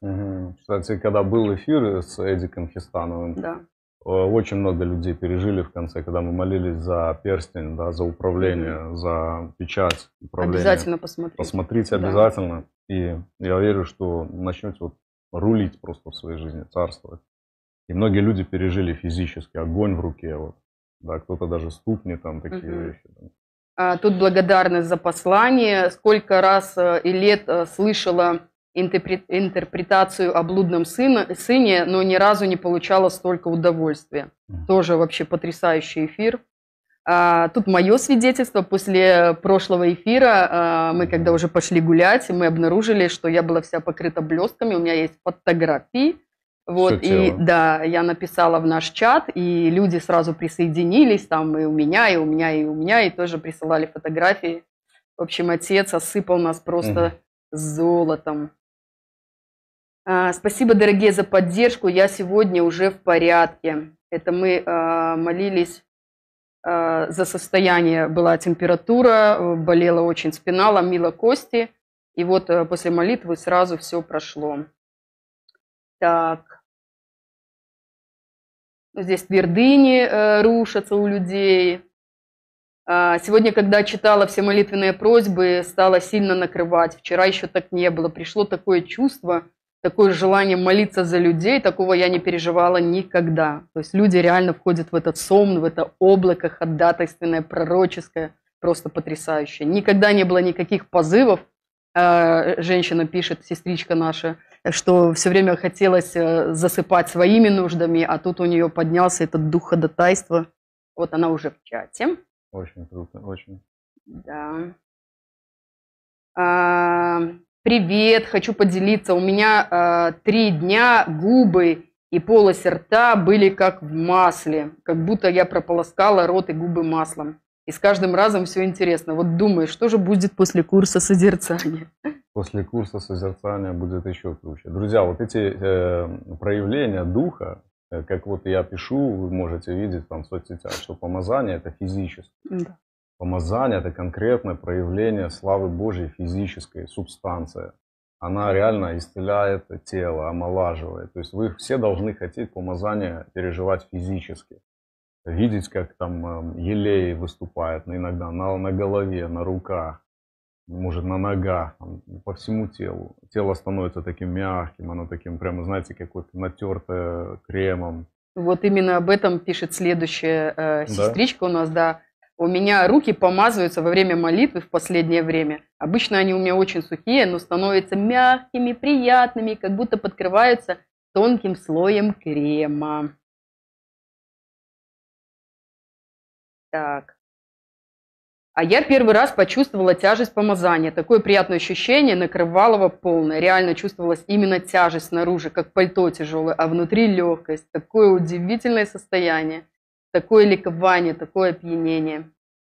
Кстати, когда был эфир с Эдиком Хистановым, Да. э, очень много людей пережили в конце, когда мы молились за перстень, да, за управление, за печать управления. Обязательно посмотри. Посмотрите Да. обязательно. И я верю, что начнете вот рулить просто в своей жизни, царствовать. И многие люди пережили физически огонь в руке. Вот. Да, кто-то даже ступни, там такие Мгм. вещи. А, Тут благодарность за послание. Сколько раз э, и лет э, слышала интерпре- интерпретацию о блудном сыне, но ни разу не получала столько удовольствия. Тоже вообще потрясающий эфир. А, Тут мое свидетельство. После прошлого эфира а, мы, когда уже пошли гулять, мы обнаружили, что я была вся покрыта блестками. У меня есть фотографии. Вот, и да, я написала в наш чат, и люди сразу присоединились, там и у меня, и у меня, и у меня, и тоже присылали фотографии. В общем, отец осыпал нас просто золотом. А, спасибо, дорогие, за поддержку. Я сегодня уже в порядке. Это мы а, молились а, за состояние. Была температура, болела очень спина, ломила кости. И вот э, после молитвы сразу все прошло. Так. Здесь твердыни э, рушатся у людей. А, Сегодня, когда читала все молитвенные просьбы, стало сильно накрывать. Вчера еще так не было. Пришло такое чувство, такое желание молиться за людей. Такого я не переживала никогда. То есть люди реально входят в этот сон, в это облако ходатайственное, пророческое. Просто потрясающе. Никогда не было никаких позывов. А, Женщина пишет, сестричка наша, что все время хотелось э, засыпать своими нуждами, а тут у нее поднялся этот дух ходатайства. Вот она уже в чате. Очень круто, очень. Да. А, привет, хочу поделиться. У меня а, три дня губы и полость рта были как в масле, как будто я прополоскала рот и губы маслом. И с каждым разом все интересно. Вот думаю, что же будет после курса созерцания? После курса созерцания будет еще круче. Друзья, вот эти э, проявления духа, э, как вот я пишу, вы можете видеть там в соцсетях, что помазание это физическое. Да. Помазание это конкретное проявление славы Божьей физической, субстанция. Она реально исцеляет тело, омолаживает. То есть вы все должны хотеть помазание переживать физически. Видеть, как там э, елей выступает ну, иногда на, на голове, на руках, может на ногах, там, по всему телу. Тело становится таким мягким, оно таким прямо, знаете, какое-то натертое кремом. Вот именно об этом пишет следующая э, Да? сестричка у нас, да. У меня руки помазываются во время молитвы в последнее время. Обычно они у меня очень сухие, но становятся мягкими, приятными, как будто подкрываются тонким слоем крема. Так. А я первый раз почувствовала тяжесть помазания. Такое приятное ощущение накрывало его полное. Реально чувствовалась именно тяжесть снаружи, как пальто тяжелое, а внутри легкость. Такое удивительное состояние, такое ликование, такое опьянение.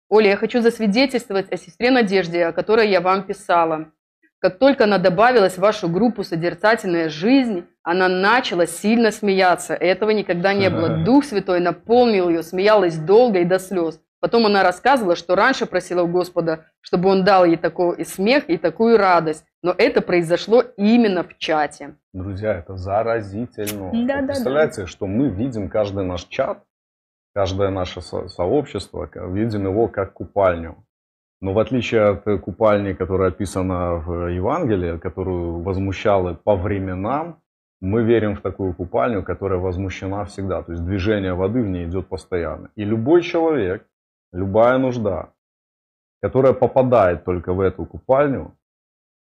Оля, я хочу засвидетельствовать о сестре Надежде, о которой я вам писала. Как только она добавилась в вашу группу «Созерцательная жизнь», она начала сильно смеяться. Этого никогда не было. Дух Святой наполнил ее, смеялась долго и до слез. Потом она рассказывала, что раньше просила у Господа, чтобы он дал ей такой и смех, и такую радость. Но это произошло именно в чате. Друзья, это заразительно. Да, Вы да, да. Представляете, что мы видим каждый наш чат, каждое наше со- сообщество, видим его как купальню. Но в отличие от э, купальни, которая описана в Евангелии, которую возмущала по временам, мы верим в такую купальню, которая возмущена всегда. То есть движение воды в ней идет постоянно. И любой человек, любая нужда, которая попадает только в эту купальню,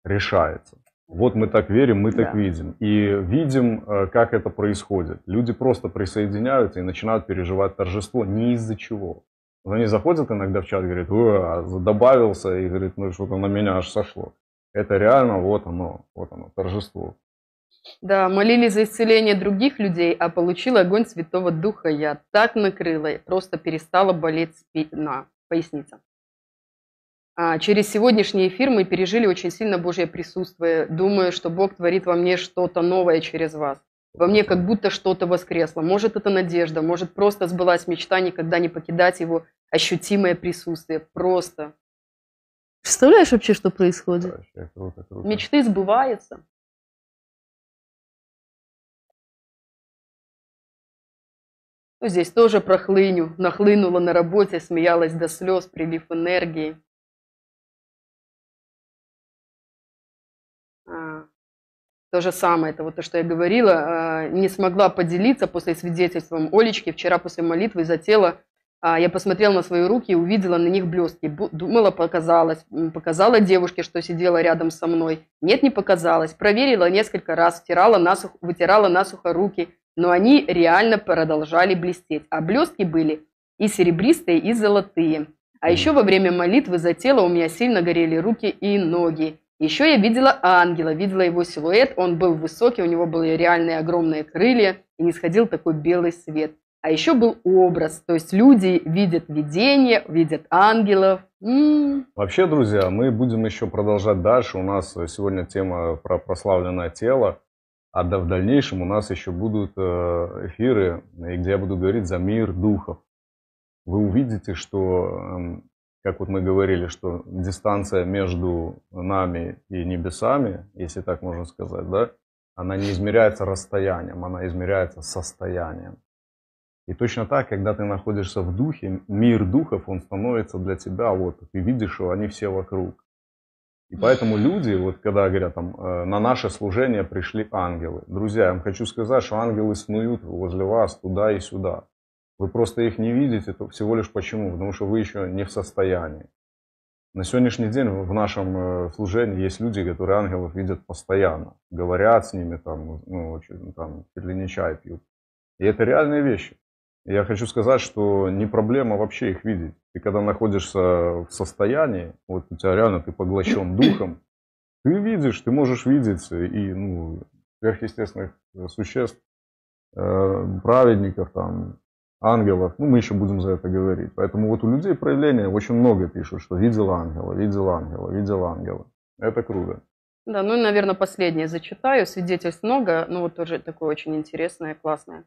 решается. Вот мы так верим, мы так Да. видим. И видим, э, как это происходит. Люди просто присоединяются и начинают переживать торжество ни из-за чего. Они заходят иногда в чат говорят, «О, а добавился, и говорит, ну что-то на меня аж сошло. Это реально вот оно, вот оно, торжество. Да, молились за исцеление других людей, а получила огонь Святого Духа я. Так накрыла, просто перестала болеть спина, поясница. А, через сегодняшний эфир мы пережили очень сильно Божье присутствие. Думаю, что Бог творит во мне что-то новое через вас. Во мне как будто что-то воскресло. Может, это надежда, может, просто сбылась мечта никогда не покидать его ощутимое присутствие. Просто. Представляешь вообще, что происходит? Вообще круто, круто. Мечты сбываются. Ну, здесь тоже прохлыню. Нахлынула на работе, смеялась до слез, прилив энергии. То же самое, это вот то, что я говорила, а, не смогла поделиться после свидетельством Олечки. Вчера после молитвы за тело а, я посмотрела на свои руки и увидела на них блестки. Думала, показалось. Показала девушке, что сидела рядом со мной. Нет, не показалось. Проверила несколько раз, втирала насухо, вытирала насухо руки. Но они реально продолжали блестеть. А блестки были и серебристые, и золотые. А еще во время молитвы за тело у меня сильно горели руки и ноги. Еще я видела ангела, видела его силуэт, он был высокий, у него были реальные огромные крылья, и не сходил такой белый свет. А еще был образ, то есть люди видят видение, видят ангелов. М, Вообще, друзья, мы будем еще продолжать дальше. У нас сегодня тема про прославленное тело. А да, в дальнейшем у нас еще будут э, эфиры, где я буду говорить за мир духов. Вы увидите, что, эм, как вот мы говорили, что дистанция между нами и небесами, если так можно сказать, да, она не измеряется расстоянием, она измеряется состоянием. И точно так, когда ты находишься в духе, мир духов, он становится для тебя, вот, ты видишь, что они все вокруг. И поэтому люди, вот когда говорят, там, э, на наше служение пришли ангелы. Друзья, я вам хочу сказать, что ангелы снуют возле вас туда и сюда. Вы просто их не видите, то всего лишь почему? Потому что вы еще не в состоянии. На сегодняшний день в нашем э, служении есть люди, которые ангелов видят постоянно. Говорят с ними, там, ну, очень, там, чуть ли не чай пьют. И это реальные вещи. Я хочу сказать, что не проблема вообще их видеть. Ты когда находишься в состоянии, вот у тебя реально ты поглощен духом, ты видишь, ты можешь видеть и ну, сверхъестественных существ, э, праведников, там, ангелов. Ну, мы еще будем за это говорить. Поэтому вот у людей проявления очень много пишут, что видел ангела, видел ангела, видел ангела. Это круто. Да, ну и, наверное, последнее зачитаю. Свидетельств много, ну вот тоже такое очень интересное, классное.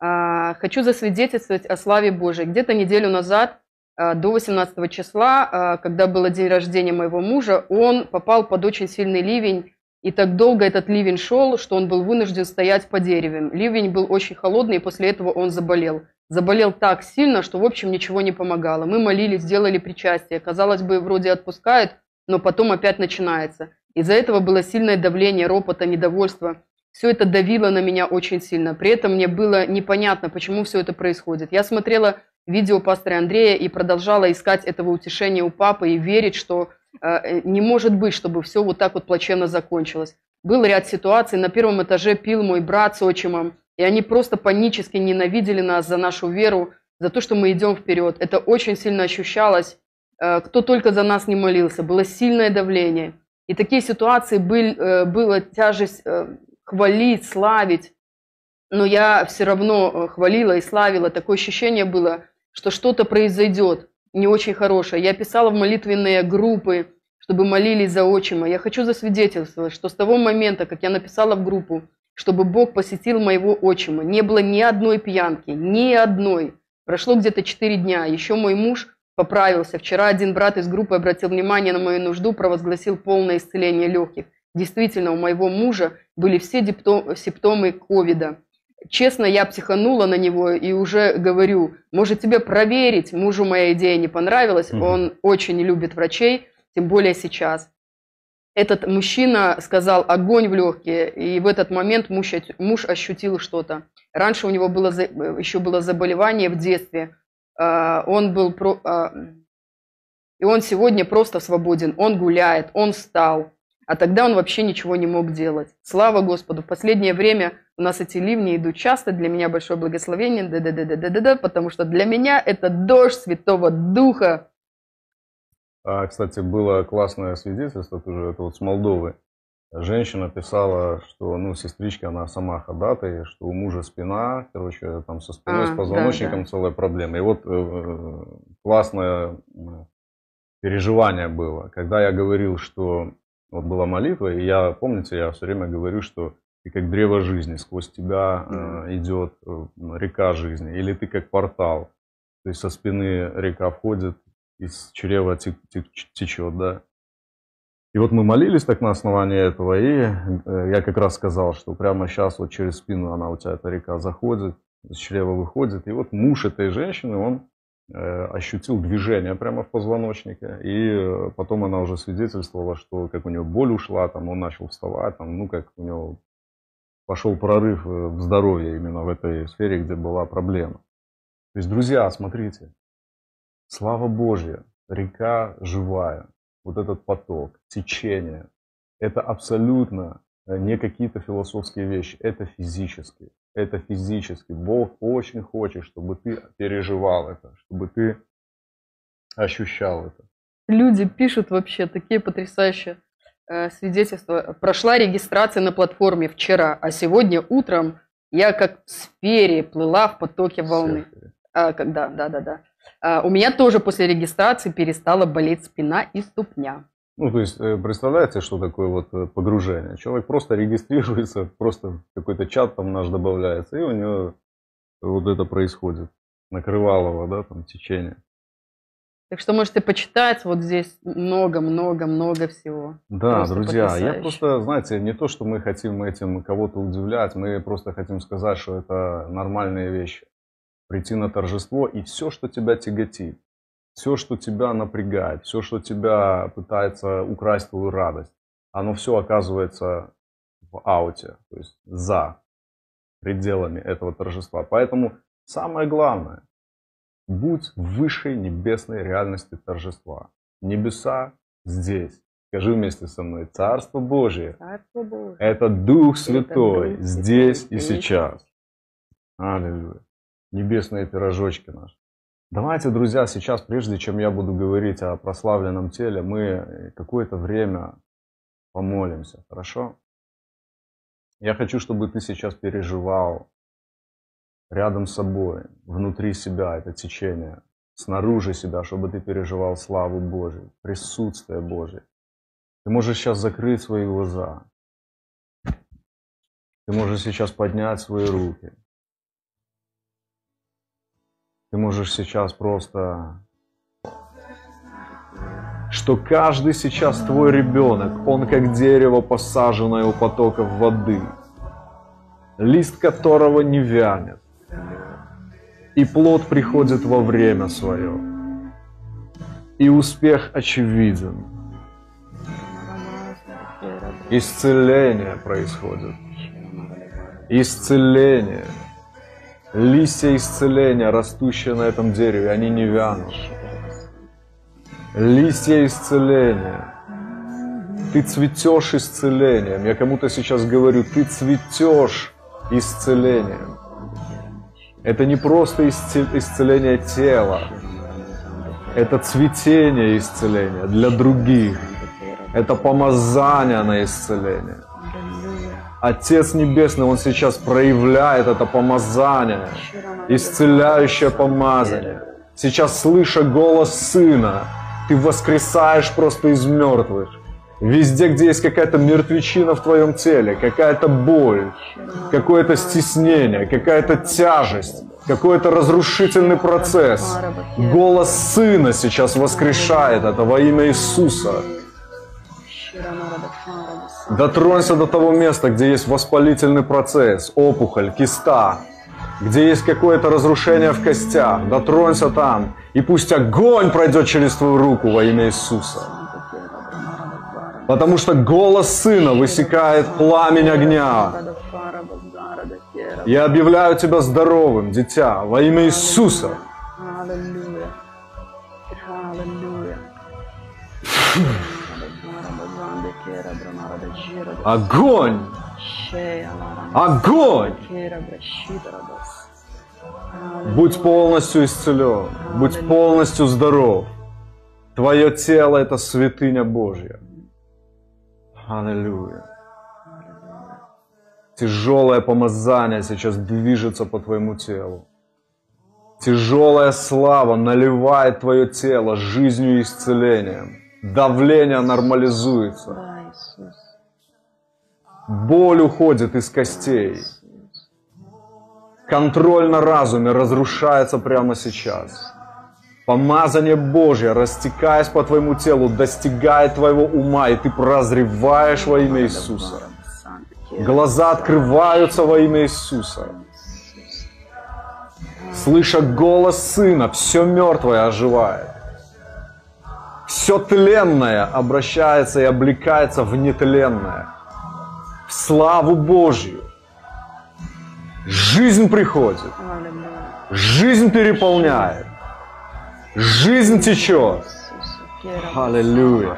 А, Хочу засвидетельствовать о славе Божией. Где-то неделю назад, а, до 18 числа, а, когда было день рождения моего мужа, он попал под очень сильный ливень, и так долго этот ливень шел, что он был вынужден стоять по деревьям. Ливень был очень холодный, и после этого он заболел. Заболел так сильно, что, в общем, ничего не помогало. Мы молились, сделали причастие. Казалось бы, вроде отпускает, но потом опять начинается. Из-за этого было сильное давление, ропота, недовольство. Все это давило на меня очень сильно. При этом мне было непонятно, почему все это происходит. Я смотрела видео пастора Андрея и продолжала искать этого утешения у папы и верить, что э, не может быть, чтобы все вот так вот плачевно закончилось. Был ряд ситуаций. На первом этаже пил мой брат с отчимом, и они просто панически ненавидели нас за нашу веру, за то, что мы идем вперед. Это очень сильно ощущалось. Э, Кто только за нас не молился, было сильное давление. И такие ситуации был, э, была тяжесть э, хвалить, славить. Но я все равно хвалила и славила. Такое ощущение было, что что-то произойдет не очень хорошее. Я писала в молитвенные группы, чтобы молились за отчима. Я хочу засвидетельствовать, что с того момента, как я написала в группу, чтобы Бог посетил моего отчима, не было ни одной пьянки, ни одной. Прошло где-то 4 дня. Еще мой муж поправился. Вчера один брат из группы обратил внимание на мою нужду, провозгласил полное исцеление легких. Действительно, у моего мужа были все симптомы ковида. Честно, я психанула на него и уже говорю, может тебе проверить, мужу моя идея не понравилась, Мгм. он очень любит врачей, тем более сейчас. Этот мужчина сказал огонь в легкие, и в этот момент муж, муж ощутил что-то. Раньше у него было, еще было заболевание в детстве, А, он был, про- а, и он сегодня просто свободен, он гуляет, он встал, а тогда он вообще ничего не мог делать. Слава Господу, в последнее время у нас эти ливни идут часто, для меня большое благословение, да-да-да-да-да-да, потому что для меня это дождь Святого Духа. А, кстати, было классное свидетельство тоже, это вот с Молдовы. женщина писала, что, ну, сестричка, она сама ходатай, что у мужа спина, короче, там со спиной, А, с да, позвоночником да. целая проблема. И вот э, классное переживание было, когда я говорил, что вот была молитва, и я, помните, я все время говорю, что ты как древо жизни, сквозь тебя э, идет э, река жизни, или ты как портал, то есть со спины река входит, из чрева течет, да. И вот мы молились так на основании этого, и э, я как раз сказал, что прямо сейчас вот через спину она у тебя, эта река заходит, из чрева выходит. И вот муж этой женщины, он э, ощутил движение прямо в позвоночнике, и э, потом она уже свидетельствовала, что как у нее боль ушла, там он начал вставать, там, ну как у него пошел прорыв в здоровье именно в этой сфере, где была проблема. То есть, друзья, смотрите, слава Божья, река живая, вот этот поток, течение, это абсолютно э, не какие-то философские вещи, это физически, это физически. Бог очень хочет, чтобы ты переживал это, чтобы ты ощущал это. Люди пишут вообще такие потрясающие э, свидетельства. Прошла регистрация на платформе вчера, а сегодня утром я как в сфере плыла в потоке волны. А, когда, да, да, да. А, у меня тоже после регистрации перестала болеть спина и ступня. Ну, то есть, э, представляете, что такое вот э, погружение? Человек просто регистрируется, просто какой-то чат там наш добавляется, и у него вот это происходит. Накрывалово, да, там течение. Так что можете почитать, вот здесь много-много-много всего. Да, Просто друзья, я просто, знаете, не то, что мы хотим этим кого-то удивлять, мы просто хотим сказать, что это нормальные вещи. Прийти на торжество и все, что тебя тяготит, все, что тебя напрягает, все, что тебя пытается украсть твою радость, оно все оказывается в ауте, то есть за пределами этого торжества. Поэтому самое главное, будь в высшей небесной реальности торжества. Небеса здесь. Скажи вместе со мной, Царство Божие Царство Божие. это Дух Святой Дух здесь и сейчас. Аллилуйя. Небесные пирожочки наши. Давайте, друзья, сейчас, прежде чем я буду говорить о прославленном теле, мы какое-то время помолимся, хорошо? Я хочу, чтобы ты сейчас переживал рядом с собой, внутри себя это течение, снаружи себя, чтобы ты переживал славу Божию, присутствие Божие. Ты можешь сейчас закрыть свои глаза. Ты можешь сейчас поднять свои руки. Ты можешь сейчас просто... Что каждый сейчас твой ребенок, он как дерево, посаженное у потоков воды, лист которого не вянет, и плод приходит во время свое, и успех очевиден, исцеление происходит, исцеление, листья исцеления, растущие на этом дереве, они не вянут. Листья исцеления. Ты цветешь исцелением. Я кому-то сейчас говорю, ты цветешь исцелением. Это не просто исце- исцеление тела. Это цветение исцеления для других. Это помазание на исцеление. Отец Небесный, Он сейчас проявляет это помазание, исцеляющее помазание. Сейчас, слыша голос Сына, ты воскресаешь просто из мертвых. Везде, где есть какая-то мертвечина в твоем теле, какая-то боль, какое-то стеснение, какая-то тяжесть, какой-то разрушительный процесс. Голос Сына сейчас воскрешает это во имя Иисуса. Дотронься до того места, где есть воспалительный процесс, опухоль, киста, где есть какое-то разрушение в костях. Дотронься там, и пусть огонь пройдет через твою руку во имя Иисуса. Потому что голос Сына высекает пламень огня. Я объявляю тебя здоровым, дитя, во имя Иисуса. Аллилуйя. Аллилуйя. Огонь! Огонь! Будь полностью исцелен, будь полностью здоров. Твое тело – это святыня Божья. Аллилуйя. Тяжелое помазание сейчас движется по твоему телу. Тяжелая слава наливает твое тело жизнью и исцелением. Давление нормализуется. Боль уходит из костей. Контроль на разуме разрушается прямо сейчас. Помазание Божье, растекаясь по твоему телу, достигает твоего ума, и ты прозреваешь во имя Иисуса. Глаза открываются во имя Иисуса. Слыша голос Сына, все мертвое оживает. Все тленное обращается и облекается в нетленное. Славу Божью. Жизнь приходит. Жизнь переполняет. Жизнь течет. Аллилуйя.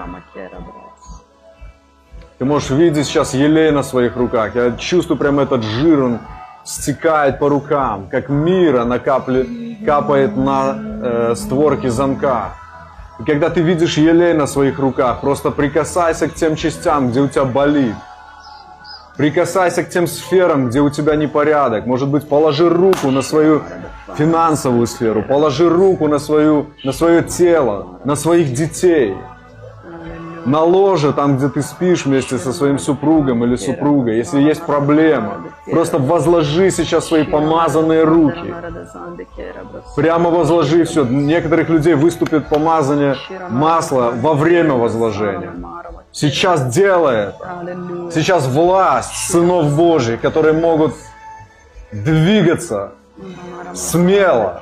Ты можешь видеть сейчас елей на своих руках. Я чувствую прямо этот жир, он стекает по рукам, как мира накапли, капает на э, створки замка. И когда ты видишь елей на своих руках, просто прикасайся к тем частям, где у тебя болит. Прикасайся к тем сферам, где у тебя непорядок. Может быть, положи руку на свою финансовую сферу, положи руку на, свою, на свое тело, на своих детей. На ложе, там, где ты спишь вместе со своим супругом или супругой, если есть проблема, просто возложи сейчас свои помазанные руки. Прямо возложи все. Некоторых людей выступит помазание масла во время возложения. Сейчас делай это. Сейчас власть сынов Божьих, которые могут двигаться смело,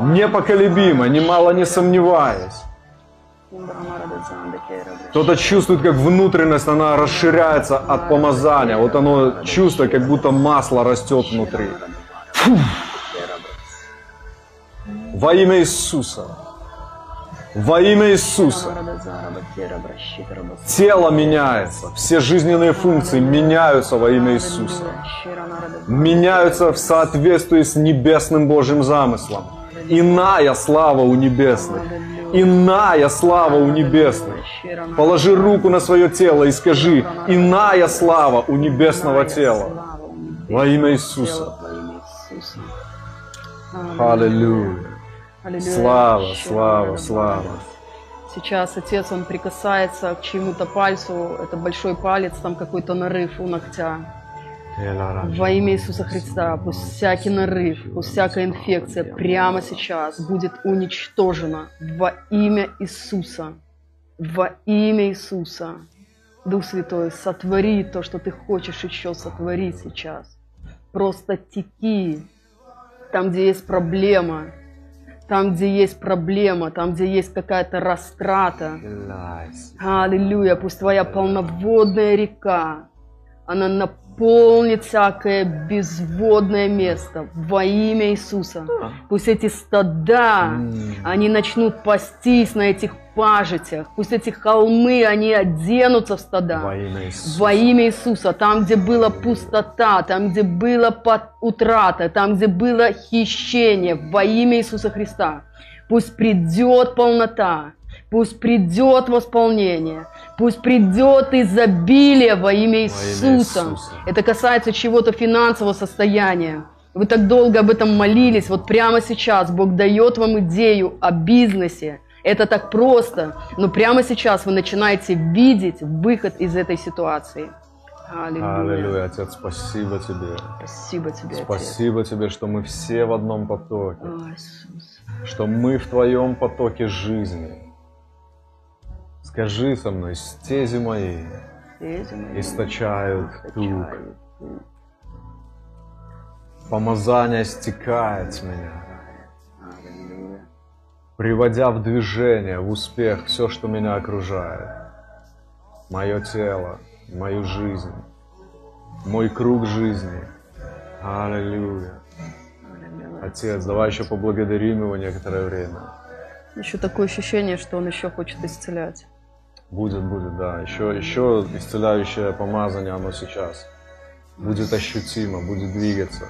непоколебимо, немало не сомневаясь. Кто-то чувствует, как внутренность, она расширяется от помазания. Вот оно чувствует, как будто масло растет внутри. Фу. Во имя Иисуса. Во имя Иисуса. Тело меняется. Все жизненные функции меняются во имя Иисуса. Меняются в соответствии с небесным Божьим замыслом. Иная слава у небесных. Иная слава у небесных. Положи руку на свое тело и скажи, иная слава у небесного тела. Во имя Иисуса. Аллилуйя. Слава, слава, слава. Сейчас отец, он прикасается к чьему-то пальцу, это большой палец, там какой-то нарыв у ногтя. Во имя Иисуса Христа, пусть всякий нарыв, пусть всякая инфекция прямо сейчас будет уничтожена во имя Иисуса. Во имя Иисуса. Дух Святой, сотвори то, что ты хочешь еще сотворить сейчас. Просто теки там, где есть проблема, там, где есть проблема, там, где есть какая-то растрата. Аллилуйя, пусть твоя полноводная река, она наполнит всякое безводное место во имя Иисуса. Пусть эти стада, они начнут пастись на этих пажитях. Пусть эти холмы, они оденутся в стада. Во имя Иисуса. Во имя Иисуса. Там, где была пустота, там, где была утрата, там, где было хищение. Во имя Иисуса Христа. Пусть придет полнота. Пусть придет восполнение. Пусть придет изобилие во имя Иисуса. Иисуса. Это касается чего-то финансового состояния. Вы так долго об этом молились. Вот прямо сейчас Бог дает вам идею о бизнесе. Это так просто. Но прямо сейчас вы начинаете видеть выход из этой ситуации. Аллилуйя. Аллилуйя, Отец, спасибо Тебе. Спасибо тебе, Отец. Спасибо Тебе, что мы все в одном потоке. О, Иисус. Что мы в Твоем потоке жизни. Скажи со мной, стези мои Эти мои источают тук. источают тук. Помазание стекает с меня. Приводя в движение, в успех все, что меня окружает. Мое тело, мою жизнь, мой круг жизни. Аллилуйя. Отец, давай еще поблагодарим Его некоторое время. Еще такое ощущение, что Он еще хочет исцелять. Будет, будет, да. Еще, еще исцеляющее помазание, оно сейчас будет ощутимо, будет двигаться.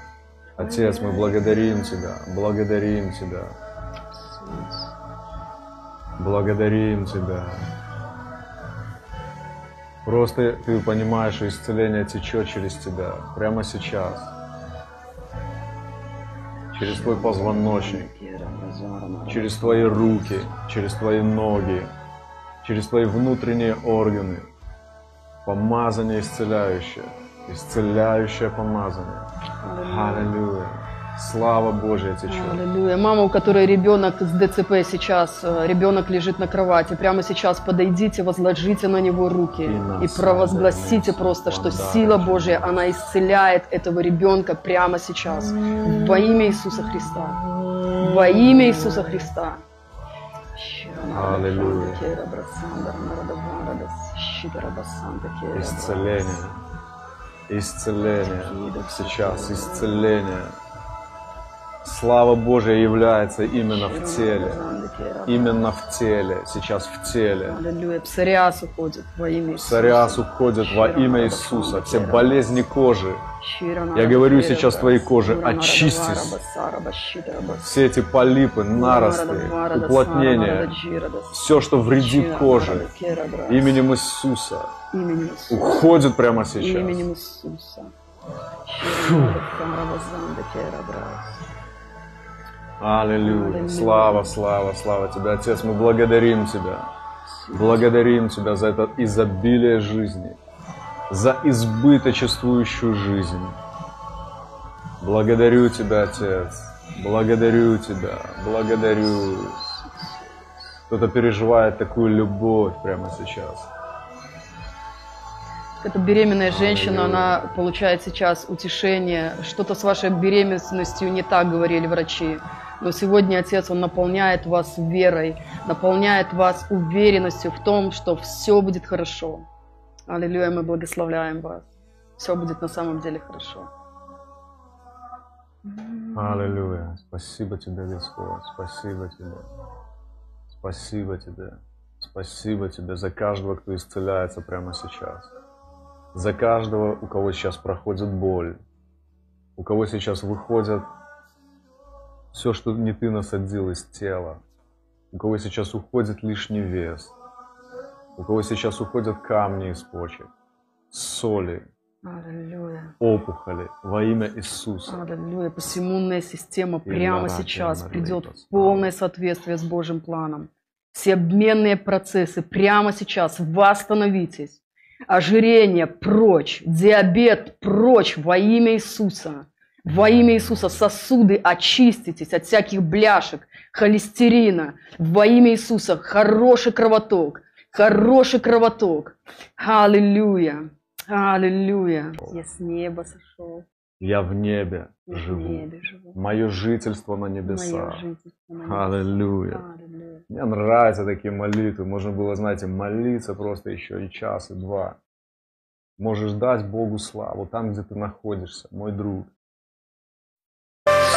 Отец, мы благодарим Тебя, благодарим Тебя, благодарим Тебя. Просто ты понимаешь, что исцеление течет через тебя прямо сейчас. Через твой позвоночник, через твои руки, через твои ноги, через твои внутренние органы. Помазание исцеляющее. Исцеляющее помазание. Аллилуйя. Слава Божья течет. Аллилуйя. Мама, у которой ребенок с ДЦП сейчас, э, ребенок лежит на кровати, прямо сейчас подойдите, возложите на него руки И и провозгласите просто, что деле, сила да, Божья, она исцеляет этого ребенка прямо сейчас. Во имя Иисуса Христа. Во имя Иисуса Христа. Аллилуйя. Исцеление. Исцеление. Сейчас исцеление. Слава Божья является именно в теле. Именно в теле. Сейчас в теле. Аллилуйя. Псориаз уходит во имя Иисуса. Псориаз уходит во имя Иисуса. Все болезни кожи. Я говорю сейчас твоей коже, очистись. Все эти полипы, наросты, уплотнения, все, что вредит коже, именем Иисуса, уходит прямо сейчас. Именем Иисуса. Аллилуйя. Аллилуйя. Слава, слава, слава Тебе, Отец. Мы благодарим Тебя. Благодарим Тебя за это изобилие жизни, за избыточествующую жизнь. Благодарю Тебя, Отец. Благодарю Тебя. Благодарю. Кто-то переживает такую любовь прямо сейчас. Эта беременная женщина, она получает сейчас утешение. Что-то с вашей беременностью не так, говорили врачи. Но сегодня Отец, Он наполняет вас верой, наполняет вас уверенностью в том, что все будет хорошо. Аллилуйя, мы благословляем вас. Все будет на самом деле хорошо. Аллилуйя. Спасибо Тебе, Господь. Спасибо Тебе. Спасибо Тебе. Спасибо Тебе за каждого, кто исцеляется прямо сейчас. За каждого, у кого сейчас проходит боль. У кого сейчас выходит все, что не ты насадил из тела. У кого сейчас уходит лишний вес. У кого сейчас уходят камни из почек, соли, Аллилуйя. опухоли во имя Иисуса. Аллилуйя. Пусть иммунная система прямо сейчас придет в полное соответствие с Божьим планом. Все обменные процессы прямо сейчас восстановитесь. Ожирение прочь, диабет прочь во имя Иисуса. Во имя Иисуса сосуды очиститесь от всяких бляшек, холестерина. Во имя Иисуса хороший кровоток, хороший кровоток. Аллилуйя, аллилуйя. Я с неба сошел, Я в небе я в живу. небе живу. Мое жительство на небесах. Аллилуйя. Мне нравятся такие молитвы. Можно было, знаете, молиться просто еще и час, и два. Можешь дать Богу славу там, где ты находишься, мой друг.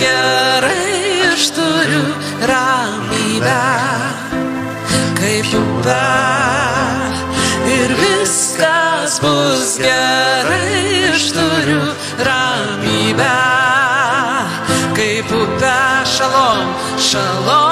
Gerai, aš turiu ramybę, kaip jūra. Ir viskas bus gerai, aš turiu ramybę, kaip upė šalom, šalom,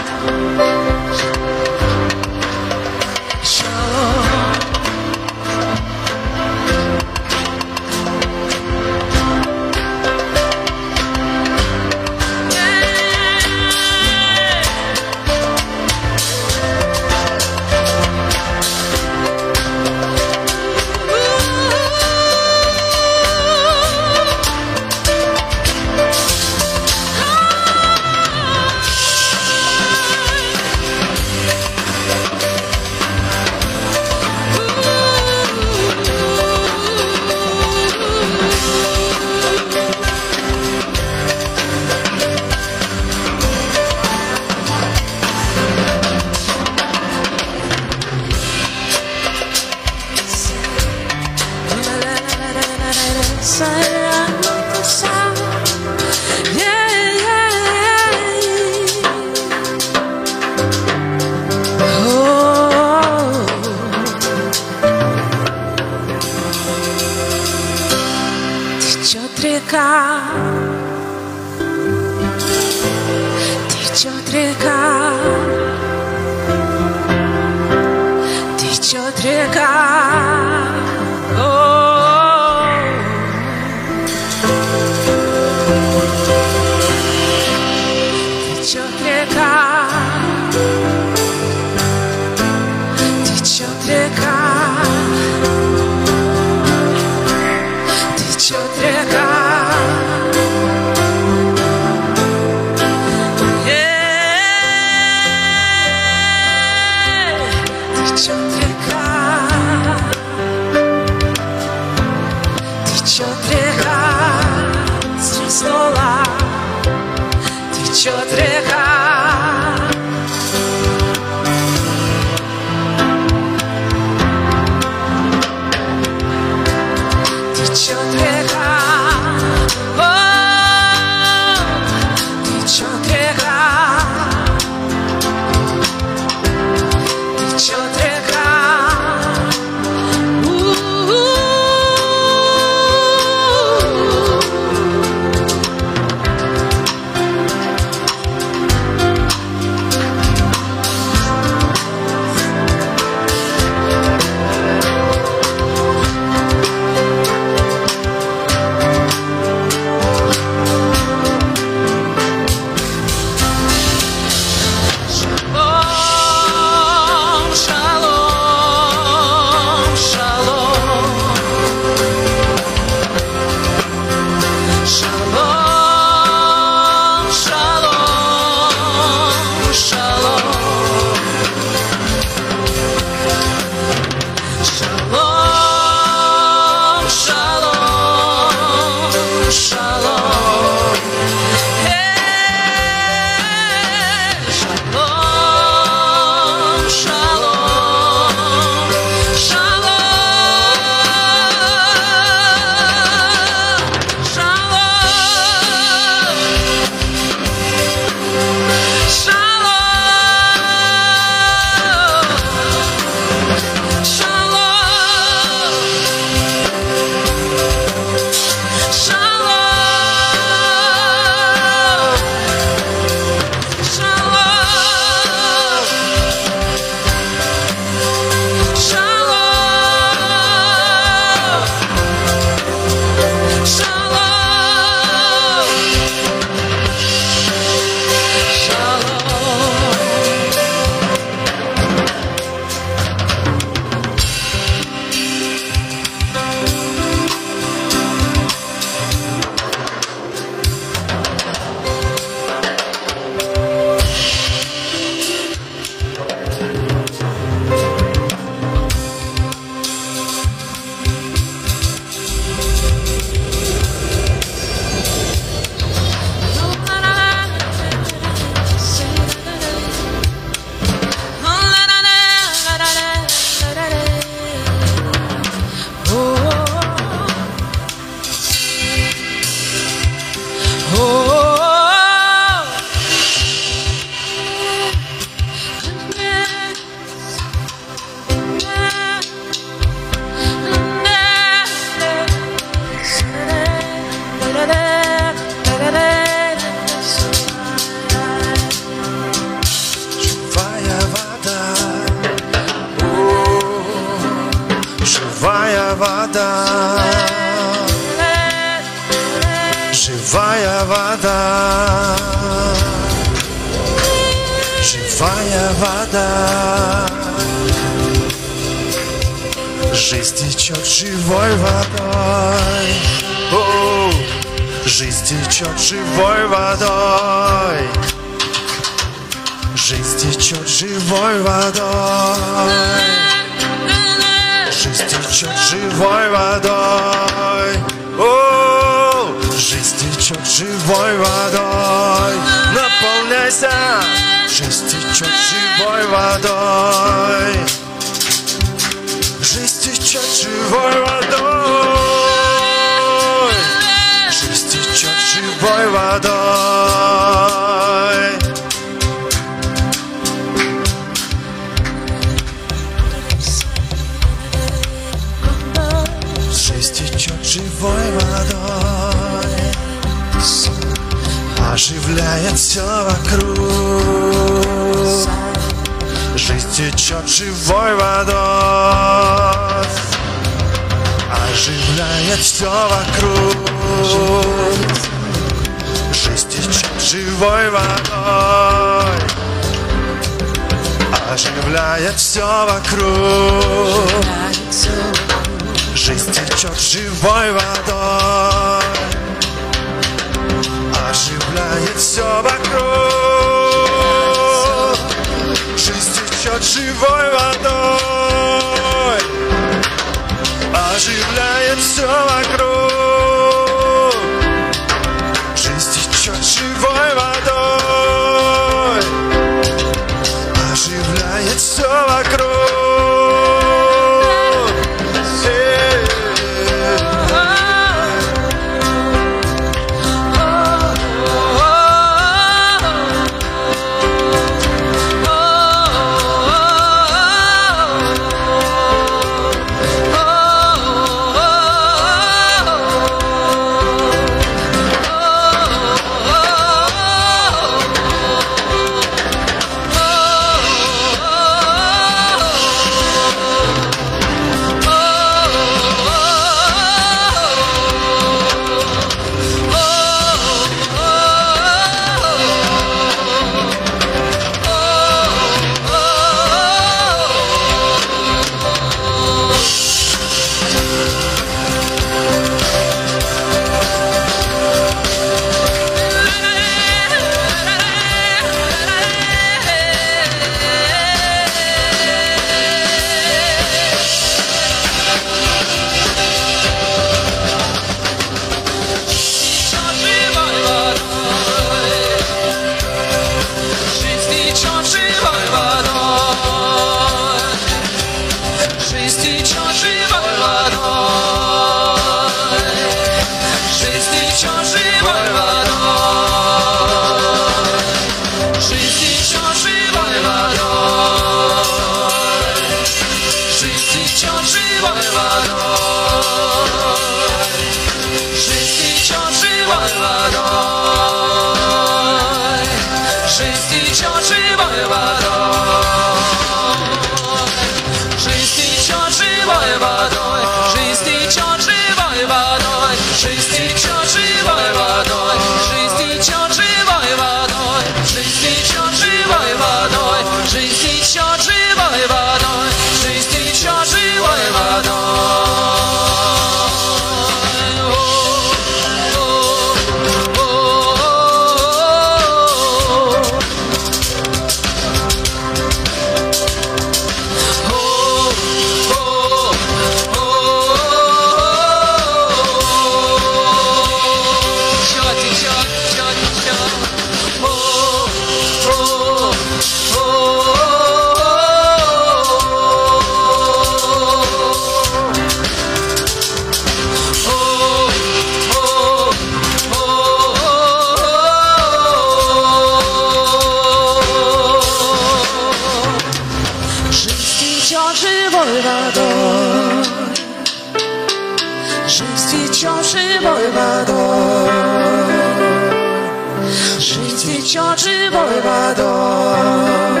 водой.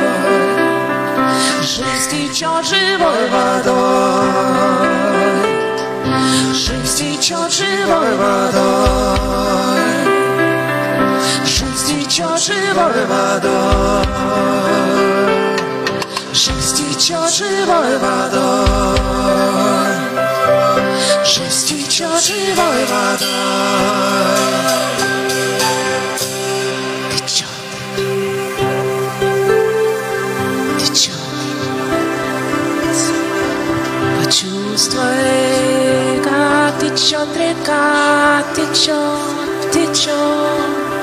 Жизнь течет живой водой. Жизнь течет живой водой. Жизнь течет живой водой. Жизнь течет живой водой. Жизнь течет живой водой Почувствуй, как течет река Течет, течет Услышь,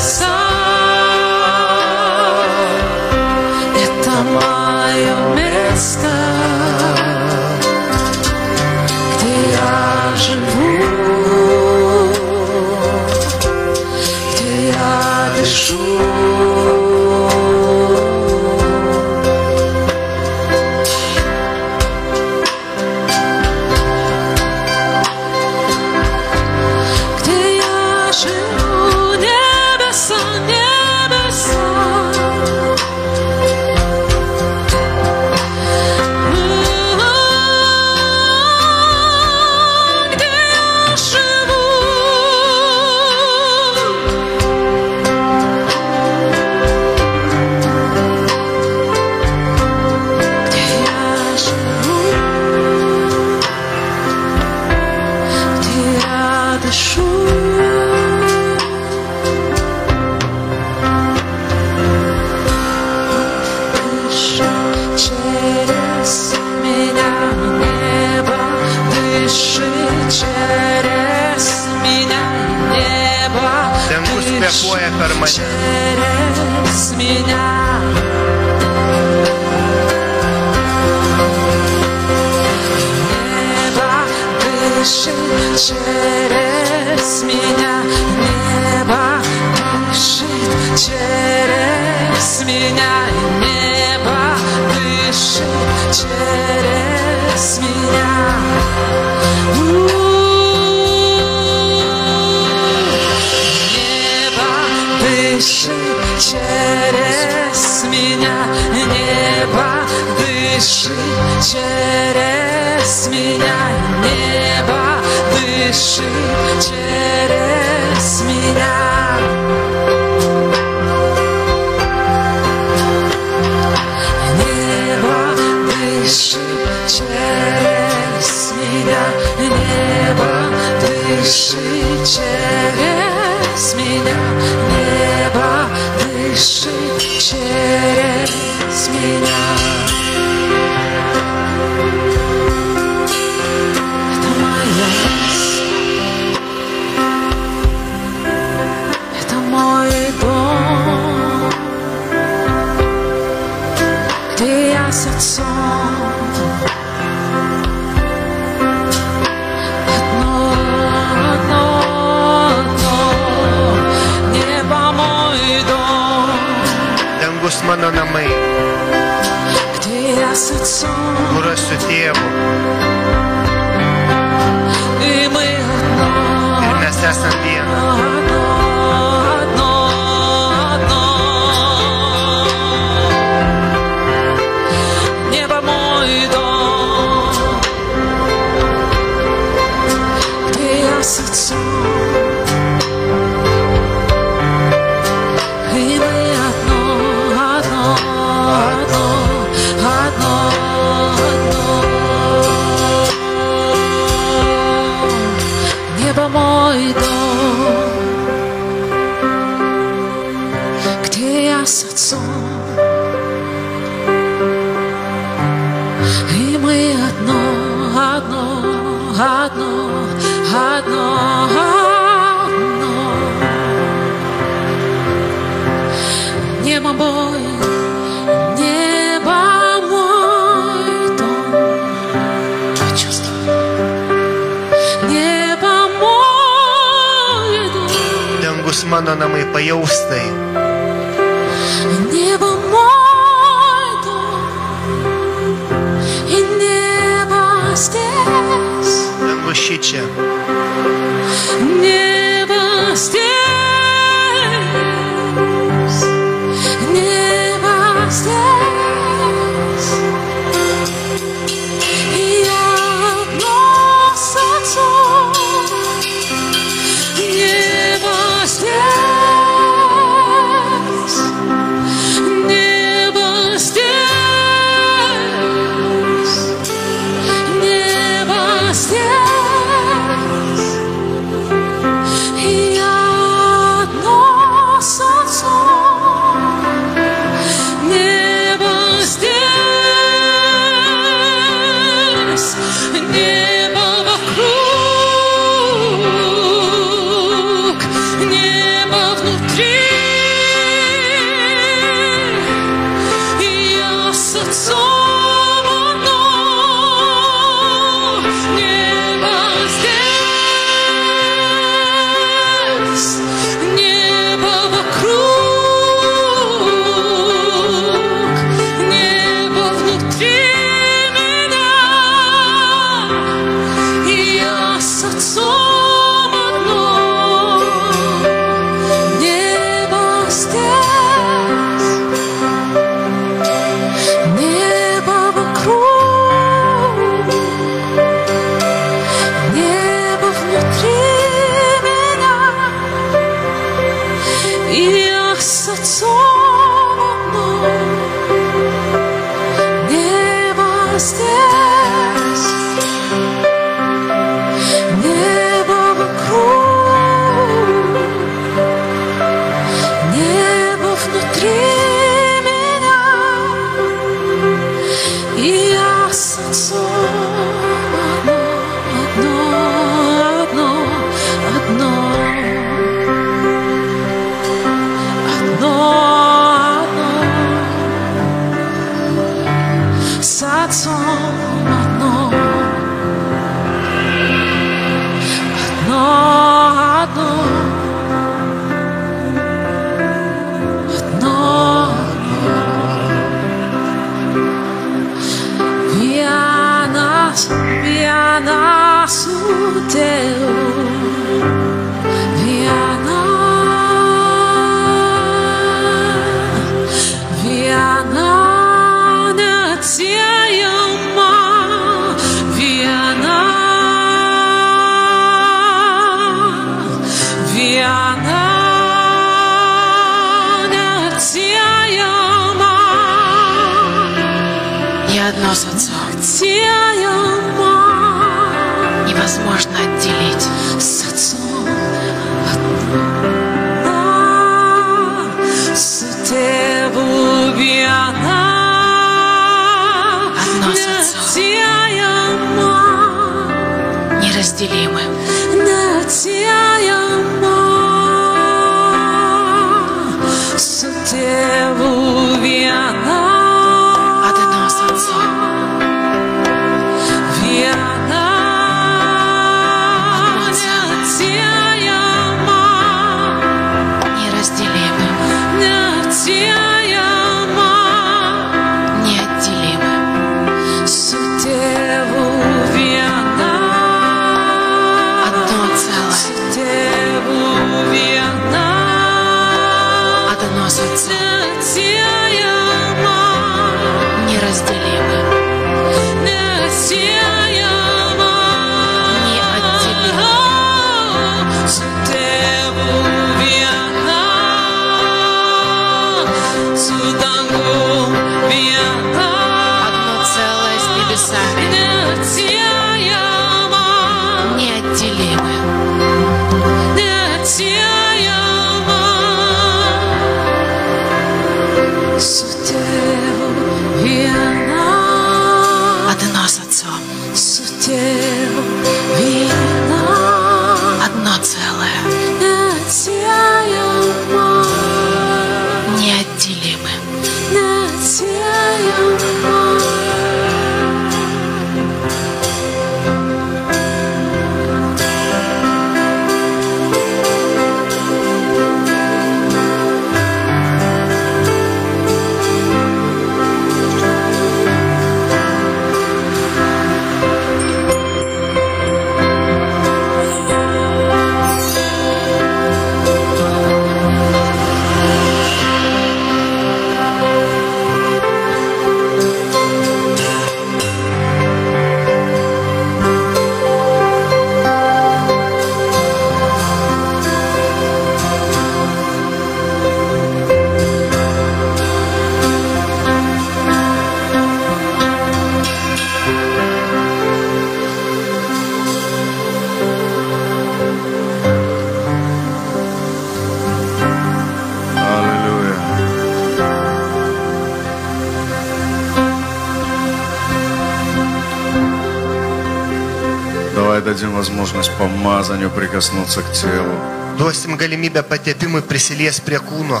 galimybę patepimui prisilies prie kūno.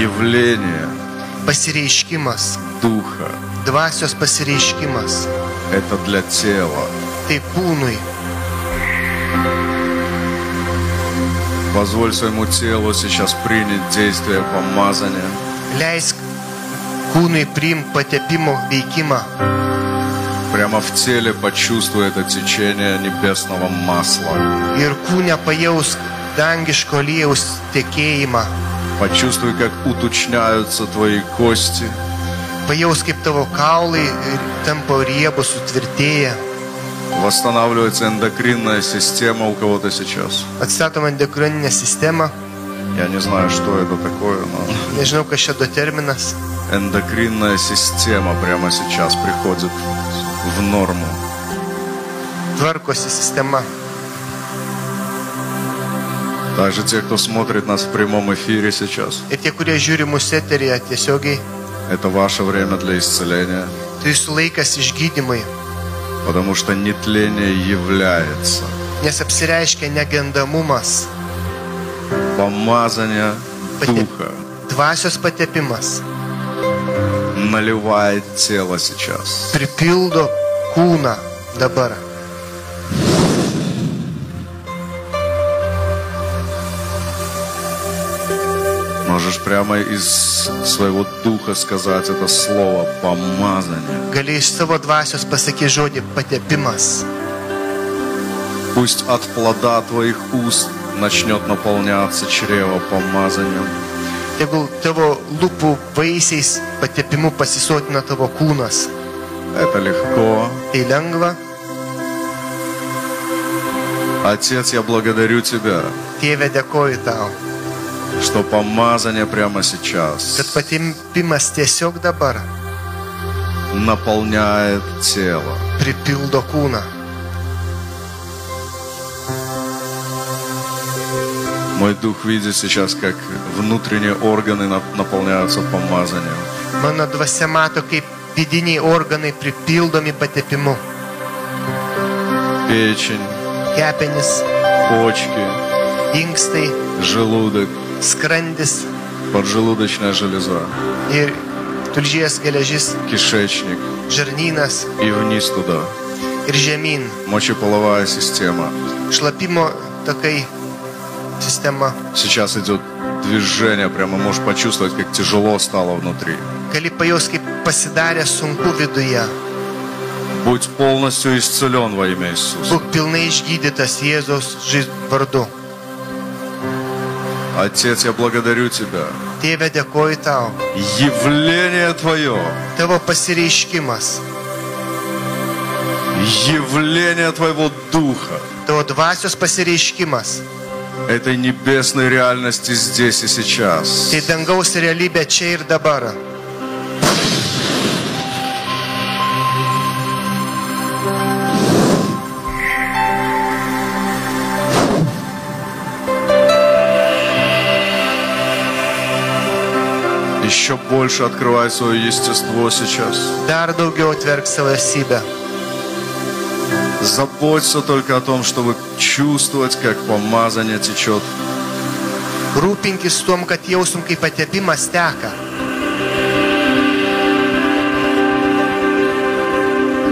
Явление Pasireiškimas, Духа dvasios pasireiškimas. – это для tела. Tai kūnui. Позволь своему телу сейчас принять действие помазания. Leisk kūnui priimti patepimo veikimą. Прямо в теле почувствуй это течение небесного масла. Ir kūne pajaus dangiško liejaus tekėjimą. Почувствуй, как уточняются твои кости. Pajaus, kaip tavo kaulai tampa riebus, sutvirtėja. Восстанавливается эндокринная система у кого-то сейчас. Atstatoma endokrininė sistema. Я не знаю, что это такое, но Nežinau, kas čia do terminas. эндокринная система прямо сейчас приходит в норму. Tvarkosi sistema. Также те, кто смотрит нас в прямом эфире сейчас, Ir tie, kurie žiūri mūsų eterį tiesiogiai, это ваше время для исцеления, tai jūsų laikas išgydymui, потому что нетление является nes apsireiškia negendamumas, помазание Потеп- Духа, dvasios patepimas, Наливает тело сейчас. pripildo kūną dabar. Можешь прямо из своего духа сказать это слово помазание. Gali iš savo dvasios pasakyti žodį patepimas. Пусть от плода твоих уст начнет наполняться чрево помазанием. Tegul tavo lūpų vaisiais patepimu pasisotina tavo kūnas. Это легко. Tai lengva. Отец, я благодарю Тебя, Tėve, dėkoju tau, что помазание прямо kad сейчас tiesiog dabar наполняет тело. pripildo kūną. Мой дух видит сейчас, как внутренние органы нап- наполняются помазанием. Mano dvasia mato, kaip vidiniai organai pripildomi patepimu. печень, kepenis, почки, inkstai, желудок, skrandis поджелудочная железа, ir tulžies geležis, кишечник žarnynas и вниз туда. ir žemyn. Мочеполовая система. Šlapimo takai sistema. Сейчас идет движение, прямо можешь почувствовать, как тяжело стало внутри. Gali pajaus, kaip pasidarė sunku viduje. Будь полностью исцелен во имя Иисуса. Būk pilnai išgydytas Jėzaus vardu. Отец, я благодарю Тебя. Tėve, dėkoju tau. Явление Твое, Tavo pasireiškimas, явление Твоего Духа, tavo dvasios pasireiškimas, этой небесной реальности здесь и сейчас. realybė čia ir dabar. Еще больше открывай свое естество сейчас. Dar daugiau atverk savo esybę. Заботься только о том, чтобы чувствовать, как помазание течет. Rūpinkis tom, kad jausum, kaip patepimas teka.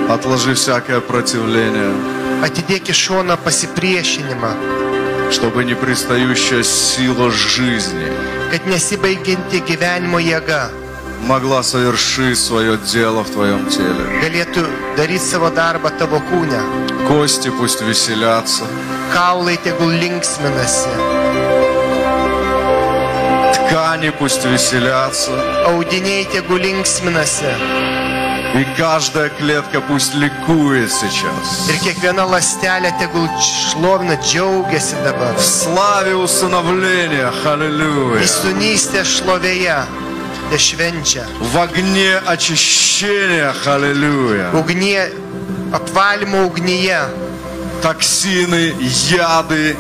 Отложи всякое противление, Atidėk į šoną pasipriešinimą, чтобы непристающая сила жизни kad nesibaiginti gyvenimo jėga могла совершить свое дело в твоем теле. galėtų daryti savo darbą tavo kūne. Кости пусть веселятся, Kaulai tegul linksminasi, ткани пусть веселятся, audiniai tegul linksminasi и каждая клетка пусть ликует сейчас. ir kiekviena lastelė tegul šlovina, džiaugiasi dabar. В славе усыновления, аллилуйя. Įsunystė šlovėje, te švenčia. В огне очищения, аллилуйя. Ugnie, apvalymo ugnyje. Токсины, яды,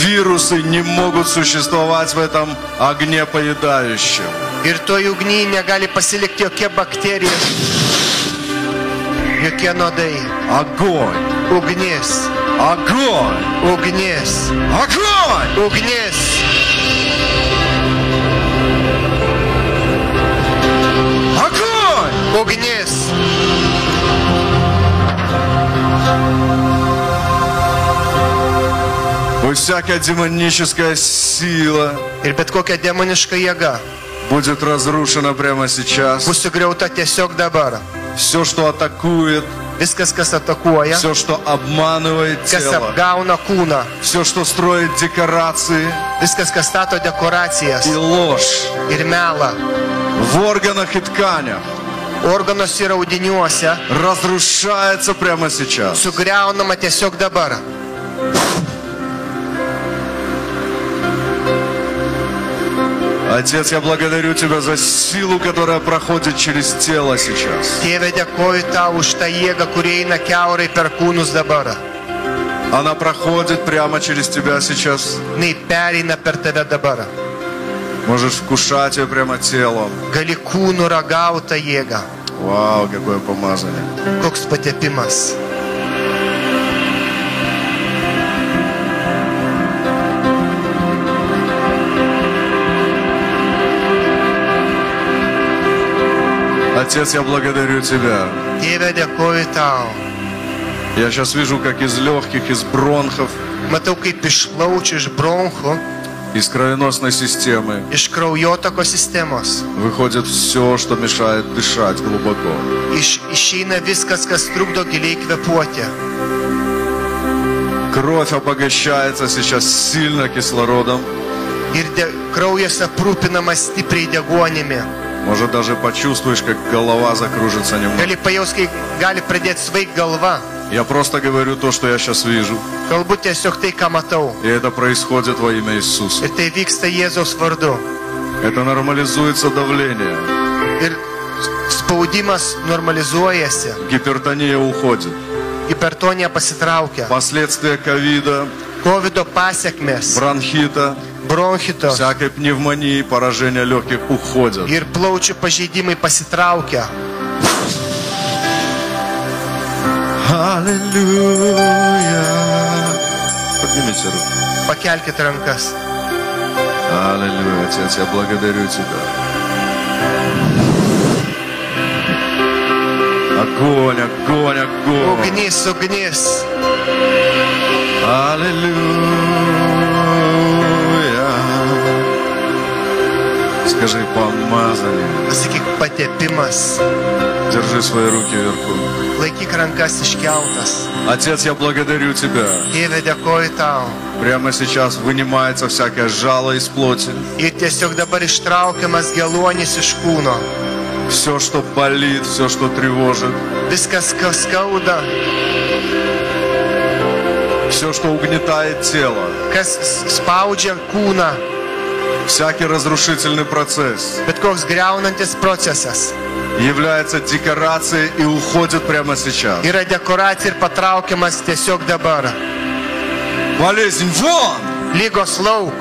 вирусы не могут существовать в этом огне поедающем. Ir toj ugnyje negali pasilikti jokia bakterija, jokie nuodai. Огонь, Ugnis, огонь, ugnis, огонь! ugnis. Ugnis. Пусть всякая демоническая сила Ir bet kokia demoniška jėga будет разрушена прямо сейчас. bus sugriauta tiesiog dabar. Все, что атакует, Viskas, kas atakuoja, все, что обманывает kas тело, apgauna kūną, все, что строит декорации viskas, kas stato dekoracijas и ложь ir melą. в органах и тканях Ir audiniuose разрушается прямо сейчас. sugriaunama tiesiog dabar. Отец, я благодарю Тебя за силу, которая проходит через тело сейчас. Tėve, dėkoju tau už tą jėgą, kurie eina keurai per kūnus dabar. Она проходит прямо через Тебя сейчас. Nei pereina per tave dabar. Можешь вкушать ее прямо телом. Kūnų ragautą jėgą. Вау, какое помазание. Koks patepimas. Отец, я благодарю Тебя. Я сейчас вижу, как из легких, из бронхов, Matau, kaip iš plaučių, iš bronchų, из кровеносной системы iš kraujotako sistemos. выходит все, что мешает дышать глубоко. Iš, išeina viskas, kas trukdo giliai kvepuoti. Кровь обогащается сейчас сильно кислородом. Ir de, kraujas aprūpinamas stipriai degonimi. Может, даже почувствуешь, как голова закружится немного. Gali pajaus, kai gali pradėti svaig galva. Я просто говорю то, что я сейчас вижу. И это происходит во имя Иисуса. Это нормализуется давление. Spaudimas normalizuojasi. Гипертония уходит. Hipertonija pasitraukia. Последствия ковида, COVID pasiekmes, бронхита, bronchito всякой пневмонии, поражения легких уходят. ir plaučių pažeidimai pasitraukia. Аллилуйя. Поднимите руки. Pakelkite rankas. Аллилуйя, Отец, я благодарю Тебя. Огонь, огонь, огонь. Ugnis, ugnis. Аллилуйя. Скажи помазание. Pasakyk patepimas. Держи свои руки вверху. Laikyk rankas iškeltas. Отец, я благодарю Тебя. Dieve, dėkoju tau. Прямо сейчас вынимается всякое жало из плоти. Ir tiesiog dabar ištraukiamas geluonis iš kūno. Все, что болит, все, что тревожит, Viskas, kas skauda, все, что угнетает тело, kas s- spaudžia kūną, Всякий разрушительный процесс bet koks greunantis procesas является декорацией и уходит прямо сейчас. yra dekoracija ir patraukiamas tiesiog dabar. Болезнь вон! Lygos lauk,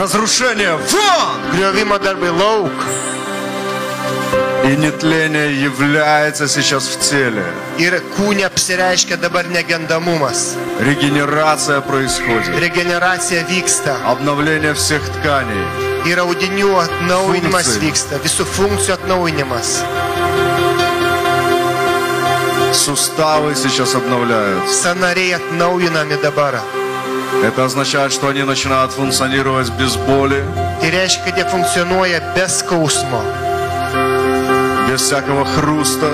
Разрушение вон! griovimo darbai lauk. И нетление является сейчас в теле. Ir kūne apsireiškia dabar negendamumas. Регенерация происходит. Regeneracija vyksta. Обновление всех тканей. Ir audinių atnaujinimas Funkcijų. vyksta. Visų funkcijų atnaujinimas. Суставы сейчас обновляются. Sanariai atnaujinami dabar. Это означает, что они начинают функционировать без боли, Tai reiškia, kad jie funkcionuoja be skausmo, без всякого хруста,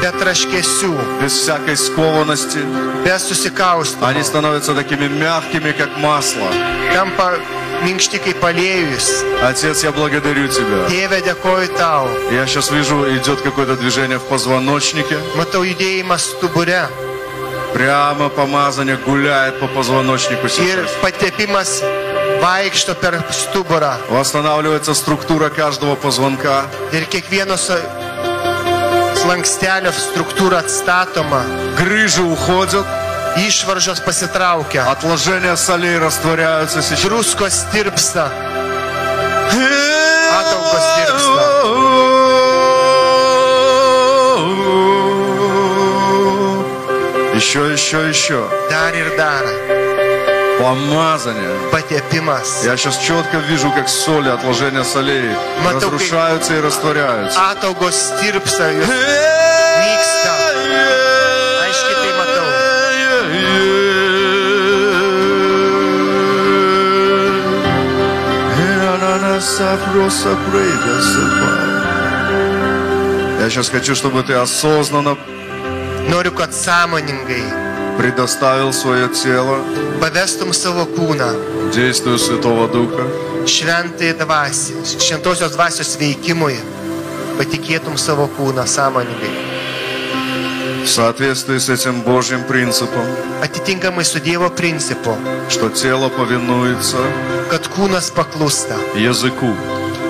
be traškesių, без всякой скованности. be susikaustimo. Они становятся такими мягкими, как масло. Tampa minkšti kaip aliejus. Отец, я благодарю Тебя. Tėve, dėkoju tau. Я сейчас вижу, идет какое-то движение в позвоночнике. Matau judėjimas stubure Прямо помазание гуляет по позвоночнику ir сейчас. patepimas vaikšto per stuburą. Восстанавливается структура каждого позвонка. Ir kiekvieno sa- slankstelio struktūra atstatoma. Грыжи уходят. Išvaržos pasitraukia. Отложения солей растворяются сейчас. Druskos tirpsta. Ataugos tirpsta. Еще, еще, еще. Dar ir dar. Помазание. Я сейчас четко вижу, как соли, отложения солей разрушаются и растворяются. Nyksta. Aiškiai tai matau. Я сейчас хочу, чтобы ты осознанно Noriu, kad sąmoningai предоставил свое тело savo kūną действию Святого Духа, šventai dvasiai, šventosios dvasios veikimui, patikėtum savo kūną sąmoningai. в соответствии с этим Божьим принципом, Atitinkamai su Dievo principu, что тело повинуется kad kūnas paklūsta языку.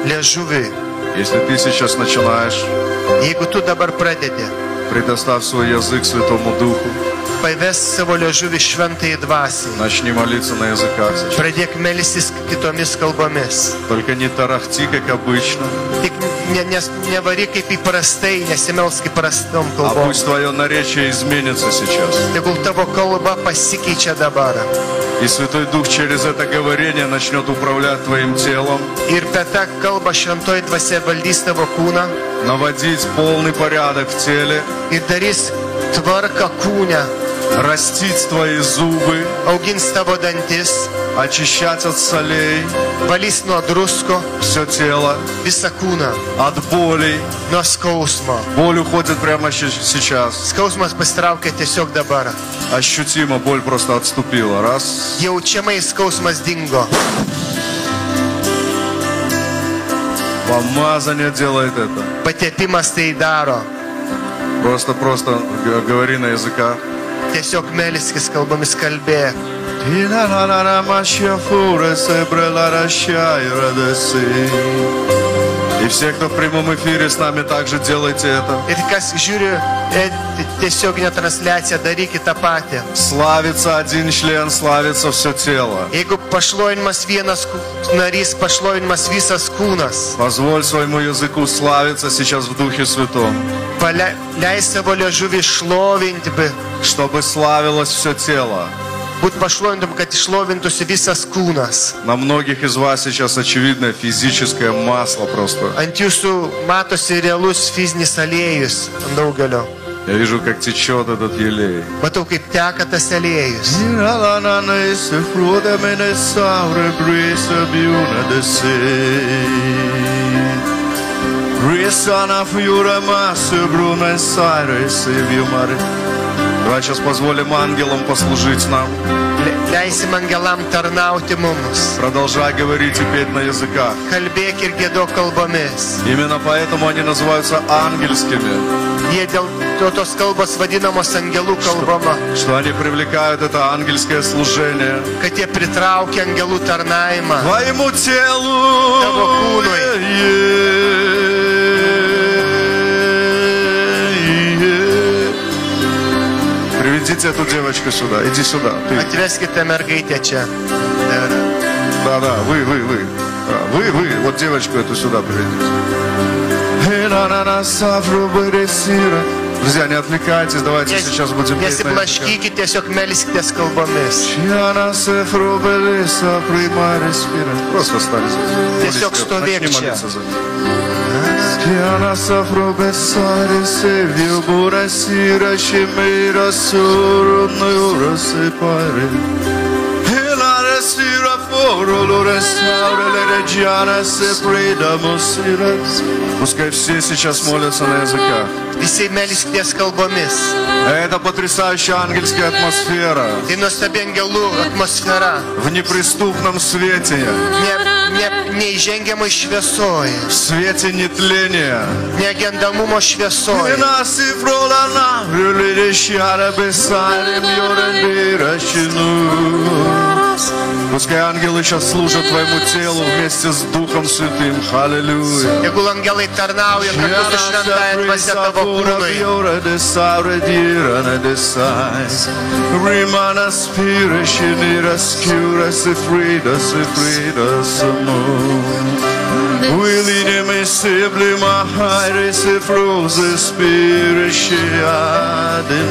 liežuviui. Если ты сейчас начинаешь, Jeigu tu dabar pradedi, предоставь свой язык Святому Духу, paves savo liežuvį šventai dvasiai. начни молиться на языках сейчас. Pradėk melstis kitomis kalbomis. Только не тарахти, как обычно, Tik ne, nes, nevaryk kaip įprastai, nesimelsk įprastom а kalbom. пусть твое наречие изменится сейчас. Tegul tavo kalba pasikeičia dabar. И Святой Дух через это говорение начнет управлять твоим телом, Ir per tą kalbą šventoji dvasia valdys tavo kūną наводить полный порядок в теле, ir darys tvarką kūnę, растить твои зубы, dantis, очищать от солей valys nuo drusko все тело, kūną, от болей. nuo skausmo. Боль уходит прямо сейчас. Skausmas pasitraukia tiesiog dabar. Ощутимо боль просто отступила. Раз. Jaučiamai skausmas dingo. Помазание делает это. Tai daro. Просто-просто говори на языках. Tiesiog meliskis kalbomis kalbėk. Tina rara rama šiafūras, ebrela rašia ir radasi. Все, кто в прямом эфире с нами, также делайте это. Ir kas žiūri tiesioginę transliaciją, darykite tą patį. Славится один член, славится все тело. Jeigu pašlovinimas vienas kū- narys, pašlovinimas visas kūnas. Позволь своему языку славиться сейчас в Духе Святом, Palei savo liežuvį šlovinti, чтобы славилось все тело. Būt pašlovintum, kad išlovintųsi visas kūnas. На многих из вас сейчас очевидно физическое масло просто. Matosi realus fizinis aliejus ant daugelio. Я вижу, как течет этот елей. Matau, kaip teka tas aliejus. Давай сейчас позволим ангелам послужить нам. Le- Leisim angelam tarnauti mums. Продолжай говорить и петь на языках. Kalbėk ir gėdok kalbomis. Именно поэтому они называются ангельскими, Jie dėl to tos kalbos vadinamos angelų kalbama, что они привлекают это ангельское служение. kad jie pritraukia angelų tarnavimą. Твоему телу. Того куной. Приведите эту девочку сюда. Иди сюда. Ты. Да, да, вы, вы, вы. Вы, вы, вот девочку эту сюда приведите. Друзья, не отвлекайтесь, давайте Nes- сейчас будем петь на языках. Nesiblaškykite, tiesiog melskitės kalbomis. Просто молиться за. Schiana s'affrobessare se viu burasira scimera solo ora se pare e la respira foro lo restaura le reggiana se preda mosira Пускай все сейчас молятся на языках. Visi melskitės kalbomis. Это потрясающая ангельская атмосфера Tai nuostabi angelų atmosfera. в неприступном свете, Ne, ne, neįžengiamai šviesoji. Svete netlenia. Negendamumo šviesoji. Nenasi frolana, viuliriši arabesarėm jorandirašinu. Pensare, mio rendere Пускай ангелы сейчас служат твоему телу вместе с Духом Святым. Аллилуйя. Tegul angelai tarnauja kartu su šventąją dvasia tavo kūnui. Rimana spira, scinira, schiura, se frida, se frida, se Willine me seble ma haire se froze spire sciadenea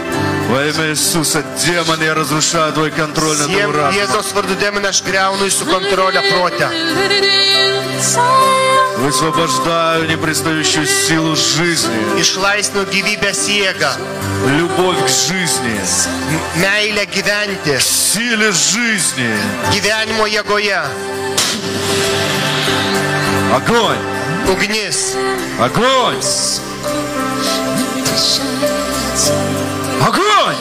Во имя Иисуса, демон, я разрушаю твой контроль над Jiem разумом. Jėzaus vardu demonai aš greunu jūsų kontrolę protę. Высвобождаю непристающую силу жизни, Išlaisvinu gyvybės jėgą, любовь к жизни, m- meilę gyventi, силе жизни. gyvenimo jėgoje, Огонь! ugnis, Огонь! Огонь!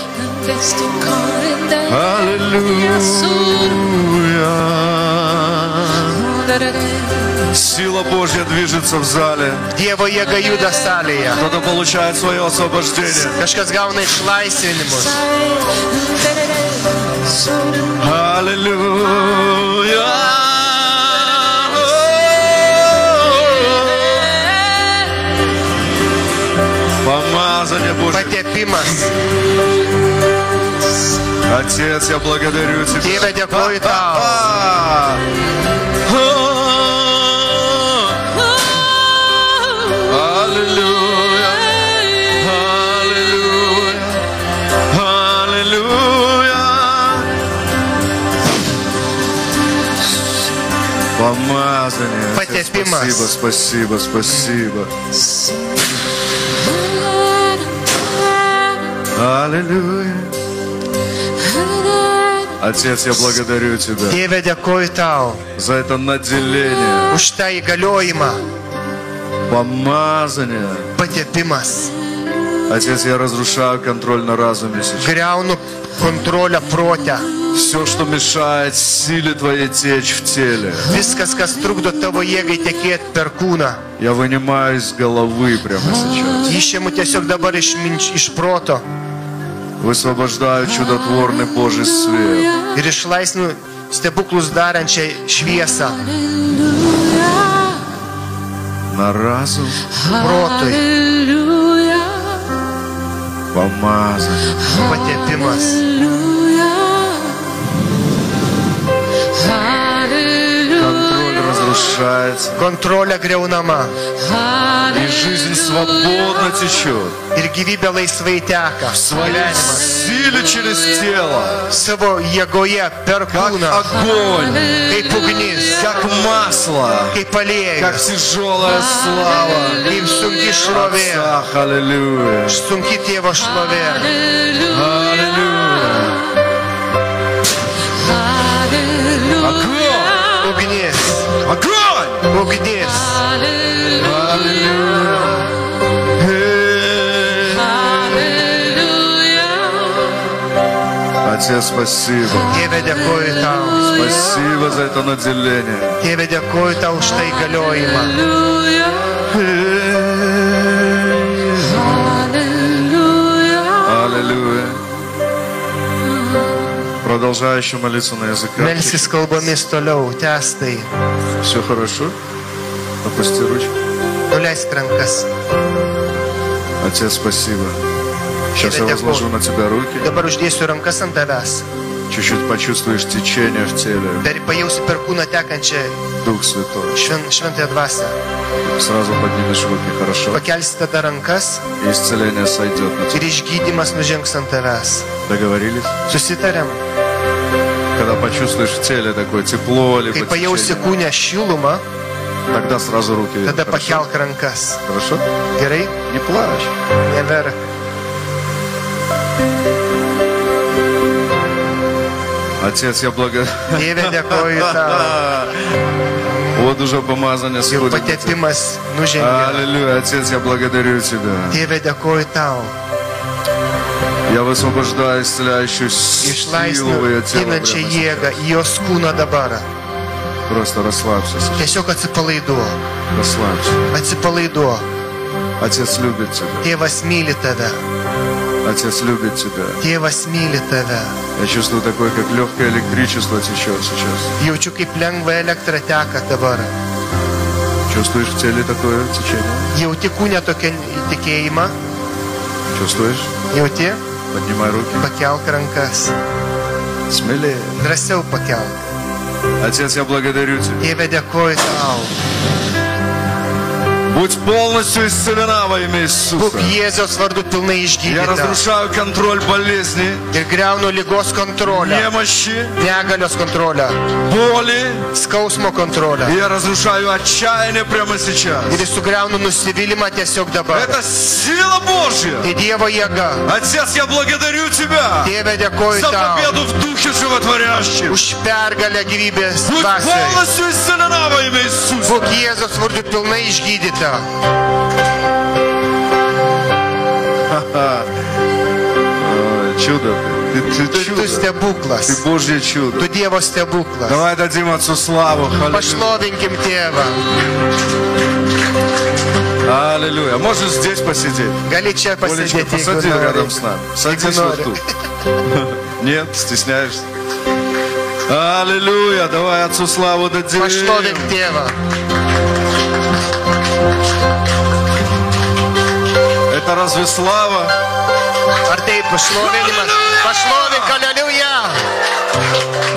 Аллилуйя! Сила Божья движется в зале. Dievo jėga juda salėje. Кто-то получает свое освобождение. Kažkas gauna išlaisvinimus. Аллилуйя! Помазание. Patepimas. Отец, я благодарю Тебя. Аллилуйя! Помазание. Отец. Спасибо, спасибо, спасибо. Аллилуйя. Отец, я благодарю Тебя за это наделение, už tą įgaliojimą. помазание. Отец, я разрушаю контроль на разуме сейчас. Все, что мешает силе Твоей течь в теле, я вынимаю из головы прямо сейчас. Высвобождаю чудотворный Божий свет. ir išlaisvinu stebuklus darančią šviesą На разум protui. помазать. Patepimas. Контроль разрушается. Kontrolė greunama. И жизнь свободно течет. Ir gyvybė laisvai teka. В своей Gyvenimas. силе через тело. Savo jėgoje per Как kūną. огонь. Kaip ugnis. Как масло. Kaip Как aliejus. тяжелая слава. Kaip sunki šlovė. Отца, аллилуйя. Sunki tėvo šlovė. Аллилуйя. Огонь. Аллилуйя. Эй. Отец, спасибо. Tėve dėkoju tau. Спасибо за это наделение. Tėve dėkoju tau už tai galiojimą. Аллилуйя. Продолжаю еще молиться на языках. Melsis kalbomis toliau. Testai. Все хорошо? Опусти ручку. Nuleisk rankas. Отец, спасибо. Сейчас я возложу на тебя руки. Dabar uždėsiu rankas ant tavęs. Чуть-чуть почувствуешь течение в теле. Дух Святой. dvasę. Сразу поднимешь руки, хорошо? И исцеление сойдет на тебя. Договорились? Когда почувствуешь в теле такое тепло, либо течение, šilumą, тогда сразу руки. Хорошо? pakelk rankas. Хорошо? Gerai? Не плачь. Neverk. Отец, я благодарю. Tėve dėkoju [laughs] tau. Вот уже помазание Jau сходит. на тебя. patepimas nužengė. Аллилуйя, Отец, я благодарю Тебя. Tėve dėkoju tau. Я высвобождаю исцеляющую силу в Išlaisvinu ее тело. ginančią прямо jėgą į jos kūną dabar. сейчас. Просто расслабься сейчас. Tiesiog atsipalaiduo. Расслабься. Atsipalaiduo. Отец любит тебя. Tėvas myli tave. Отец любит тебя. Tėvas myli tave. Я чувствую такое, как легкое электричество течет сейчас. Jaučiu, kaip lengva elektra teka dabar. Чувствуешь в теле такое течение? Jauti kūnę tokią įtikėjimą. Чувствуешь? Jauti? Поднимай руки. Pakelk rankas. Смелее. Drąsiau pakelk. Отец, я благодарю тебя. Tėve dėkoju tau. Будь полностью исцелена во имя Būk Иисуса. Jėzaus vardu pilnai Я išgydyta. разрушаю контроль болезни, Ir greunu lygos kontrolę. немощи, Negalios kontrolę. боли. Skausmo kontrolę. И я разрушаю отчаяние прямо сейчас. Ir sugriaunu nusivylimą tiesiog dabar. Это сила Божья. Tai Dievo jėga. Отец, я благодарю Тебя Tėve dėkoju за tau. победу в Духе Животворящем. Už pergalę gyvybės Будь dvasiai. полностью исцелена во имя Иисуса. Būk Jėzaus vardu pilnai išgydyta. Ой, Чудо ты. Ты, ты чудо. stebuklas. Ты Божье чудо. Tu Dievo stebuklas. Давай дадим Отцу славу. Аллилуйя. Pašlovinkim tėvą. Аллилуйя. Можешь здесь посидеть. Gali čia Олечка, jeigu посади nori. рядом с нами. Садись вот тут. [laughs] Нет, стесняешься? Аллилуйя. Давай Отцу славу дадим. Pašlovink tėvą. Это разве слава? Ar tai pašlovinimas? Pašlovink, aleliuja.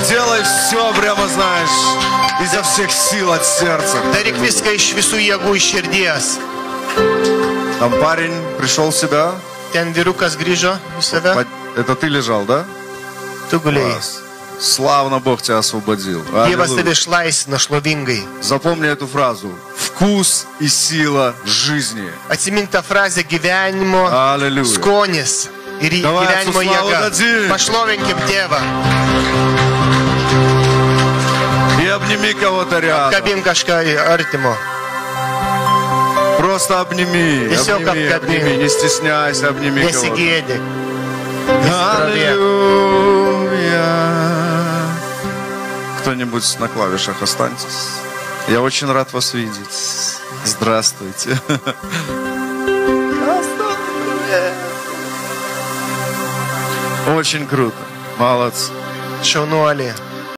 Делай все прямо, знаешь, изо всех сил от сердца. Viską iš visų jėgų iš širdies. Там парень пришел в себя. Ten vyrukas grįžo į save. Это ты лежал, да? Tu guliai. Славно Бог тебя освободил. Dievas tave išlaisvino šlovingai. Запомни эту фразу. Вкус и сила жизни. Atsimink tą frazę gyvenimo Аллилуйя. skonis ir Давай gyvenimo jėga. Pašlovinkim tėvą. И обними кого-то рядом. Kabink kažką artimo. Просто обними, Tiesiog обними, apkabink. обними, не стесняйся, обними кого-то. Nesigėdik. Аллилуйя. Кто-нибудь на клавишах останьтесь. Я очень рад вас видеть. Здравствуйте. Очень круто. Молодцы. Šaunuolė.